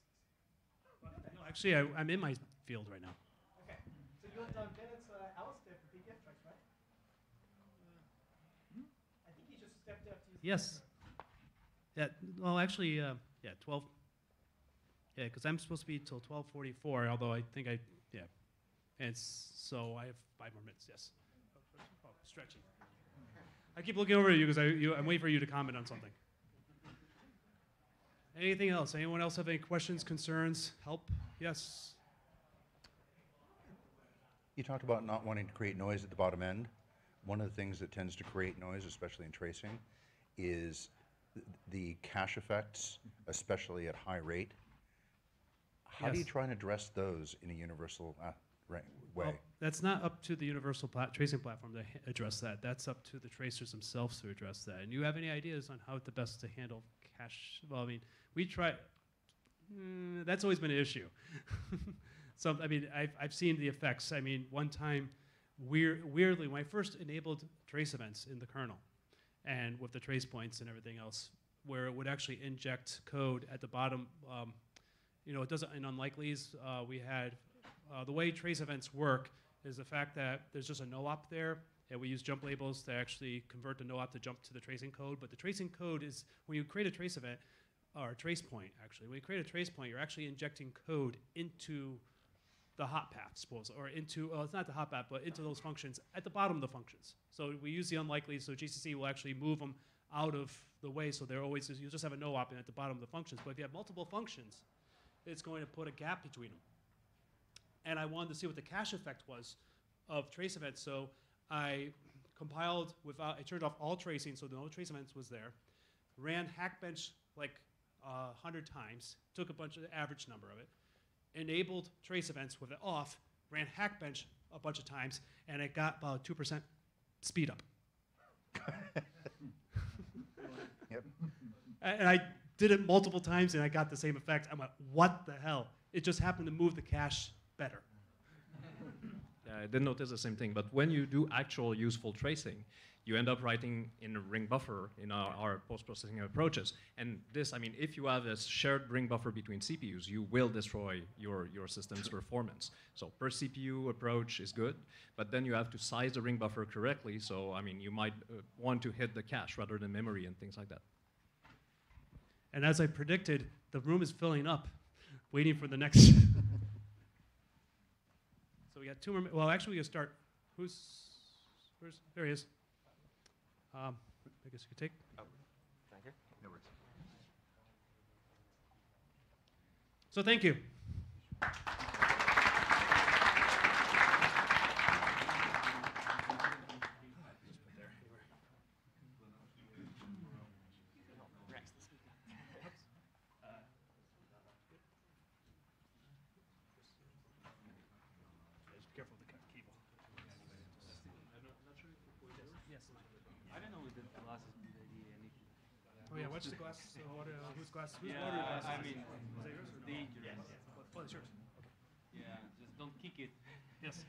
No, actually, I, I'm in my field right now. Okay. So you're Don Bennett's uh, Alastair for BPF tracks, right? I think he just stepped out to use the Yes. Yeah. Well, actually, uh, yeah, 12. Yeah, because I'm supposed to be till 12:44. Although I think I, yeah, and s- so I have five more minutes. Yes. Oh, stretching. I keep looking over at you because I, you, I'm waiting for you to comment on something. Anything else? Anyone else have any questions, concerns, help? Yes. You talked about not wanting to create noise at the bottom end. One of the things that tends to create noise, especially in tracing, is th- the cache effects, especially at high rate. How do you Yes. try and address those in a universal uh, ra- way? Well, that's not up to the universal plat- tracing platform to address that. That's up to the tracers themselves to address that. And you have any ideas on how the best to handle cache? Well, I mean, we try. Mm, that's always been an issue. so I mean, I've I've seen the effects. I mean, one time, weir- weirdly, when I first enabled trace events in the kernel, and with the trace points and everything else, where it would actually inject code at the bottom. Um, you know, it doesn't in unlikelies. Uh, we had uh, the way trace events work is the fact that there's just a no-op there, and we use jump labels to actually convert the no-op to jump to the tracing code. But the tracing code is when you create a trace event, or a trace point, actually, when you create a trace point, you're actually injecting code into the hot path, suppose, or into, well, it's not the hot path, but into those functions at the bottom of the functions. So we use the unlikely, so GCC will actually move them out of the way, so they're always, you'll just have a no-op at the bottom of the functions. But if you have multiple functions, it's going to put a gap between them. And I wanted to see what the cache effect was of trace events, so I compiled without, I turned off all tracing, so no trace events was there, ran Hackbench like uh, 100 times, took a bunch of the average number of it, enabled trace events with it off, ran Hackbench a bunch of times, and it got about 2% speed up. Yep. And I did it multiple times and I got the same effect. I'm like, what the hell? It just happened to move the cache better. Yeah, I didn't notice the same thing. But when you do actual useful tracing, you end up writing in a ring buffer in our, our post-processing approaches. And this, I mean, if you have a shared ring buffer between CPUs, you will destroy your, your system's performance. So per CPU approach is good, but then you have to size the ring buffer correctly. So, I mean, you might uh, want to hit the cache rather than memory and things like that. And as I predicted, the room is filling up, waiting for the next. so we got two more. Well, actually, we can start. Who's? Where's? There he is. Um, I guess you could take. Thank you. No worries. So thank you. Careful with the cable. Yes. I don't know if the glasses did any anything. Oh yeah, what's the glass? So what, uh, whose glass? Whose yeah, water glass? I mean? Was that yours? Or dangerous. Oh, it's yours. Okay. Yeah, just don't kick it. Yes.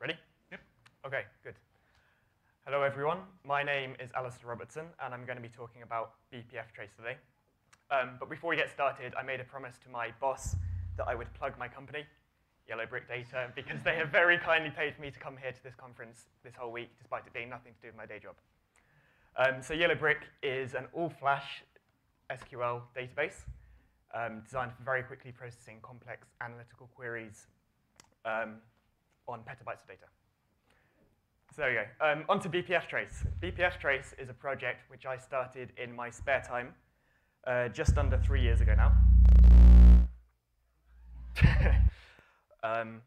Ready? Yep. Okay, good. Hello, everyone. My name is Alastair Robertson, and I'm going to be talking about BPF Trace today. Um, but before we get started, I made a promise to my boss that I would plug my company, Yellow Brick Data, because they have very kindly paid for me to come here to this conference this whole week, despite it being nothing to do with my day job. Um, so Yellow Brick is an all-flash SQL database um, designed for very quickly processing complex analytical queries um, on petabytes of data. So there you go. Um, on to BPF Trace. BPF Trace is a project which I started in my spare time uh, just under three years ago now. um,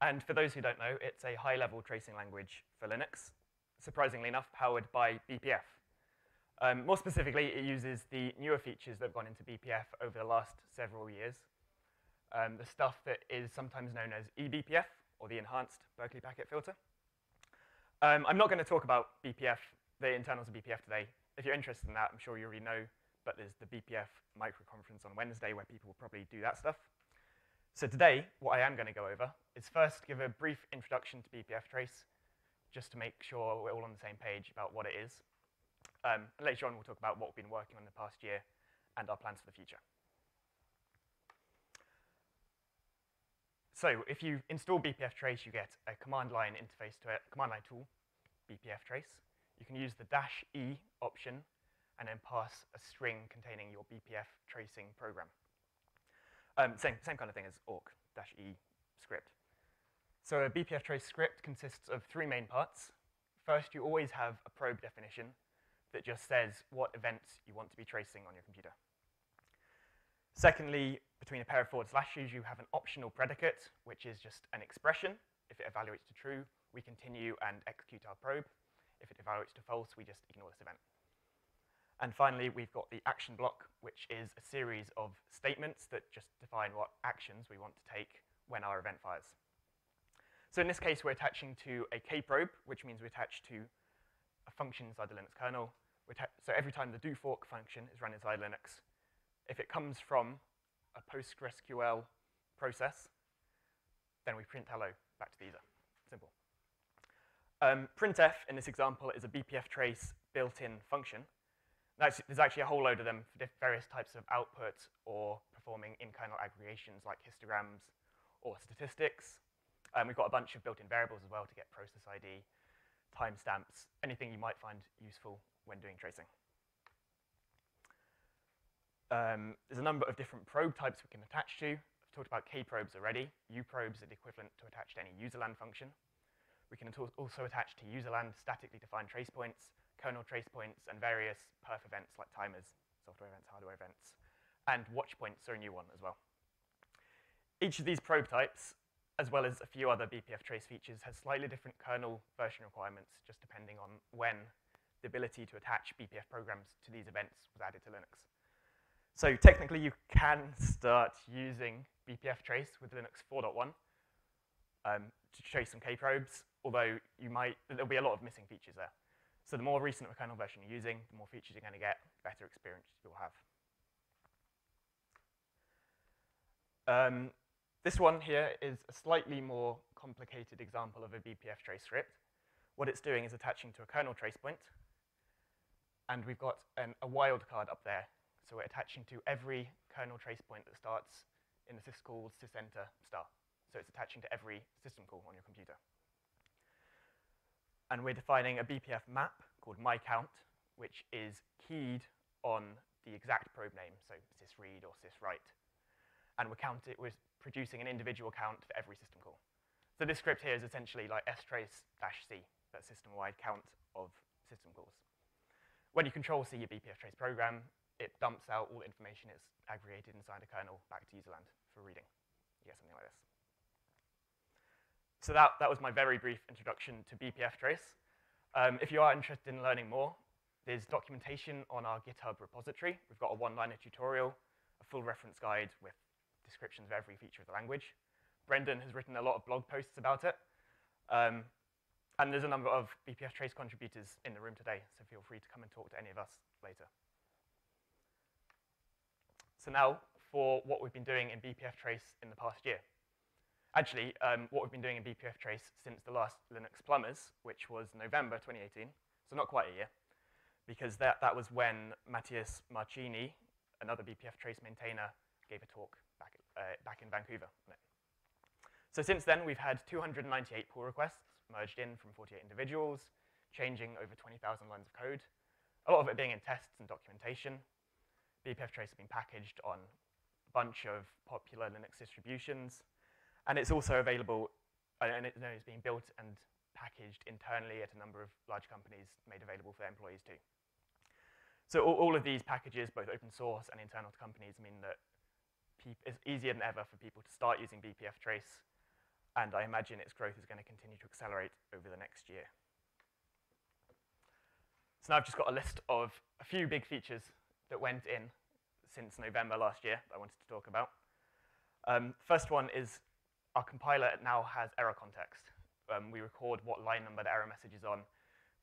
and for those who don't know, it's a high-level tracing language for Linux, surprisingly enough, powered by BPF. Um, more specifically, it uses the newer features that have gone into BPF over the last several years. Um, the stuff that is sometimes known as eBPF, or the Enhanced Berkeley Packet Filter. Um, I'm not going to talk about BPF, the internals of BPF today. If you're interested in that, I'm sure you already know, but there's the BPF microconference on Wednesday where people will probably do that stuff. So today, what I am going to go over is first give a brief introduction to BPF Trace, just to make sure we're all on the same page about what it is. Um, later on, we'll talk about what we've been working on in the past year and our plans for the future. So if you install BPF Trace, you get a command line interface to it, command line tool, BPF Trace. You can use the dash E option and then pass a string containing your BPF tracing program. Um, same, same kind of thing as awk dash E script. So a BPF trace script consists of three main parts. First, you always have a probe definition that just says what events you want to be tracing on your computer. Secondly, between a pair of forward slashes, you have an optional predicate, which is just an expression. If it evaluates to true, we continue and execute our probe. If it evaluates to false, we just ignore this event. And finally, we've got the action block, which is a series of statements that just define what actions we want to take when our event fires. So in this case, we're attaching to a kprobe, which means we attach to a function inside the Linux kernel. So every time the do fork function is run inside Linux, if it comes from a PostgreSQL process, then we print hello back to the user. Simple. Um, printf, in this example, is a BPF trace built-in function. there's actually a whole load of them for various types of output or performing in-kernel aggregations like histograms or statistics. Um, we've got a bunch of built-in variables as well to get process ID, timestamps, anything you might find useful when doing tracing. Um, there's a number of different probe types we can attach to. I've talked about k-probes already. u-probes are the equivalent to attach to any userland function. We can also attach to userland statically defined trace points, kernel trace points, and various perf events like timers, software events, hardware events, and watch points are a new one as well. Each of these probe types, as well as a few other BPF trace features, has slightly different kernel version requirements, just depending on when the ability to attach BPF programs to these events was added to Linux. So technically, you can start using BPF trace with Linux 4.1 um, to trace some kprobes, although you might, there'll be a lot of missing features there. So the more recent kernel version you're using, the more features you're going to get, the better experience you'll have. Um, this one here is a slightly more complicated example of a BPF trace script. What it's doing is attaching to a kernel trace point, and we've got an, a wildcard up there. So we're attaching to every kernel trace point that starts in the syscall sysenter star. So it's attaching to every system call on your computer. And we're defining a BPF map called myCount, which is keyed on the exact probe name, so sysread or syswrite. And we're, count it, we're producing an individual count for every system call. So this script here is essentially like strace-c, that system-wide count of system calls. When you control C your BPF trace program, it dumps out all the information it's aggregated inside a kernel back to userland for reading. You get something like this. So that, that was my very brief introduction to BPF trace. Um, if you are interested in learning more, there's documentation on our GitHub repository. We've got a one-liner tutorial, a full reference guide with descriptions of every feature of the language. Brendan has written a lot of blog posts about it. Um, and there's a number of BPF trace contributors in the room today, so feel free to come and talk to any of us later. Now for what we've been doing in BPF Trace in the past year. Actually, um, what we've been doing in BPF Trace since the last Linux Plumbers, which was November 2018, so not quite a year, because that, that was when Matheus Marchini, another BPF Trace maintainer, gave a talk back, uh, back in Vancouver. So since then, we've had 298 pull requests merged in from 48 individuals, changing over 20,000 lines of code, a lot of it being in tests and documentation, BPF Trace has been packaged on a bunch of popular Linux distributions, and it's also available, and it's being built and packaged internally at a number of large companies made available for their employees too. So all, all of these packages, both open source and internal to companies, mean that it's easier than ever for people to start using BPF Trace, and I imagine its growth is going to continue to accelerate over the next year. So now I've just got a list of a few big features that went in since November last year that I wanted to talk about. Um, first one is our compiler now has error context. Um, we record what line number the error message is on,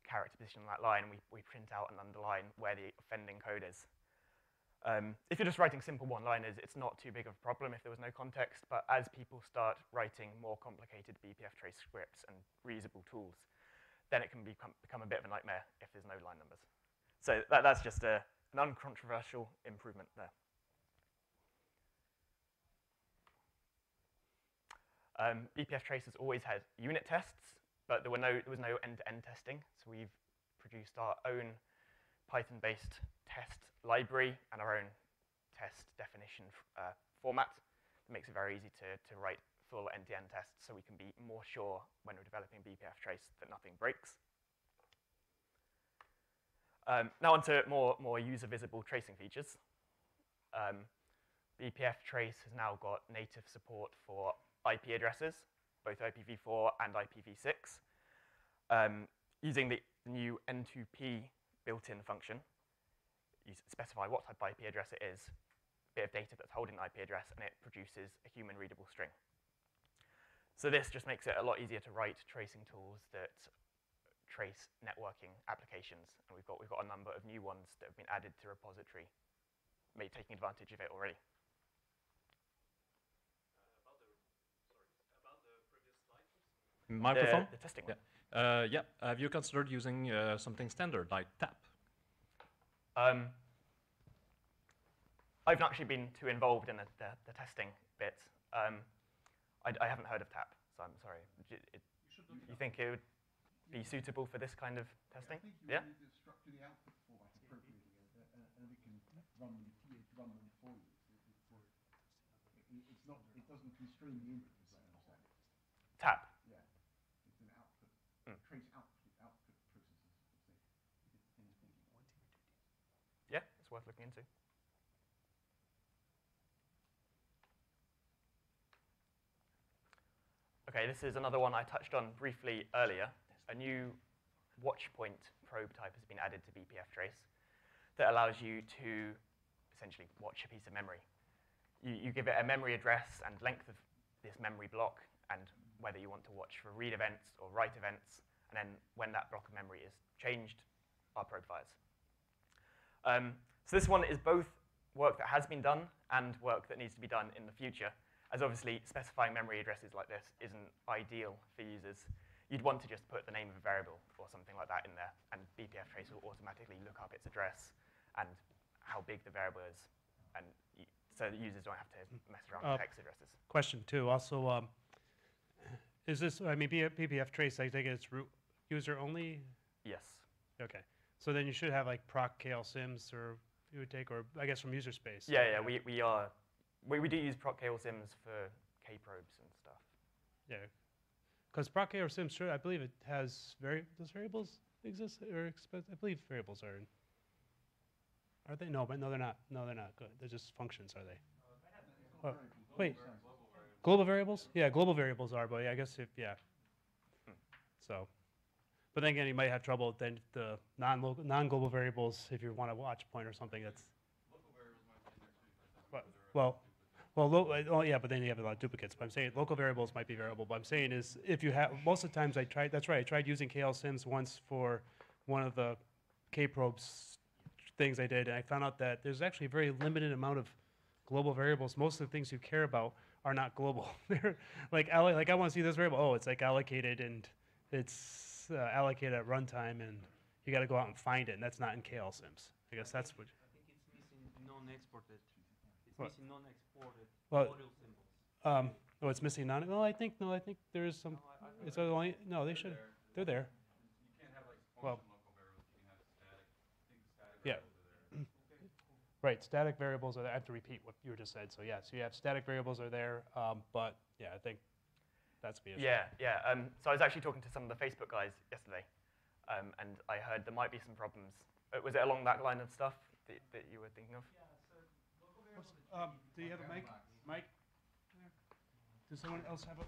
character position on that line, and we, we print out and underline where the offending code is. Um, if you're just writing simple one-liners, it's not too big of a problem if there was no context, but as people start writing more complicated BPF trace scripts and reusable tools, then it can become, become a bit of a nightmare if there's no line numbers. So that, that's just a, an uncontroversial improvement there. Um, BPF Trace has always had unit tests, but there, were no, there was no end-to-end testing. So we've produced our own Python-based test library and our own test definition uh, format that makes it very easy to, to write full end-to-end tests so we can be more sure when we're developing BPF Trace that nothing breaks. Um, now onto more, more user-visible tracing features. Um, BPF Trace has now got native support for IP addresses, both IPv4 and IPv6, um, using the new ntop built-in function. You specify what type of IP address it is, a bit of data that's holding the IP address, and it produces a human-readable string. So this just makes it a lot easier to write tracing tools that trace networking applications, and we've got, we've got a number of new ones that have been added to repository, maybe taking advantage of it already. Microphone? The, the testing yeah. one. Uh, yeah. Have you considered using uh, something standard like TAP? Um, I've not actually been too involved in the, the, the testing bit. Um, I, I, haven't heard of TAP, so I'm sorry. It, it, you, you think it would be suitable for this kind of testing? yeah. yeah. To structure the output format appropriately, and we can run them, run them for you. it's not. It doesn't constrain the input, as I understand it. TAP. Yeah. It's an output. Mm. Trace output output processes. Yeah, it's worth looking into. Okay, this is another one I touched on briefly earlier. A new watch point probe type has been added to BPF Trace that allows you to essentially watch a piece of memory. You, you give it a memory address and length of this memory block and whether you want to watch for read events or write events, and then when that block of memory is changed, our probe fires. Um, so this one is both work that has been done and work that needs to be done in the future as obviously specifying memory addresses like this isn't ideal for users. You'd want to just put the name of a variable or something like that in there, and BPF trace will automatically look up its address and how big the variable is, and so that users don't have to mess around uh, with hex addresses. Question two, also, um, is this, I mean, BPF trace, I think it's root user only? Yes. Okay. So then you should have like proc kallsyms or you would take, or I guess from user space. Yeah, yeah, we, we are we, we do use proc kallsyms for K probes and stuff. Yeah, because proc kallsyms, sure, I believe it has very does variables exist or expect, I believe variables are. In, are they? No, but no, they're not. No, they're not good. They're just functions, are they? Oh, wait, global variables? Yeah, global variables are, but yeah, I guess if yeah. So, but then again, you might have trouble then the non local non-global variables if you want to watch point or something. That's. Well, well, lo- oh yeah, but then you have a lot of duplicates. But I'm saying local variables might be variable. But I'm saying is if you have most of the times I tried. That's right. I tried using kallsyms once for one of the K probes things I did, and I found out that there's actually a very limited amount of global variables. Most of the things you care about are not global. They're like allo- like I want to see this variable. Oh, it's like allocated and it's uh, allocated at runtime, and you got to go out and find it. And that's not in kallsyms. I guess that's what. I think it's missing non-exported. It's What? missing non-exported Well, module symbols. Um, oh, it's missing non. No, I think no. I think there is some. it's only no. They should. They're there. Well. Yeah. Right, static variables are there. I have to repeat what you just said. So yeah, so you have static variables are there, um, but yeah, I think that's the issue. Yeah, yeah. Um, so I was actually talking to some of the Facebook guys yesterday, um, and I heard there might be some problems. Uh, was it along that line of stuff that, that you were thinking of? Um, do you have a mic? Mike? Does someone else have a?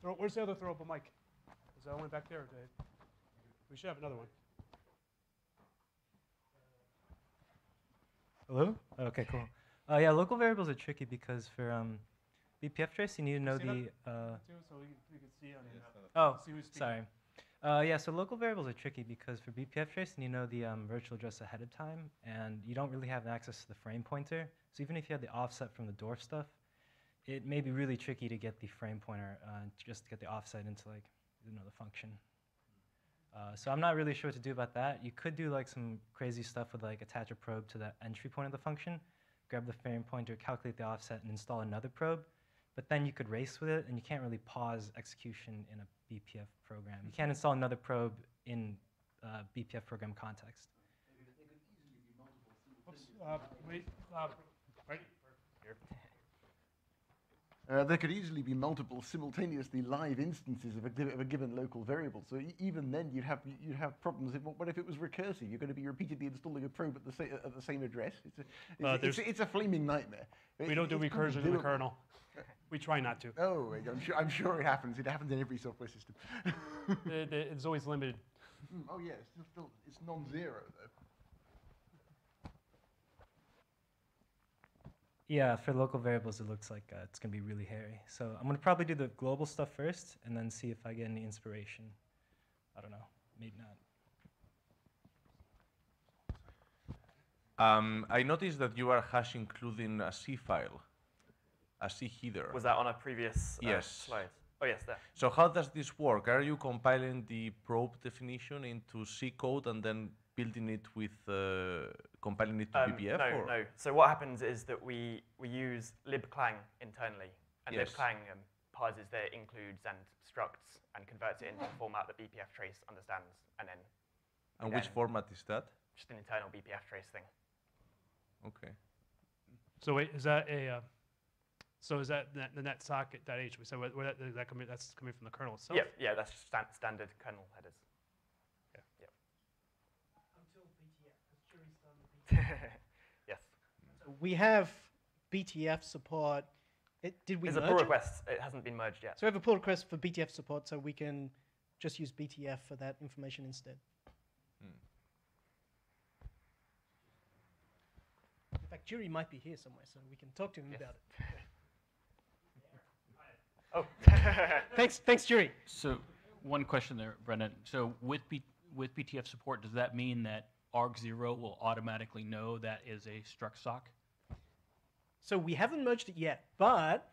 Throw, where's the other throwable mic? Is that one back there? Dave? we should have another one. Hello? Okay, cool. Uh, yeah, local variables are tricky because for um, BPF trace, you need to know Stand the. Uh, Too, so we can, we can see on the. oh, see who's speaking. sorry. Uh, yeah, so local variables are tricky because for BPF tracing, you know the um, virtual address ahead of time, and you don't really have access to the frame pointer. So even if you had the offset from the dwarf stuff, it may be really tricky to get the frame pointer uh, just to get the offset into like you know the function. Uh, so I'm not really sure what to do about that. You could do like some crazy stuff with like attach a probe to the entry point of the function, grab the frame pointer, calculate the offset, and install another probe. But then you could race with it, and you can't really pause execution in a BPF program. You can't install another probe in uh, BPF program context. Oops, uh, wait, uh, right here. Uh, there could easily be multiple simultaneously live instances of a, of a given local variable. So e- even then, you'd have you'd have problems. If, what if it was recursive? You're going to be repeatedly installing a probe at the, sa- at the same address. It's a, it's, Uh, a- it's, a, it's a flaming nightmare. We It- don't do recursion in the kernel. We try not to. Oh, I'm sure, I'm sure it happens. It happens in every software system. It- it- It's always limited. Mm, oh yeah, it's still, still it's non-zero though. Yeah, for local variables, it looks like uh, it's going to be really hairy. So I'm going to probably do the global stuff first, and then see if I get any inspiration. I don't know, maybe not. Um, I noticed that you are hash including a C file, a C header. Was that on a previous uh, yes. slide? Oh, yes, there. So how does this work? Are you compiling the probe definition into C code and then building it with, uh, compiling it to Um, BPF? no, or? no. So what happens is that we, we use libclang internally, and Yes. libclang um, parses their includes and structs and converts it into a format that BPF trace understands, and then And which then format is that? just an internal BPF trace thing. Okay. So wait, is that a, uh, so is that net- the net socket.h? So where, where that, is that coming, that's coming from the kernel itself? Yeah, yeah, that's stan- standard kernel headers. Yeah. Yep. Until BTF, because Jiri's done the BTF. Yes. So we have BTF support. It, did we There's a pull it? request. It hasn't been merged yet. So we have a pull request for BTF support, so we can just use BTF for that information instead. Hmm. In fact, Jury might be here somewhere, so we can talk to him about it. oh. thanks, thanks, Jiri. So one question there, Brendan. So with B, with BTF support, does that mean that arg0 will automatically know that is a struct sock? So we haven't merged it yet, but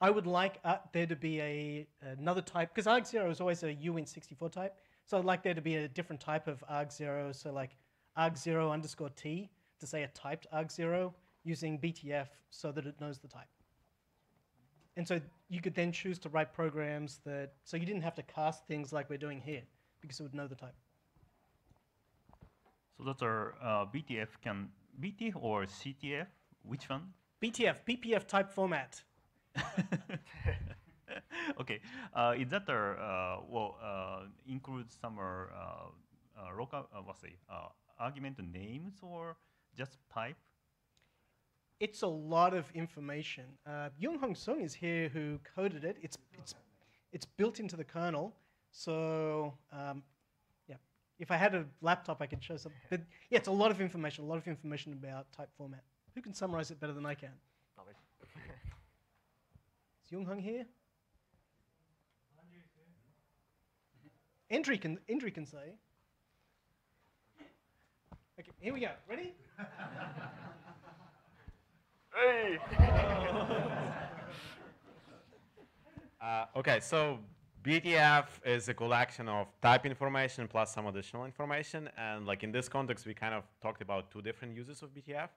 I would like uh, there to be a another type because arg0 is always a uint64 type. So I'd like there to be a different type of arg0. So like arg0 underscore t to say a typed arg0 using BTF so that it knows the type. And so you could then choose to write programs that so you didn't have to cast things like we're doing here because it would know the type. So that's our uh, BTF can BTF or CTF? Which one? BTF, BPF type format. okay, uh, is that our uh, well uh, includes some uh, uh, local uh, what's it uh, argument names or just type? It's a lot of information. Uh, Yonghong Song is here who coded it. It's it's it's built into the kernel. So um, yeah, if I had a laptop, I could show some. But yeah, it's a lot of information. A lot of information about type format. Who can summarize it better than I can? Is Jung Hong here? Andrii can Andrii can say. Okay, here we go. Ready? Hey! Uh, okay, so BTF is a collection of type information plus some additional information. And like in this context, we kind of talked about two different uses of BTF.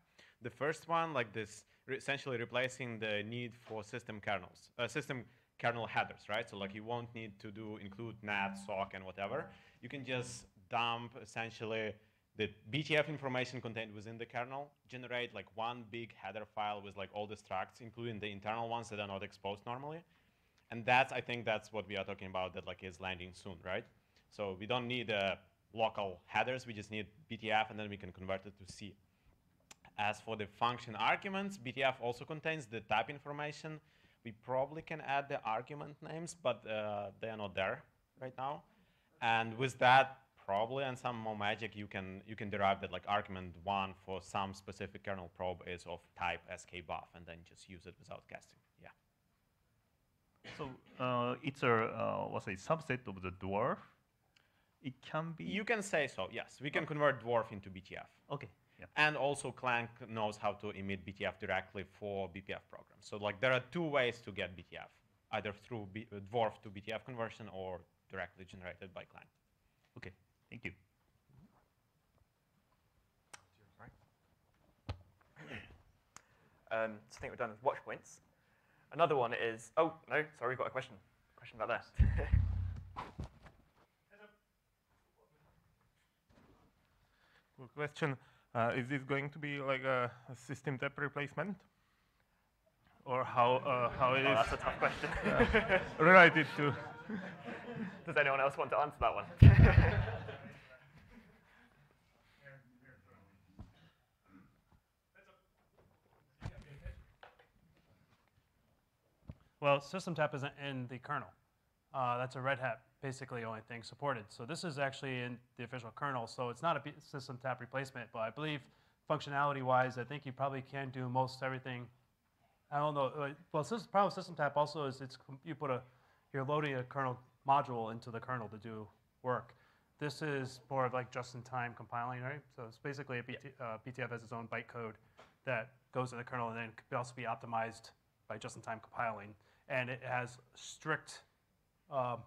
The first one, like this, re essentially replacing the need for system kernels, uh, system kernel headers, right? So like you won't need to do include nat, sock, and whatever. You can just dump essentially the BTF information contained within the kernel, generate like one big header file with like all the structs, including the internal ones that are not exposed normally. And that's, I think that's what we are talking about that like is landing soon, right? So we don't need uh, local headers, we just need BTF and then we can convert it to C. As for the function arguments, BTF also contains the type information. We probably can add the argument names, but uh, they are not there right now. And with that, probably and some more magic, you can you can derive that like argument one for some specific kernel probe is of type skbuff, and then just use it without casting. Yeah. So uh, it's a uh, what's a subset of the dwarf. It can be. You can say so. Yes, we can convert dwarf into BTF. Okay. Yeah. And also Clang knows how to emit BTF directly for BPF programs. So like there are two ways to get BTF, either through B, uh, dwarf to BTF conversion or directly generated by Clang. Okay, thank you. Um, so I think we're done with watch points. Another one is, oh, no, sorry, we've got a question. A Question about that. Good question. Uh, is this going to be like a, a system tap replacement? Or how, uh, how it Oh, is that's a tough question. uh, related to? Does anyone else want to answer that one? Well, System Tap isn't in the kernel. Uh, that's a Red Hat basically only thing supported. So this is actually in the official kernel. So it's not a System Tap replacement, but I believe functionality-wise, I think you probably can do most everything. I don't know. Well, system, problem with System Tap also is it's you put a you're loading a kernel module into the kernel to do work. This is more of like just-in-time compiling, right? So it's basically a BT, uh, BTF has its own bytecode that goes in the kernel and then could also be optimized by just-in-time compiling. And it has strict, um,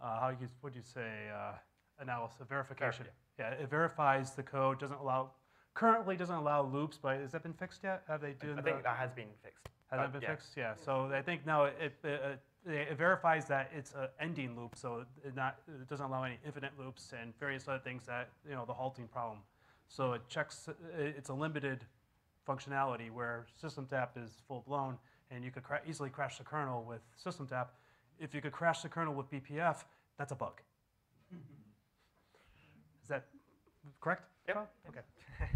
uh, how you would you say, uh, analysis, verification. Yeah, it verifies the code, doesn't allow, currently doesn't allow loops, but has that been fixed yet? Have they done I the- think that has been fixed. has Uh, that been yeah. fixed? Yeah. So I think now it, it, it, it verifies that it's an ending loop, so it not it doesn't allow any infinite loops and various other things that you know the halting problem. So it checks. It's a limited functionality where System Tap is full blown, and you could cra- easily crash the kernel with System Tap. If you could crash the kernel with BPF, that's a bug. Is that correct? Yep. Okay.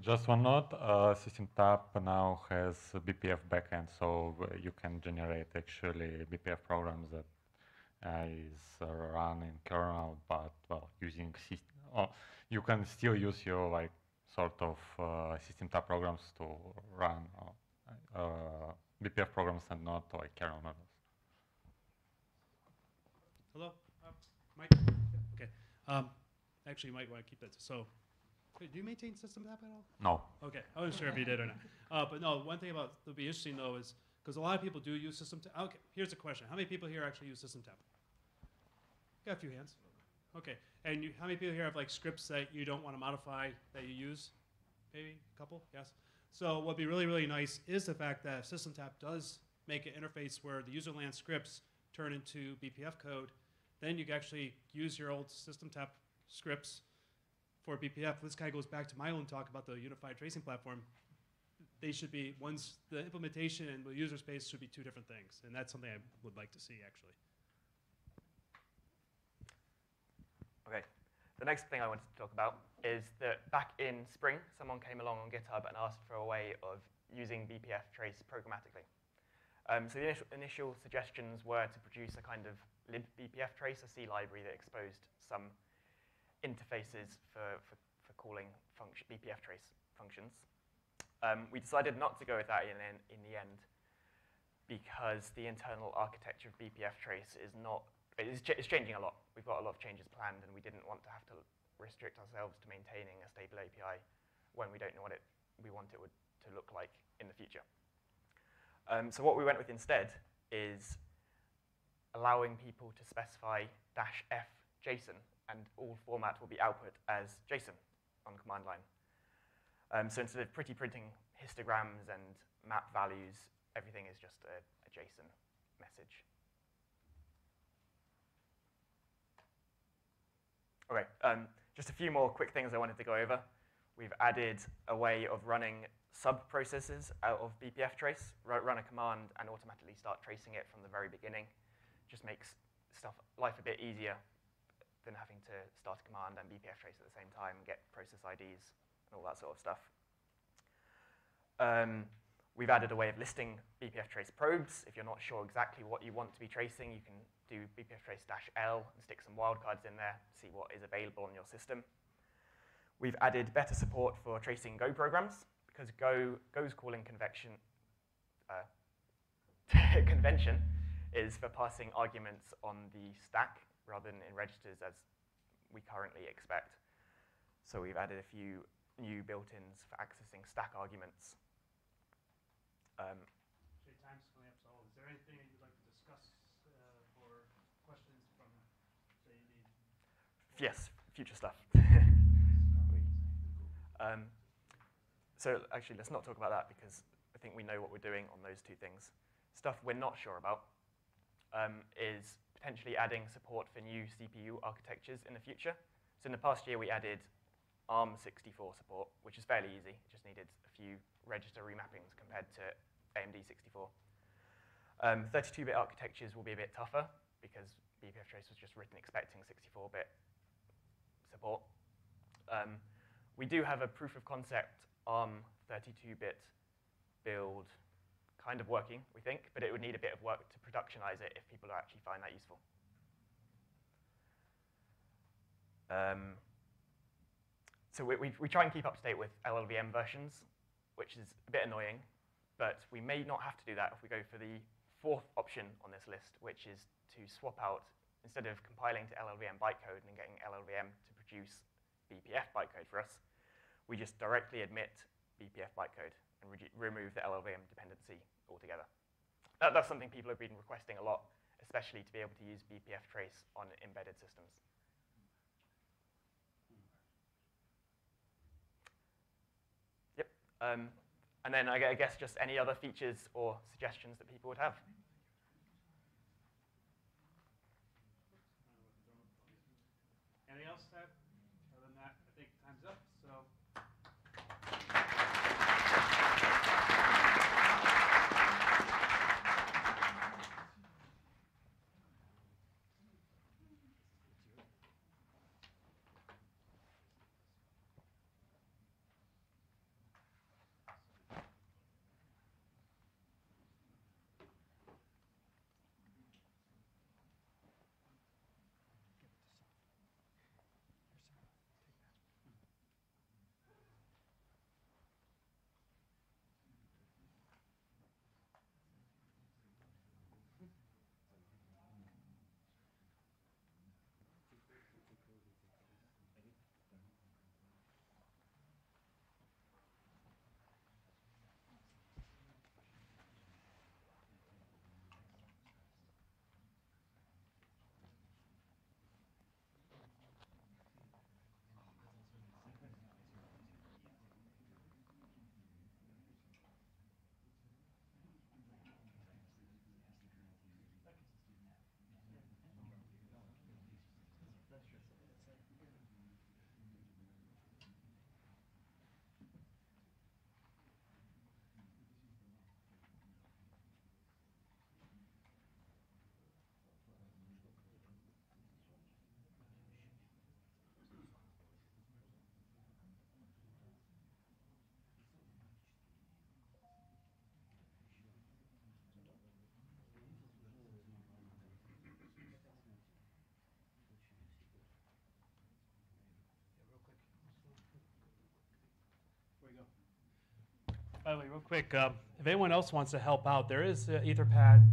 Just one note, uh, System Tap now has a BPF backend, so you can generate actually BPF programs that uh, is uh, run in kernel, but well, using system, oh, you can still use your like sort of uh, System Tap programs to run uh, uh, BPF programs and not like kernel models. Hello, uh, Mike. Okay. Um, actually, you might want to keep that. So, wait, do you maintain System Tap at all? No. Okay, I wasn't sure if you did or not. Uh, but no, one thing about that'll be interesting though is because a lot of people do use System Tap. Okay, here's a question: How many people here actually use System Tap? Got a few hands. Okay, and you, how many people here have like scripts that you don't want to modify that you use? Maybe a couple. Yes. So what'd be really really nice is the fact that System Tap does make an interface where the user land scripts turn into BPF code. Then you can actually use your old System Tap scripts for BPF. This kind of goes back to my own talk about the unified tracing platform. They should be once the implementation and the user space should be two different things, and that's something I would like to see actually. Okay. The next thing I wanted to talk about is that back in spring, someone came along on GitHub and asked for a way of using BPF trace programmatically. Um, so the initial, initial suggestions were to produce a kind of libbpf trace, a C library that exposed some interfaces for, for, for calling BPF trace functions. Um, we decided not to go with that in, in, in the end because the internal architecture of BPF trace is not, it's, ch it's changing a lot. We've got a lot of changes planned and we didn't want to have to restrict ourselves to maintaining a stable API when we don't know what it, we want it would, to look like in the future. Um, so what we went with instead is allowing people to specify dash f JSON and all format will be output as JSON on command line. Um, so instead of pretty printing histograms and map values, everything is just a, a JSON message. Okay, um, just a few more quick things I wanted to go over. We've added a way of running sub-processes out of BPF trace, run a command and automatically start tracing it from the very beginning. Just makes stuff life a bit easier than having to start a command and BPF trace at the same time, get process IDs and all that sort of stuff. Um, we've added a way of listing BPF trace probes. If you're not sure exactly what you want to be tracing, you can do BPF trace dash L and stick some wildcards in there, see what is available on your system. We've added better support for tracing Go programs because Go, Go's calling convection, uh, convention is for passing arguments on the stack rather than in registers as we currently expect. So we've added a few new built-ins for accessing stack arguments. Um, Okay, time's coming up, so is there anything that you'd like to discuss yes, future stuff. um, so actually, let's not talk about that because I think we know what we're doing on those two things. Stuff we're not sure about um, is potentially adding support for new CPU architectures in the future. So in the past year, we added ARM64 support, which is fairly easy. It just needed a few register remappings compared to AMD 64. 32-bit um, architectures will be a bit tougher because BPF Trace was just written expecting 64-bit support. Um, we do have a proof of concept ARM 32-bit build kind of working, we think, but it would need a bit of work to productionize it if people actually find that useful. Um, so we, we, we, try and keep up to date with LLVM versions, which is a bit annoying, but we may not have to do that if we go for the fourth option on this list, which is to swap out, instead of compiling to LLVM bytecode and getting LLVM to produce BPF bytecode for us, we just directly admit BPF bytecode and remove the LLVM dependency altogether. That, that's something people have been requesting a lot, especially to be able to use BPF trace on embedded systems. Yep. Um, and then I guess just any other features or suggestions that people would have. Anything else? By the way, real quick, uh, if anyone else wants to help out, there is uh, Etherpad,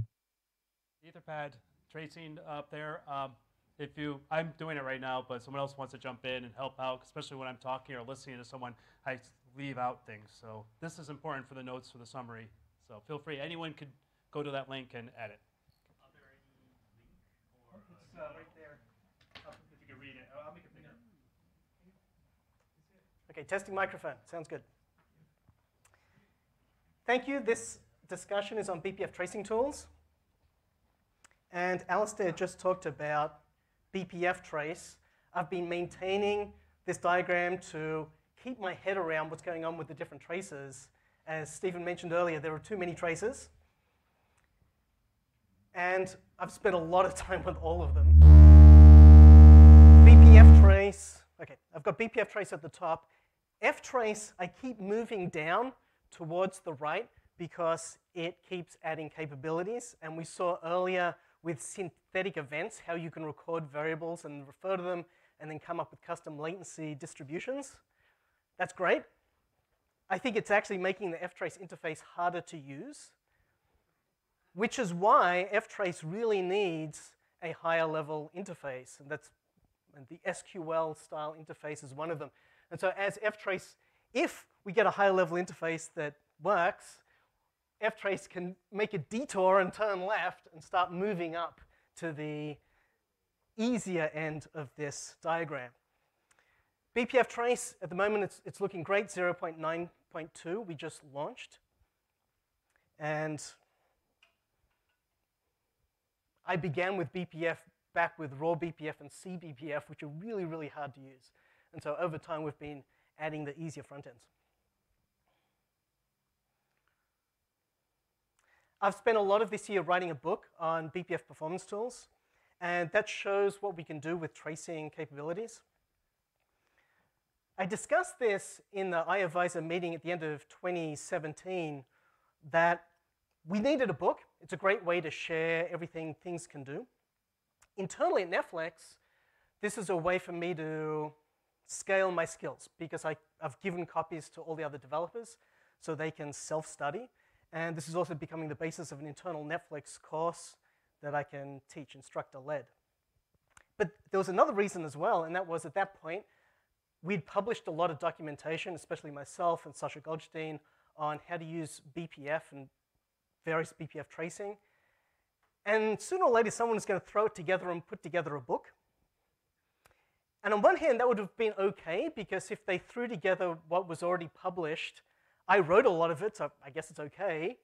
Etherpad tracing up there. Um, if you, I'm doing it right now, but someone else wants to jump in and help out, especially when I'm talking or listening to someone, I leave out things. So this is important for the notes for the summary. So feel free. Anyone could go to that link and edit. Are there any link or it's uh, right there. If you can read it, I'll make it bigger. Okay, testing microphone. Sounds good. Thank you. This discussion is on BPF tracing tools. And Alastair just talked about BPF trace. I've been maintaining this diagram to keep my head around what's going on with the different traces. As Steven mentioned earlier, there are too many traces. And I've spent a lot of time with all of them. BPF trace, okay, I've got BPF trace at the top. F trace, I keep moving down towards the right because it keeps adding capabilities. And we saw earlier with synthetic events how you can record variables and refer to them and then come up with custom latency distributions. That's great. I think it's actually making the ftrace interface harder to use, which is why ftrace really needs a higher level interface. And that's and the SQL style interface is one of them. And so as ftrace if we get a higher level interface that works, ftrace can make a detour and turn left and start moving up to the easier end of this diagram. BPF trace, at the moment, it's, it's looking great, 0.9.2, we just launched. And I began with BPF back with raw BPF and CBPF, which are really, really hard to use. And so over time, we've been adding the easier front ends. I've spent a lot of this year writing a book on BPF performance tools, and that shows what we can do with tracing capabilities. I discussed this in the IO Visor meeting at the end of 2017 that we needed a book. It's a great way to share everything things can do. Internally at Netflix, this is a way for me to scale my skills because I, have given copies to all the other developers so they can self-study. And this is also becoming the basis of an internal Netflix course that I can teach, instructor-led. But there was another reason as well, and that was at that point, we'd published a lot of documentation, especially myself and Sasha Goldshtein, on how to use BPF and various BPF tracing. And sooner or later, someone was going to throw it together and put together a book. And on one hand, that would have been okay, because if they threw together what was already published, I wrote a lot of it, so I guess it's okay.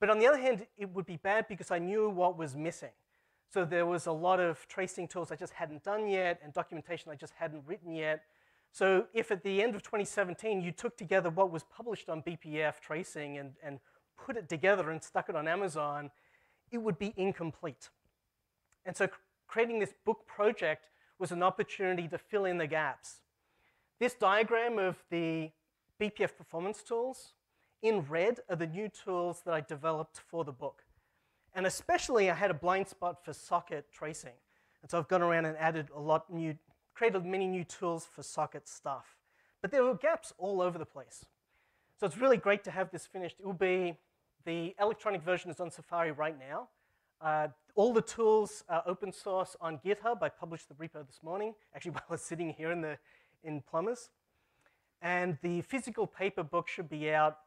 But on the other hand, it would be bad because I knew what was missing. So there was a lot of tracing tools I just hadn't done yet and documentation I just hadn't written yet. So if at the end of 2017 you took together what was published on BPF tracing and, and put it together and stuck it on Amazon, it would be incomplete. And so creating this book project was an opportunity to fill in the gaps. This diagram of the BPF performance tools in red are the new tools that I developed for the book. And especially I had a blind spot for socket tracing. And so I've gone around and added a lot new, created many new tools for socket stuff. But there were gaps all over the place. So it's really great to have this finished. It will be, the electronic version is on Safari right now. Uh, all the tools are open source on GitHub. I published the repo this morning, actually while I was sitting here in, the, in Plumbers. And the physical paper book should be out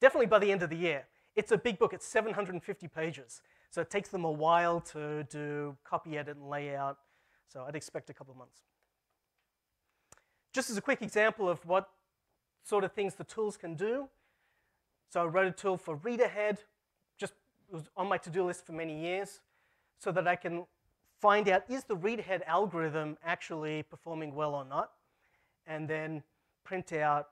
definitely by the end of the year. It's a big book, it's 750 pages. So it takes them a while to do copy edit and layout. So I'd expect a couple of months. Just as a quick example of what sort of things the tools can do. So I wrote a tool for read ahead, just was on my to-do list for many years, so that I can find out is the read ahead algorithm actually performing well or not, and then print out,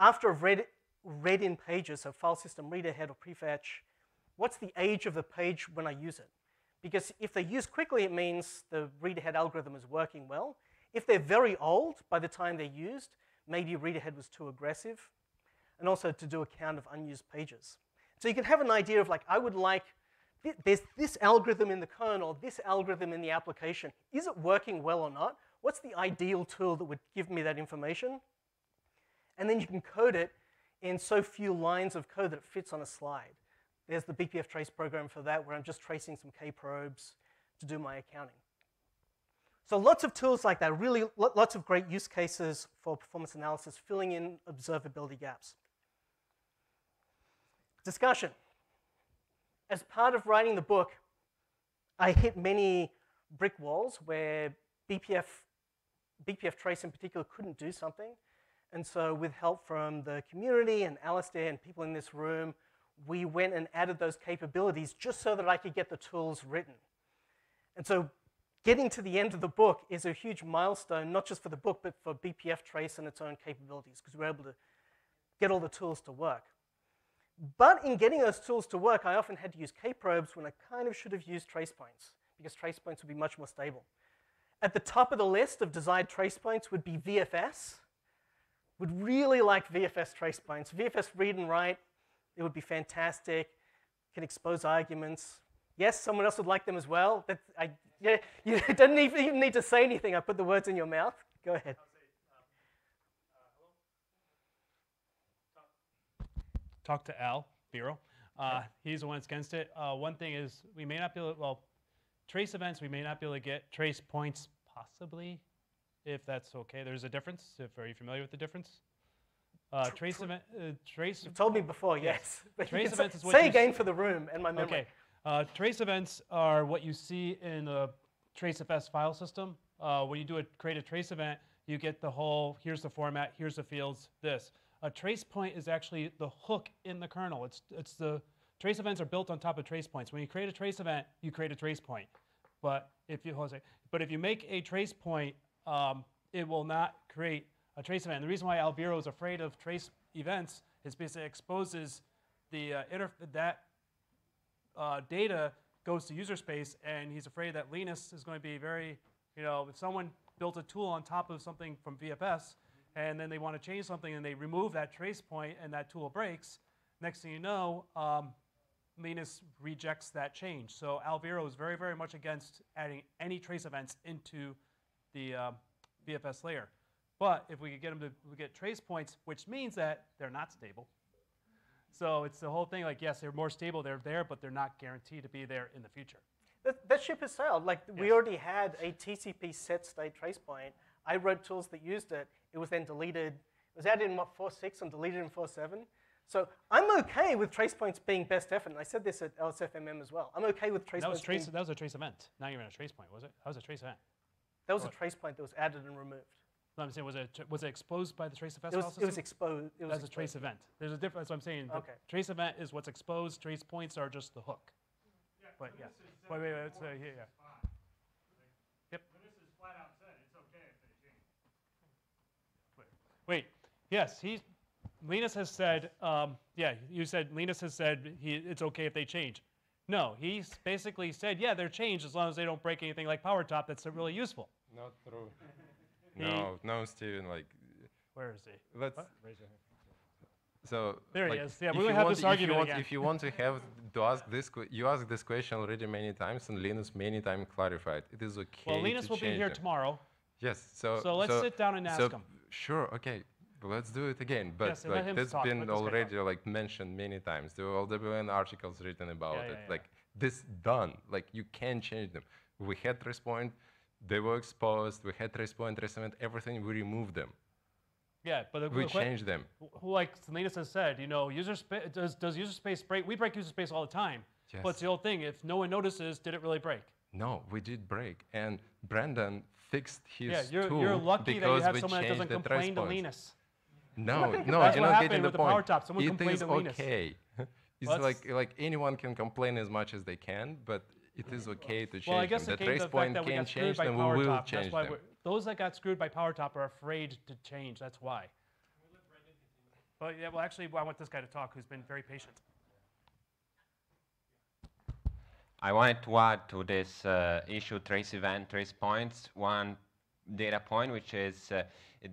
after I've read, read in pages, so file system read ahead or prefetch, what's the age of the page when I use it? Because if they use quickly, it means the read ahead algorithm is working well. If they're very old by the time they're used, maybe read ahead was too aggressive. And also to do a count of unused pages. So you can have an idea of like, I would like, there's this algorithm in the kernel, this algorithm in the application. Is it working well or not? What's the ideal tool that would give me that information? And then you can code it in so few lines of code that it fits on a slide. There's the BPF trace program for that, where I'm just tracing some K-probes to do my accounting. So lots of tools like that, really lots of great use cases for performance analysis, filling in observability gaps. Discussion. As part of writing the book, I hit many brick walls where BPF, BPF trace in particular couldn't do something. And so with help from the community and Alastair and people in this room, we went and added those capabilities just so that I could get the tools written. And so getting to the end of the book is a huge milestone, not just for the book, but for BPF Trace and its own capabilities, because we we're able to get all the tools to work. But in getting those tools to work, I often had to use K-probes when I kind of should have used trace points, because trace points would be much more stable. At the top of the list of desired trace points would be VFS. Would really like VFS trace points. VFS read and write, it would be fantastic. Can expose arguments. Yes, someone else would like them as well. But I, yeah, you don't even need to say anything. I put the words in your mouth. Go ahead. talk to Al Viro. Uh, he's the one that's against it. Uh, one thing is we may not be able to, well, trace events, we may not be able to get trace points possibly, if that's okay. There's a difference. If, are you familiar with the difference? Uh, trace event, uh, trace. You told me before, yes. yes. trace events is what say again for the room and my memory. Okay. Uh, trace events are what you see in a TraceFS file system. Uh, when you do a create a trace event, you get the whole, here's the format, here's the fields, this. A trace point is actually the hook in the kernel. It's, it's the, trace events are built on top of trace points. When you create a trace event, you create a trace point. But if you, Jose, but if you make a trace point, um, it will not create a trace event. And the reason why Al Viro is afraid of trace events is because it exposes the uh, that uh, data goes to user space, and he's afraid that Linus is going to be very, you know, if someone built a tool on top of something from VFS, and then they want to change something, and they remove that trace point, and that tool breaks, next thing you know, um, Linus rejects that change. So Al Viro is very, very much against adding any trace events into the um, VFS layer. But if we could get them to get trace points, which means that they're not stable. So it's the whole thing like, yes, they're more stable, they're there, but they're not guaranteed to be there in the future. That, that ship has sailed. Like we already had a TCP set state trace point. I wrote tools that used it. It was then deleted. It was added in what 4.6 and deleted in 4.7. So I'm okay with trace points being best effort. And I said this at LSFMM as well. I'm okay with trace points. that was trace. That was a trace event. Not even a trace point, was it? That was a trace event. That was a trace point that was added and removed. No, I'm saying was it was it exposed by the trace It file was- it was exposed- it was That's a trace event. There's a difference. That's what I'm saying. The Okay. Trace event is what's exposed. Trace points are just the hook. Yeah, But yeah. Wait, wait, wait. So here, yeah. Yep. Wait. Yes, he. Linus has said. Um, yeah, you said Linus has said he, it's okay if they change. No, he's basically said, yeah, they're changed as long as they don't break anything like PowerTop that's really useful. Not true. He- no, no, Steven. Like, Where is he? Let's. What? Raise your hand. So There he is. Yeah, we're you gonna have want- this if you argument want- again. If you want to have to ask this, you asked this question already many times, and Linus many times clarified. It is okay. Well, Linus to will be here them. tomorrow. Yes. So. So let's sit down and so him. Sure. Okay. Let's do it again. But Yes, and like that's talk. been Let this guy already like mentioned many times. There were LWN articles written about Yeah, it. yeah, yeah. Like this done. Like you can change them. We had trace point. They were exposed. We had trace point, trace event, everything. We removed them. Yeah, but the, We changed them. Like Linus has said, you know, user does, does user space break? We break user space all the time. Yes. But it's the old thing. If no one notices, did it really break? No, we did break, and Brendan fixed his yeah, you're, tool you're lucky that you because have we someone that changed doesn't complain to. Linus. No, no, what you're not getting the with the point. PowerTop. Someone it complained is to Linus. okay. it's Well, like like anyone can complain as much as they can, but it is okay to change Well, I guess them. The trace the point that can got screwed change by them. We will PowerTop. change That's why them. we're, those that got screwed by PowerTop are afraid to change. That's why. But yeah, well, actually, I want this guy to talk, who's been very patient. I wanted to add to this uh, issue trace event, trace points, one data point, which is uh,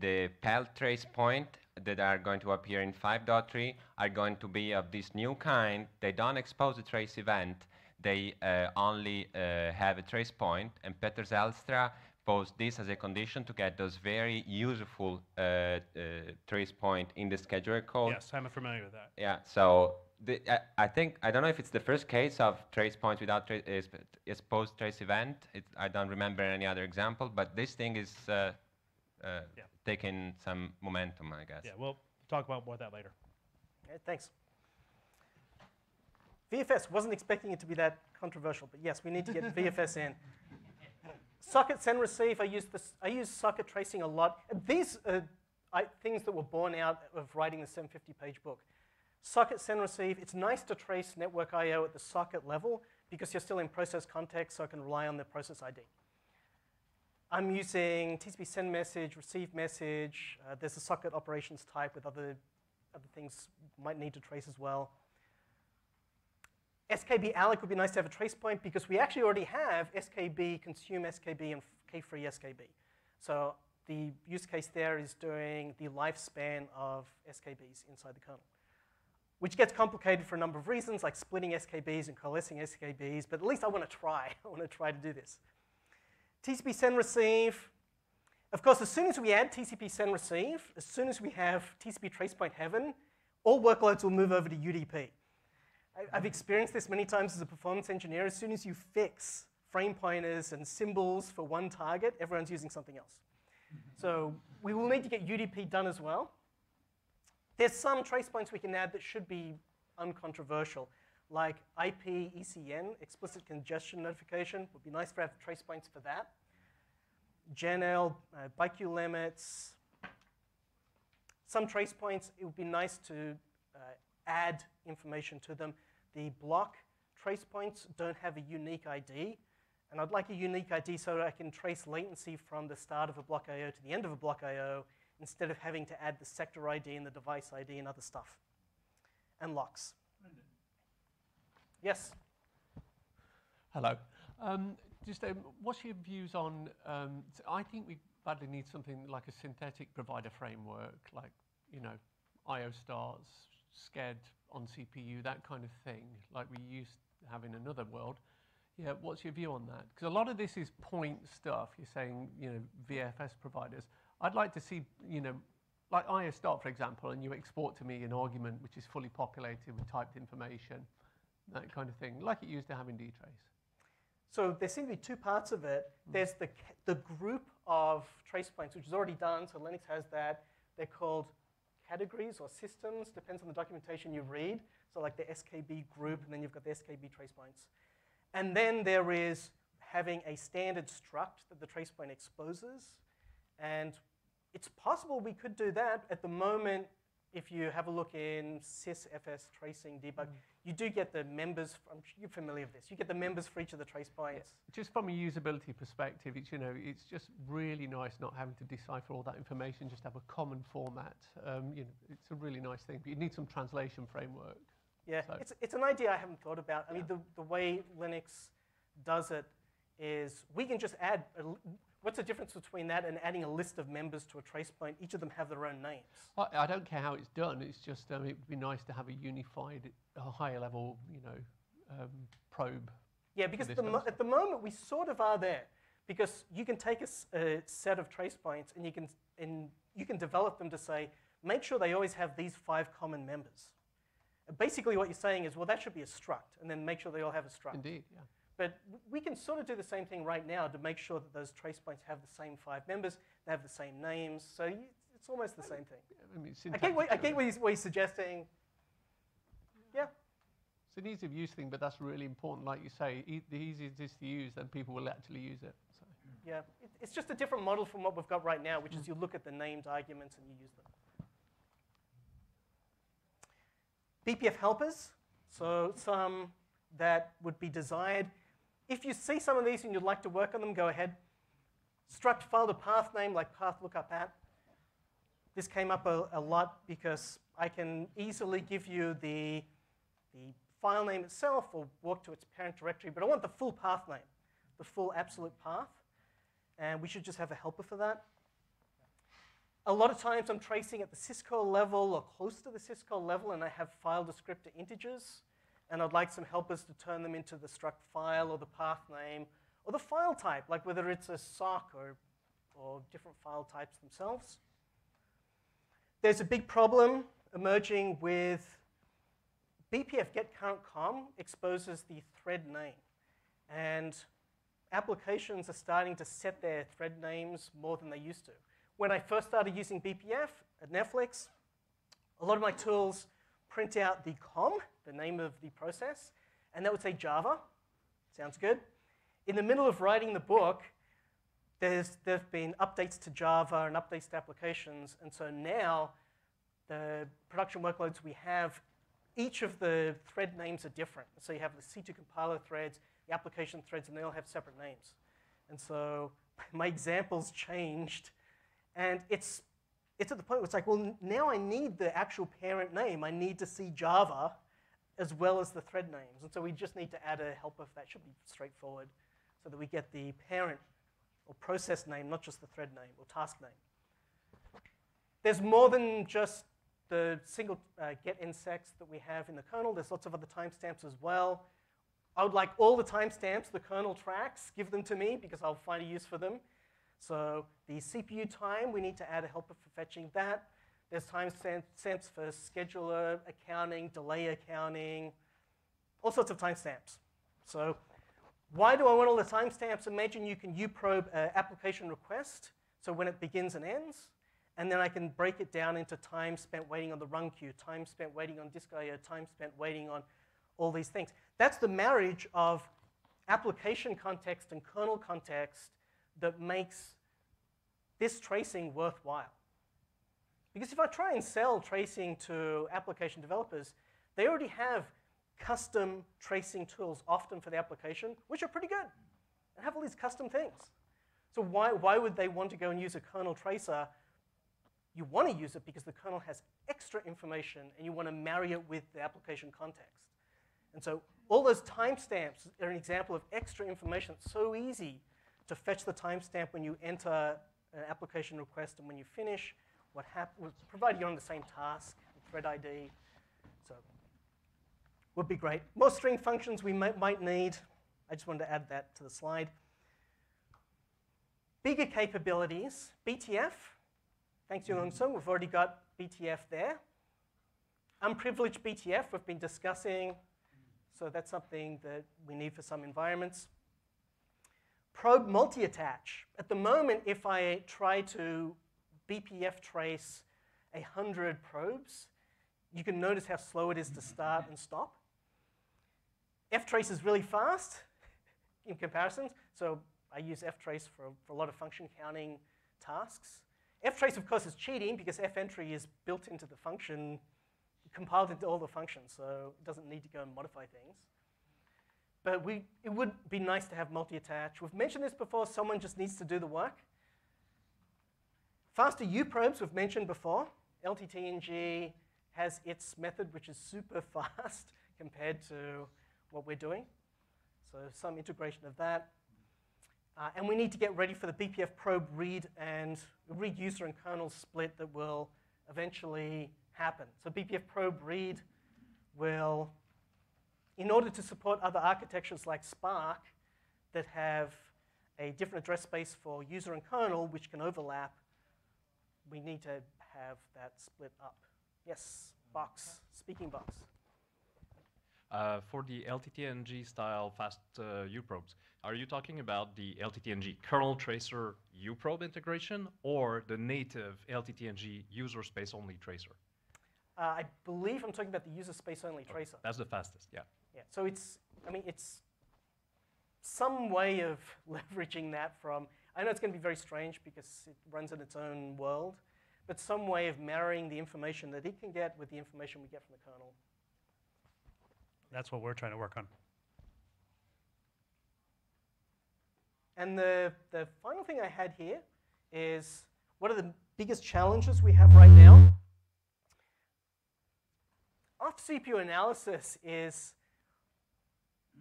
the PELT trace point that are going to appear in 5.3 are going to be of this new kind. They don't expose the trace event. They uh, only uh, have a trace point, and Peter Zijlstra posed this as a condition to get those very useful uh, uh, trace point in the scheduler code. Yes, I'm familiar with that. Yeah, so the, I, I think, I don't know if it's the first case of trace points without tra- is- exposed trace event. It, I don't remember any other example, but this thing is uh, uh, Yeah. taking some momentum, I guess. Yeah, we'll talk about more of that later. Okay, thanks. VFS, wasn't expecting it to be that controversial, but yes, we need to get VFS in. Socket send receive, I use, this, I use socket tracing a lot. These are I, things that were born out of writing the 750 page book. Socket send receive, it's nice to trace network I.O. at the socket level because you're still in process context, so I can rely on the process ID. I'm using TCP send message, receive message. Uh, there's a socket operations type with other, other things might need to trace as well. SKB alloc would be nice to have a trace point because we actually already have SKB consume SKB and K-free SKB. So the use case there is doing the lifespan of SKBs inside the kernel, which gets complicated for a number of reasons, like splitting SKBs and coalescing SKBs, but at least I want to try. I want to try to do this. TCP send receive. Of course, as soon as we add TCP send receive, as soon as we have TCP tracepoint heaven, all workloads will move over to UDP. I've experienced this many times as a performance engineer. As soon as you fix frame pointers and symbols for one target, everyone's using something else. So we will need to get UDP done as well. There's some trace points we can add that should be uncontroversial. like IP ECN, explicit congestion notification. Would be nice to have trace points for that. GenL, uh, BIQ limits. Some trace points, it would be nice to uh, add information to them. The block trace points don't have a unique ID. And I'd like a unique ID so that I can trace latency from the start of a block I.O. to the end of a block I.O. instead of having to add the sector ID and the device ID and other stuff. And locks. Yes? Hello. Um, just um, what's your views on? Um, I think we badly need something like a synthetic provider framework, like you know, IO stars, sched on CPU, that kind of thing, like we used to have in another world. Yeah, what's your view on that? Because a lot of this is point stuff. You're saying, you know, VFS providers. I'd like to see, you know, like start, for example, and you export to me an argument which is fully populated with typed information, that kind of thing, like it used to have in dtrace. So there seem to be two parts of it. Hmm. There's the, the group of trace points, which is already done. So Linux has that. They're called categories or systems, depends on the documentation you read. So like the SKB group, and then you've got the SKB trace points. And then there is having a standard struct that the trace point exposes. And it's possible we could do that. At the moment, if you have a look in sysfs tracing debug, you do get the members, I'm sure you're familiar with this, you get the members for each of the trace points. Just from a usability perspective, it's you know it's just really nice not having to decipher all that information. Just have a common format. Um, you know, it's a really nice thing. But you need some translation framework. Yeah, So- it's, it's an idea I haven't thought about. I mean, the, the way Linux does it is we can just add, what's the difference between that and adding a list of members to a trace point? Each of them have their own names. I, I don't care how it's done. It's just um, it would be nice to have a unified, a higher level, you know, um, probe. Yeah, because the mo- at the moment we sort of are there, because you can take a set of trace points and you can and you can develop them to say make sure they always have these five common members. Basically, what you're saying is, well, that should be a struct, and then make sure they all have a struct. Indeed, yeah. But we can sort of do the same thing right now to make sure that those trace points have the same five members, they have the same names, so it's almost the same thing. I mean, I get what, I get what he's, what he's suggesting. Yeah. It's an ease of use thing, but that's really important. Like you say, e- the easier it is to use, then people will actually use it. So. Yeah, it, it's just a different model from what we've got right now, which is you look at the named arguments and you use them. BPF helpers, so some that would be desired. If you see some of these and you'd like to work on them, go ahead. Struct file to path name like path lookup at. This came up a, a lot because I can easily give you the, the file name itself or walk to its parent directory, but I want the full path name, the full absolute path. And we should just have a helper for that. A lot of times I'm tracing at the syscall level or close to the syscall level, and I have file descriptor integers. And I'd like some helpers to turn them into the struct file or the path name or the file type, like whether it's a sock or, or different file types themselves. There's a big problem emerging with BPF get current com exposes the thread name. And applications are starting to set their thread names more than they used to. When I first started using BPF at Netflix, a lot of my tools print out the com, the name of the process, and that would say Java. Sounds good. In the middle of writing the book, there's, there have been updates to Java and updates to applications, and so now the production workloads we have, each of the thread names are different. So you have the C2 compiler threads, the application threads, and they all have separate names. And so my examples changed, and it's, it's at the point where it's like, well, now I need the actual parent name. I need to see Java as well as the thread names. And so we just need to add a helper that. Should be straightforward so that we get the parent or process name, not just the thread name or task name. There's more than just the single uh, get insex that we have in the kernel. There's lots of other timestamps as well. I would like all the timestamps the kernel tracks, give them to me because I'll find a use for them. So the CPU time, we need to add a helper for fetching that. There's time stamps for scheduler accounting, delay accounting, all sorts of timestamps. So why do I want all the timestamps? Imagine you can uprobe an application request, so when it begins and ends, and then I can break it down into time spent waiting on the run queue, time spent waiting on disk I/O, time spent waiting on all these things. That's the marriage of application context and kernel context that makes this tracing worthwhile. Because if I try and sell tracing to application developers, they already have custom tracing tools often for the application, which are pretty good and have all these custom things. So why, why would they want to go and use a kernel tracer? You want to use it because the kernel has extra information and you want to marry it with the application context. And so all those timestamps are an example of extra information. It's so easy to fetch the timestamp when you enter an application request and when you finish, what happens, provided you're on the same task, thread ID. So would be great. More string functions we might, might need. I just wanted to add that to the slide. Bigger capabilities, BTF. Thanks, Yonghong Song. We've already got BTF there. Unprivileged BTF we've been discussing. So that's something that we need for some environments. Probe multi-attach. At the moment, if I try to BPF trace 100 probes, you can notice how slow it is to start and stop. ftrace is really fast in comparison, so I use ftrace for, for a lot of function counting tasks. ftrace, of course, is cheating because fentry is built into the function, compiled into all the functions, so it doesn't need to go and modify things. But we, it would be nice to have multi-attach. We've mentioned this before, someone just needs to do the work. Faster U-probes we've mentioned before. LTTNG has its method, which is super fast compared to what we're doing. So some integration of that. Uh, and we need to get ready for the BPF probe read and read user and kernel split that will eventually happen. So BPF probe read will, in order to support other architectures like SPARC that have a different address space for user and kernel, which can overlap, we need to have that split up. Yes, box, speaking box. Uh, for the LTTNG style fast uh, uprobes, are you talking about the LTTNG kernel tracer uprobe integration or the native LTTNG user space only tracer? Uh, I believe I'm talking about the user space only tracer. That's the fastest, yeah. Yeah, so it's, I mean, it's some way of leveraging that from, I know it's going to be very strange because it runs in its own world, but some way of marrying the information that it can get with the information we get from the kernel. That's what we're trying to work on. And the, the final thing I had here is what are the biggest challenges we have right now? Off CPU analysis is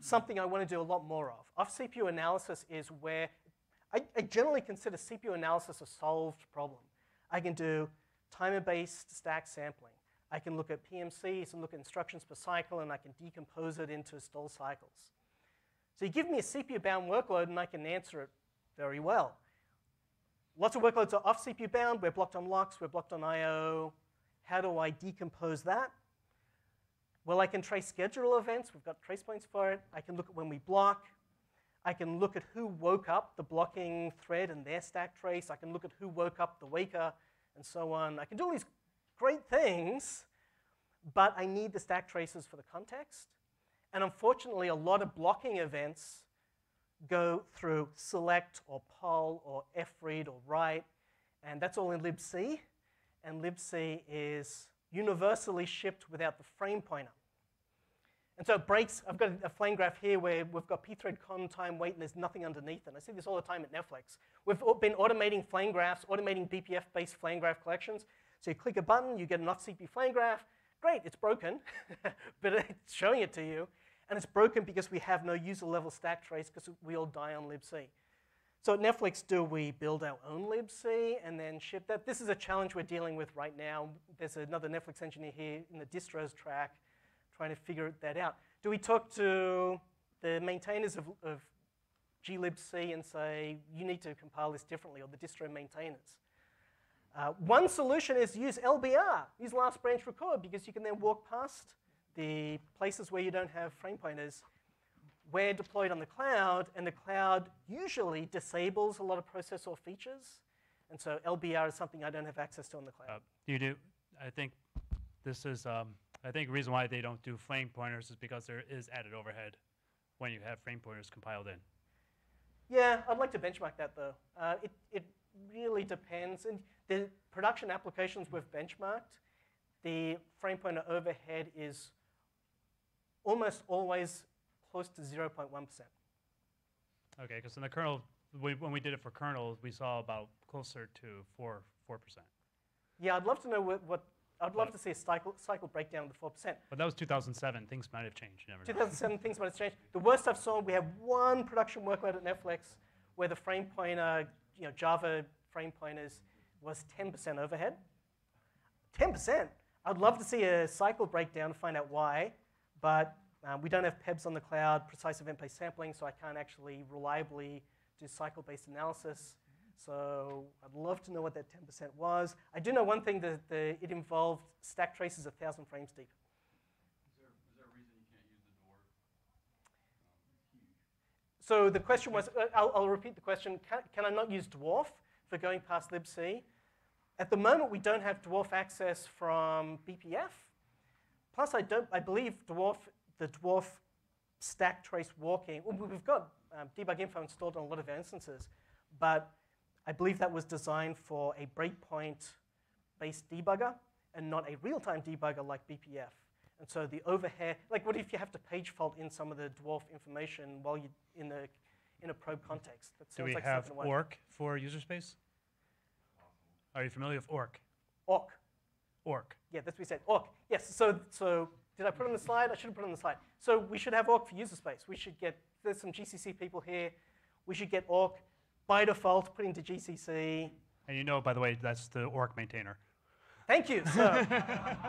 something I want to do a lot more of. Off CPU analysis is where I, I generally consider CPU analysis a solved problem. I can do timer-based stack sampling. I can look at PMCs and look at instructions per cycle, and I can decompose it into stall cycles. So you give me a CPU-bound workload, and I can answer it very well. Lots of workloads are off CPU bound. We're blocked on locks. We're blocked on I/O. How do I decompose that? Well, I can trace schedule events. We've got trace points for it. I can look at when we block. I can look at who woke up the blocking thread and their stack trace. I can look at who woke up the waker and so on. I can do all these great things, but I need the stack traces for the context. And unfortunately, a lot of blocking events go through select or poll or fread or write, and that's all in libc. And libc is universally shipped without the frame pointer. And so it breaks, I've got a flame graph here where we've got pthread con time wait and there's nothing underneath. And I see this all the time at Netflix. We've been automating flame graphs, automating BPF-based flame graph collections. So you click a button, you get an off-CPU flame graph. Great, it's broken, but it's showing it to you. And it's broken because we have no user-level stack trace because we all die on libc. So at Netflix, do we build our own libc and then ship that? This is a challenge we're dealing with right now. There's another Netflix engineer here in the distros track trying to figure that out. Do we talk to the maintainers of, of glibc and say, you need to compile this differently, or the distro maintainers? Uh, one solution is use LBR, use last branch record, because you can then walk past the places where you don't have frame pointers. We're deployed on the cloud, and the cloud usually disables a lot of processor features. And so LBR is something I don't have access to on the cloud. Uh, you do. I think this is um, I think the reason why they don't do frame pointers is because there is added overhead when you have frame pointers compiled in. Yeah, I'd like to benchmark that though. Uh, it, it really depends. And the production applications we've benchmarked, the frame pointer overhead is almost always close to 0.1%. Okay, because in the kernel, we, when we did it for kernel, we saw about closer to four four percent. Yeah, I'd love to know what, what I'd love to see a cycle, cycle breakdown of the 4%. But that was 2007. Things might have changed. You never know. 2007, things might have changed. The worst I've saw, we have one production workload at Netflix where the frame pointer, you know, Java frame pointers was 10% overhead. 10%. I'd love to see a cycle breakdown to find out why, but um, we don't have PEBS on the cloud, precise event-based sampling, so I can't actually reliably do cycle-based analysis. So I'd love to know what that 10% was. I do know one thing that the, it involved stack traces a thousand frames deep. Is there a reason you can't use the dwarf? So the question was, uh, I'll, I'll repeat the question, can, can I not use dwarf for going past libc? At the moment, we don't have dwarf access from BPF. Plus, I don't, I believe dwarf, the dwarf stack trace walking, we've got um, debug info installed on a lot of instances, but I believe that was designed for a breakpoint-based debugger and not a real-time debugger like BPF. And so the overhead, like what if you have to page fault in some of the dwarf information while you're in, the, in a probe context? That Do we like have orc for user space? Are you familiar with orc? Orc. Orc. Yeah, that's what we said. Orc. Yes. So, so did I put it on the slide? I should have put it on the slide. So we should have orc for user space. We should get. There's some GCC people here. We should get orc by default put into GCC. And you know, by the way, that's the orc maintainer. Thank you. So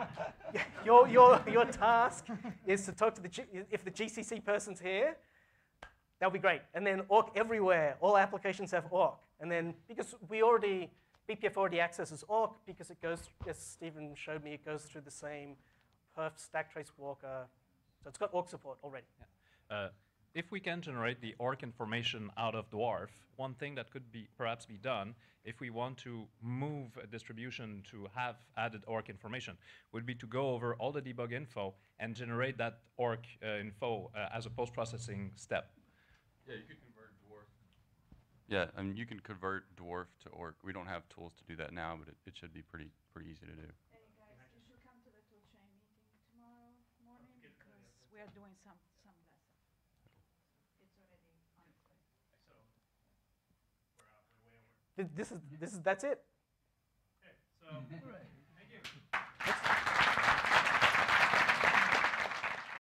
your, your, your task is to talk to the G, if the GCC person's here. That'll be great. And then orc everywhere. All applications have orc. And then because we already BPF already accesses orc because it goes, as Steven showed me, it goes through the same perf stack trace walker. So it's got orc support already. Uh, if we can generate the orc information out of Dwarf, one thing that could be perhaps be done if we want to move a distribution to have added orc information would be to go over all the debug info and generate that orc uh, info uh, as a post-processing step. Yeah, you could convert dwarf. Yeah, I mean, you can convert dwarf to orc. We don't have tools to do that now, but it, it should be pretty pretty easy to do. Hey guys, you should come to the toolchain meeting tomorrow morning because we are doing some, some lesson. It's already on its way. Th- This is, this is, that's it. So,